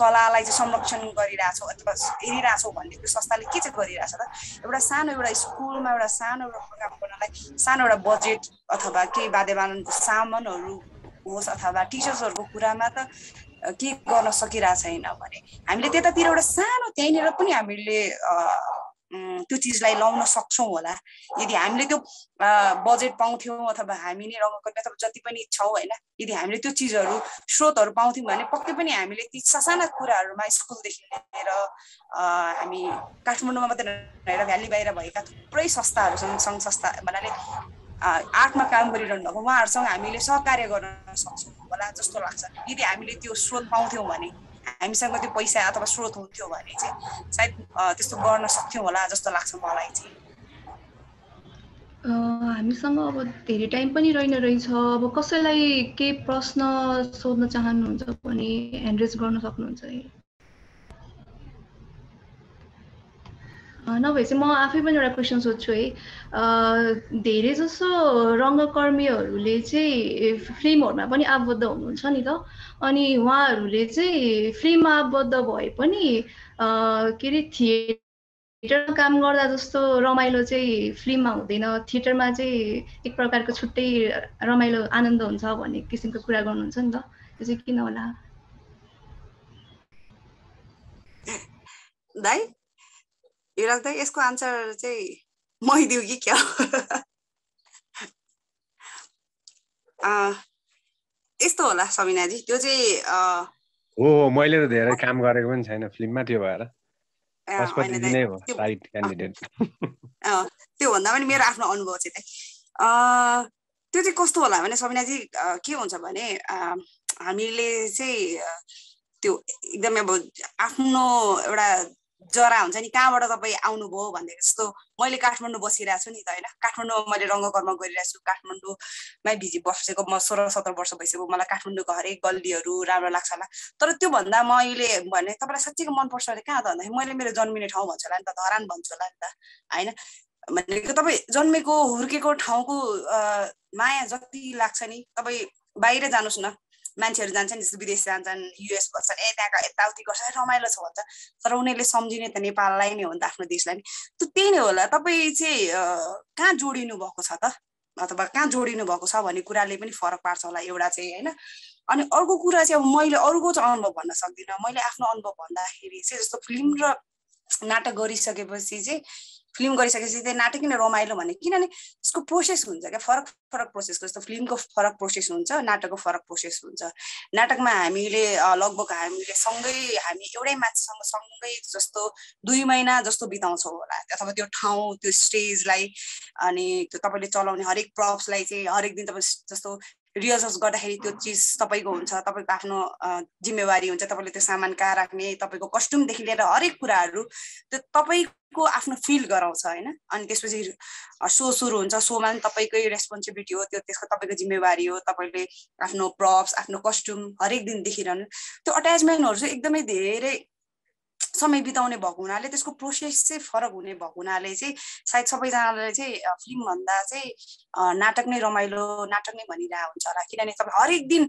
कलालाई चाहिँ संरक्षण गरिरहेछौँ अथवा हेरिरहेछौँ भन्ने त्यो संस्थाले के चाहिँ गरिरहेछ त? एउटा सानो एउटा स्कुलमा एउटा सानो एउटा प्रोग्राम गर्नलाई सानो एउटा बजेट अथवा केही वाद्यवादनको सामानहरू होस् अथवा टिचर्सहरूको कुरामा त के गर्न सकिरहेको छैन भने हामीले त्यतातिर एउटा सानो त्यहीँनिर पनि हामीले त्यो चिजलाई लाउन सक्छौँ होला। यदि हामीले त्यो बजेट पाउँथ्यौँ अथवा हामी नै रङ्गकर्मी अथवा जति पनि छौँ होइन? यदि हामीले त्यो चिजहरू स्रोतहरू पाउँथ्यौँ भने पक्कै पनि हामीले ती ससाना कुराहरूमा स्कुलदेखि लिएर हामी काठमाडौँमा मात्रै नभएर भ्याली बाहिर भएका थुप्रै संस्थाहरू छन् सङ्घ संस्था भन्नाले आर्टमा काम गरिरहनु भएको उहाँहरूसँग हामीले सहकार्य गर्न सक्छौँ होला जस्तो लाग्छ। यदि हामीले त्यो स्रोत पाउँथ्यौँ भने। हामीसँग त्यो पैसा अथवा स्रोत हुन्थ्यो भने चाहिँ सायद त्यस्तो गर्न सक्थ्यौँ होला जस्तो लाग्छ मलाई चाहिँ। हामीसँग अब धेरै टाइम पनि रहेन रहेछ। अब कसैलाई केही प्रश्न सोध्न चाहनुहुन्छ भने ह्यान्ड गर्न सक्नुहुन्छ है नभए चाहिँ म आफै पनि एउटा क्वेसन सोध्छु है। धेरै जसो रङ्गकर्मीहरूले चाहिँ फिल्महरूमा पनि आबद्ध हुनुहुन्छ नि त। अनि उहाँहरूले चाहिँ फिल्ममा आबद्ध भए पनि के अरे थिएटरमा काम गर्दा जस्तो रमाइलो चाहिँ फिल्ममा हुँदैन। थिएटरमा चाहिँ एक प्रकारको छुट्टै रमाइलो आनन्द हुन्छ भन्ने किसिमको कुरा गर्नुहुन्छ नि त। त्यो चाहिँ किन होला? दाइ दाइ यसको आन्सर चाहिँ मै दिउ कि क्या यस्तो होला सबिनाजी त्यो चाहिँ हो मैले त धेरै काम गरेको पनि छैन फिल्ममा त्यो भएर त्यो भन्दा पनि मेरो आफ्नो अनुभव चाहिँ त्यो चाहिँ कस्तो होला भने सबिनाजी के हुन्छ भने हामीले चाहिँ त्यो एकदमै अब आफ्नो एउटा जरा हुन्छ नि कहाँबाट तपाईँ आउनुभयो भनेको जस्तो मैले काठमाडौँ बसिरहेको छु नि त होइन? काठमाडौँमा मैले रङ्गकर्म गरिरहेको छु। काठमाडौँमै भिजी बसेको म सोह्र सत्र वर्ष भइसक्यो मलाई काठमाडौँको हरेक गल्लीहरू राम्रो लाग्छ होला। तर त्योभन्दा म अहिले भने तपाईँलाई साँच्चीको मनपर्छ भने कहाँ त भन्दाखेरि मैले मेरो जन्मिने ठाउँ भन्छु होला नि त धरान भन्छु होला नि त होइन? भनेको तपाईँ जन्मेको हुर्केको ठाउँको माया जति लाग्छ नि तपाईँ बाहिर जानुहोस् न। मान्छेहरू जान्छन् जस्तो विदेश जान्छन् युएस बस्छन् ए त्यहाँको यताउति गर्छ रमाइलो छ भन्छ। तर उनीहरूले सम्झिने त नेपाललाई नै हो नि त आफ्नो देशलाई नै। त त्यही नै होला। तपाईँ चाहिँ कहाँ जोडिनु भएको छ त? अथवा कहाँ जोडिनु भएको छ भन्ने कुराले पनि फरक पार्छ होला एउटा चाहिँ होइन? अनि अर्को कुरा चाहिँ अब मैले अरूको चाहिँ अनुभव भन्न सक्दिनँ। मैले आफ्नो अनुभव भन्दाखेरि चाहिँ जस्तो फिल्म र नाटक गरिसकेपछि चाहिँ फिल्म गरिसकेपछि चाहिँ नाटक किन रमाइलो भने किनभने यसको प्रोसेस हुन्छ क्या फरक फरक प्रोसेसको जस्तो फिल्मको फरक प्रोसेस हुन्छ नाटकको फरक प्रोसेस हुन्छ। नाटकमा हामीले लगभग हामीले सँगै हामी एउटै मान्छेसँग सँगै जस्तो दुई महिना जस्तो बिताउँछौँ होला। अथवा त्यो ठाउँ त्यो स्टेजलाई अनि त्यो तपाईँले चलाउने हरेक प्रप्सलाई चाहिँ हरेक दिन तपाईँ जस्तो रिहर्सल्स गर्दाखेरि त्यो चिज तपाईँको हुन्छ तपाईँको आफ्नो जिम्मेवारी हुन्छ तपाईँले त्यो सामान कहाँ राख्ने तपाईँको कस्ट्युमदेखि लिएर हरेक कुराहरू त्यो तपाईँको आफ्नो फिल गराउँछ होइन? अनि त्यसपछि सो सुरु हुन्छ। सोमा पनि तपाईँकै रेस्पोन्सिबिलिटी हो त्यो त्यसको तपाईँको जिम्मेवारी हो तपाईँले आफ्नो प्रप्स आफ्नो कस्ट्युम हरेक दिन देखिरहनु त्यो अट्याचमेन्टहरू चाहिँ एकदमै धेरै समय बिताउने भएको हुनाले त्यसको प्रोसेस चाहिँ फरक हुने भएको हुनाले चाहिँ सायद सबैजनाले चाहिँ फिल्मभन्दा चाहिँ नाटक नै रमाइलो नाटक नै भनिरहेको हुन्छ होला। किनभने तपाईँ हरेक दिन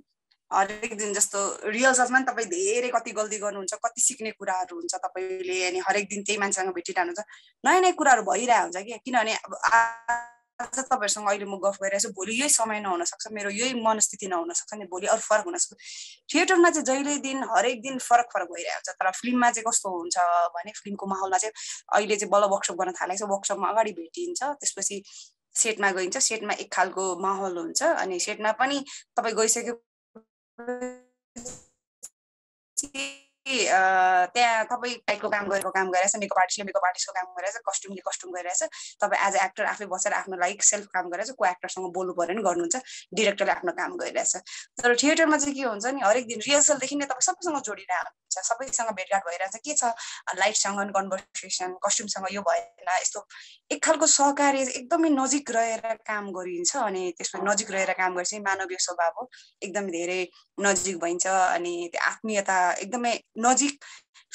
हरेक दिन जस्तो रिहर्सल्समा पनि तपाईँ धेरै कति गल्ती गर्नुहुन्छ कति सिक्ने कुराहरू हुन्छ तपाईँले अनि हरेक दिन त्यही मान्छेसँग भेटिरहनुहुन्छ। नयाँ नयाँ कुराहरू भइरहेको हुन्छ कि किनभने अब आज तपाईँहरूसँग अहिले म गफ गरिरहेको छु भोलि यही समय नहुन सक्छ मेरो यही मनस्थिति नहुन सक्छ नि भोलि अरू फरक हुन सक्छ थिएटरमा चाहिँ जहिले दिन हरेक दिन फरक फरक भइरहेको हुन्छ तर फिल्ममा चाहिँ कस्तो हुन्छ भने फिल्मको माहौलमा चाहिँ अहिले चाहिँ बल्ल वर्कसप गर्न थालेको छ वर्कसपमा अगाडि भेटिन्छ त्यसपछि सेटमा गइन्छ सेटमा एक खालको माहौल हुन्छ अनि सेटमा पनि तपाईँ गइसक्यो त्यहाँ तपाईँ टाइपको काम गरेको काम गरिरहेछ मेकअप आर्टिस्टले मेकअप आर्टिस्टको काम गरिरहेछ कस्ट्युमले कस्ट्युम गरिरहेछ तपाईँ एज एक्टर आफै बसेर आफ्नो लाइक सेल्फ काम गरिरहेछ को एक्टरसँग बोल्नु पऱ्यो नि गर्नुहुन्छ डिरेक्टरले आफ्नो काम गरिरहेछ तर थिएटरमा चाहिँ के हुन्छ नि हरेक दिन रिहर्सलदेखि नै तपाईँ सबैसँग जोडिरहेको हुन्छ सबैसँग भेटघाट भइरहेछ के छ लाइटसँग कन्भर्सेसन कस्ट्युमसँग यो भएन यस्तो एक खालको सहकार्य एकदमै नजिक रहेर काम गरिन्छ अनि त्यसमा नजिक रहेर काम गरेपछि मानवीय स्वभाव हो एकदमै धेरै नजिक भइन्छ अनि त्यो आत्मीयता एकदमै नजिक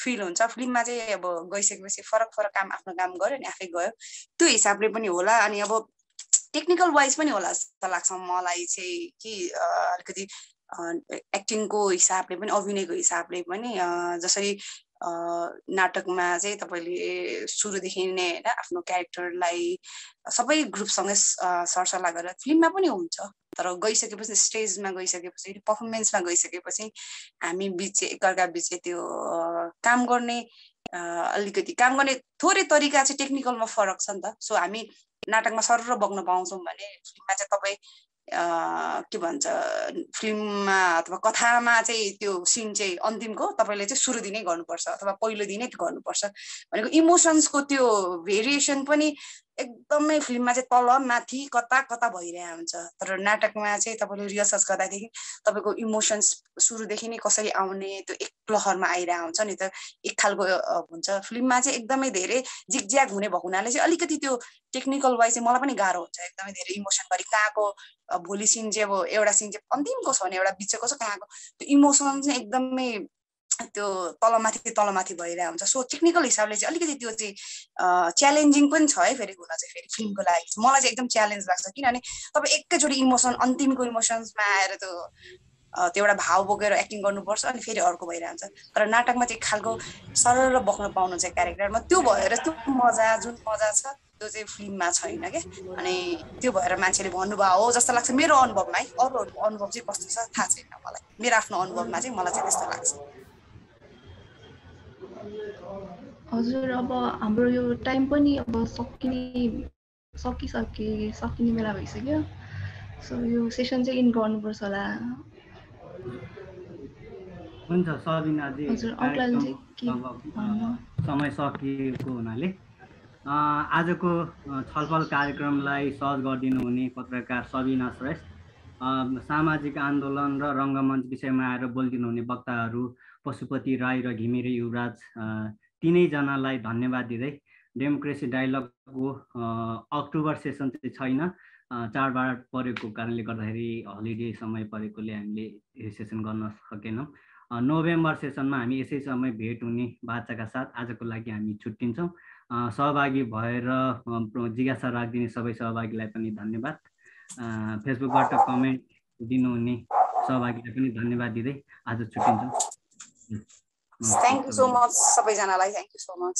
फिल हुन्छ। फिल्ममा चाहिँ अब गइसकेपछि फरक फरक काम आफ्नो काम गऱ्यो अनि आफै गयो। त्यो हिसाबले पनि होला अनि अब टेक्निकल वाइज पनि होला जस्तो लाग्छ मलाई चाहिँ कि अलिकति एक्टिङको हिसाबले पनि अभिनयको हिसाबले पनि जसरी नाटकमा चाहिँ तपाईँले सुरुदेखि नै होइन आफ्नो क्यारेक्टरलाई सबै ग्रुपसँगै सरसल्लाह गरेर फिल्ममा पनि हुन्छ। तर गइसकेपछि स्टेजमा गइसकेपछि पर्फर्मेन्समा गइसकेपछि हामी बिच एकअर्का बिच त्यो काम गर्ने अलिकति काम गर्ने थोरै तरिका चाहिँ टेक्निकलमा फरक छ नि त। सो हामी नाटकमा सर बग्न पाउँछौँ भने फिल्ममा चाहिँ तपाईँ के भन्छ फिल्ममा अथवा कथामा चाहिँ त्यो सिन चाहिँ अन्तिमको तपाईँले चाहिँ सुरु दिनै गर्नुपर्छ अथवा पहिलो दिनै गर्नुपर्छ भनेको इमोसन्सको त्यो भेरिएसन पनि एकदमै फिल्ममा चाहिँ तल माथि कता कता भइरहेको हुन्छ। तर नाटकमा चाहिँ तपाईँले रिहर्सल्स गर्दादेखि तपाईँको इमोसन्स सुरुदेखि नै कसरी आउने त्यो एक लहरमा आइरहेको हुन्छ नि त एक खालको हुन्छ। फिल्ममा चाहिँ एकदमै धेरै जिगज्याग हुने भएको हुनाले चाहिँ अलिकति त्यो टेक्निकल वाइज चाहिँ मलाई पनि गाह्रो हुन्छ। एकदमै धेरै इमोसन गरी कहाँको भोलि सिन चाहिँ अब एउटा सिन चाहिँ अन्तिमको छ भने एउटा बिचको छ कहाँको त्यो इमोसन चाहिँ एकदमै त्यो तलमाथि तलमाथि भइरहेको हुन्छ। सो टेक्निकल हिसाबले चाहिँ अलिकति त्यो चाहिँ च्यालेन्जिङ पनि छ है फेरि हुन चाहिँ फेरि फिल्मको लागि। मलाई चाहिँ एकदम च्यालेन्ज लाग्छ किनभने तपाईँ एकैचोटि इमोसन अन्तिमको इमोसन्समा आएर त्यो त्यो एउटा भाव बोकेर एक्टिङ गर्नुपर्छ अनि फेरि अर्को भइरहन्छ। तर नाटकमा चाहिँ खालको सरल बक्न पाउनु चाहिँ क्यारेक्टरमा त्यो भएर त्यो मजा जुन मजा छ त्यो चाहिँ फिल्ममा छैन क्या अनि त्यो भएर मान्छेले भन्नुभयो हो जस्तो लाग्छ मेरो अनुभवमा है। अरूहरूको अनुभव चाहिँ कस्तो छ? थाहा छैन मलाई। मेरो आफ्नो अनुभवमा चाहिँ मलाई चाहिँ त्यस्तो लाग्छ। हजुर अब हाम्रो यो टाइम पनि अब सकिने सकिसके सकिने बेला भइसक्यो। सो यो सेसन चाहिँ इन गर्नुपर्छ होला। हुन्छ सबिनाजी समय सकिएको हुनाले। आजको छलफल कार्यक्रमलाई सहज गरिदिनु हुने पत्रकार सबिना श्रेष्ठ सामाजिक आन्दोलन र रङ्गमञ्च विषयमा आएर बोलिदिनु हुने वक्ताहरू पशुपति राई र घिमिरे युवराज तिनैजनालाई धन्यवाद दिँदै डेमोक्रेसी डायलगको अक्टोबर सेसन चाहिँ छैन। चाडबाड परेको कारणले गर्दाखेरि हलिडे समय परेकोले हामीले यो सेसन गर्न सकेनौँ। नोभेम्बर सेसनमा हामी यसै समय भेट हुने बाचाका साथ आजको लागि हामी छुट्टिन्छौँ। सहभागी भएर जिज्ञासा राखिदिने सबै सहभागीलाई पनि धन्यवाद। फेसबुकबाट कमेन्ट दिनुहुने सहभागीलाई पनि धन्यवाद दिँदै आज छुट्टिन्छौँ। थ्याङ्क यू सो मच सबैजनालाई. Thank you so much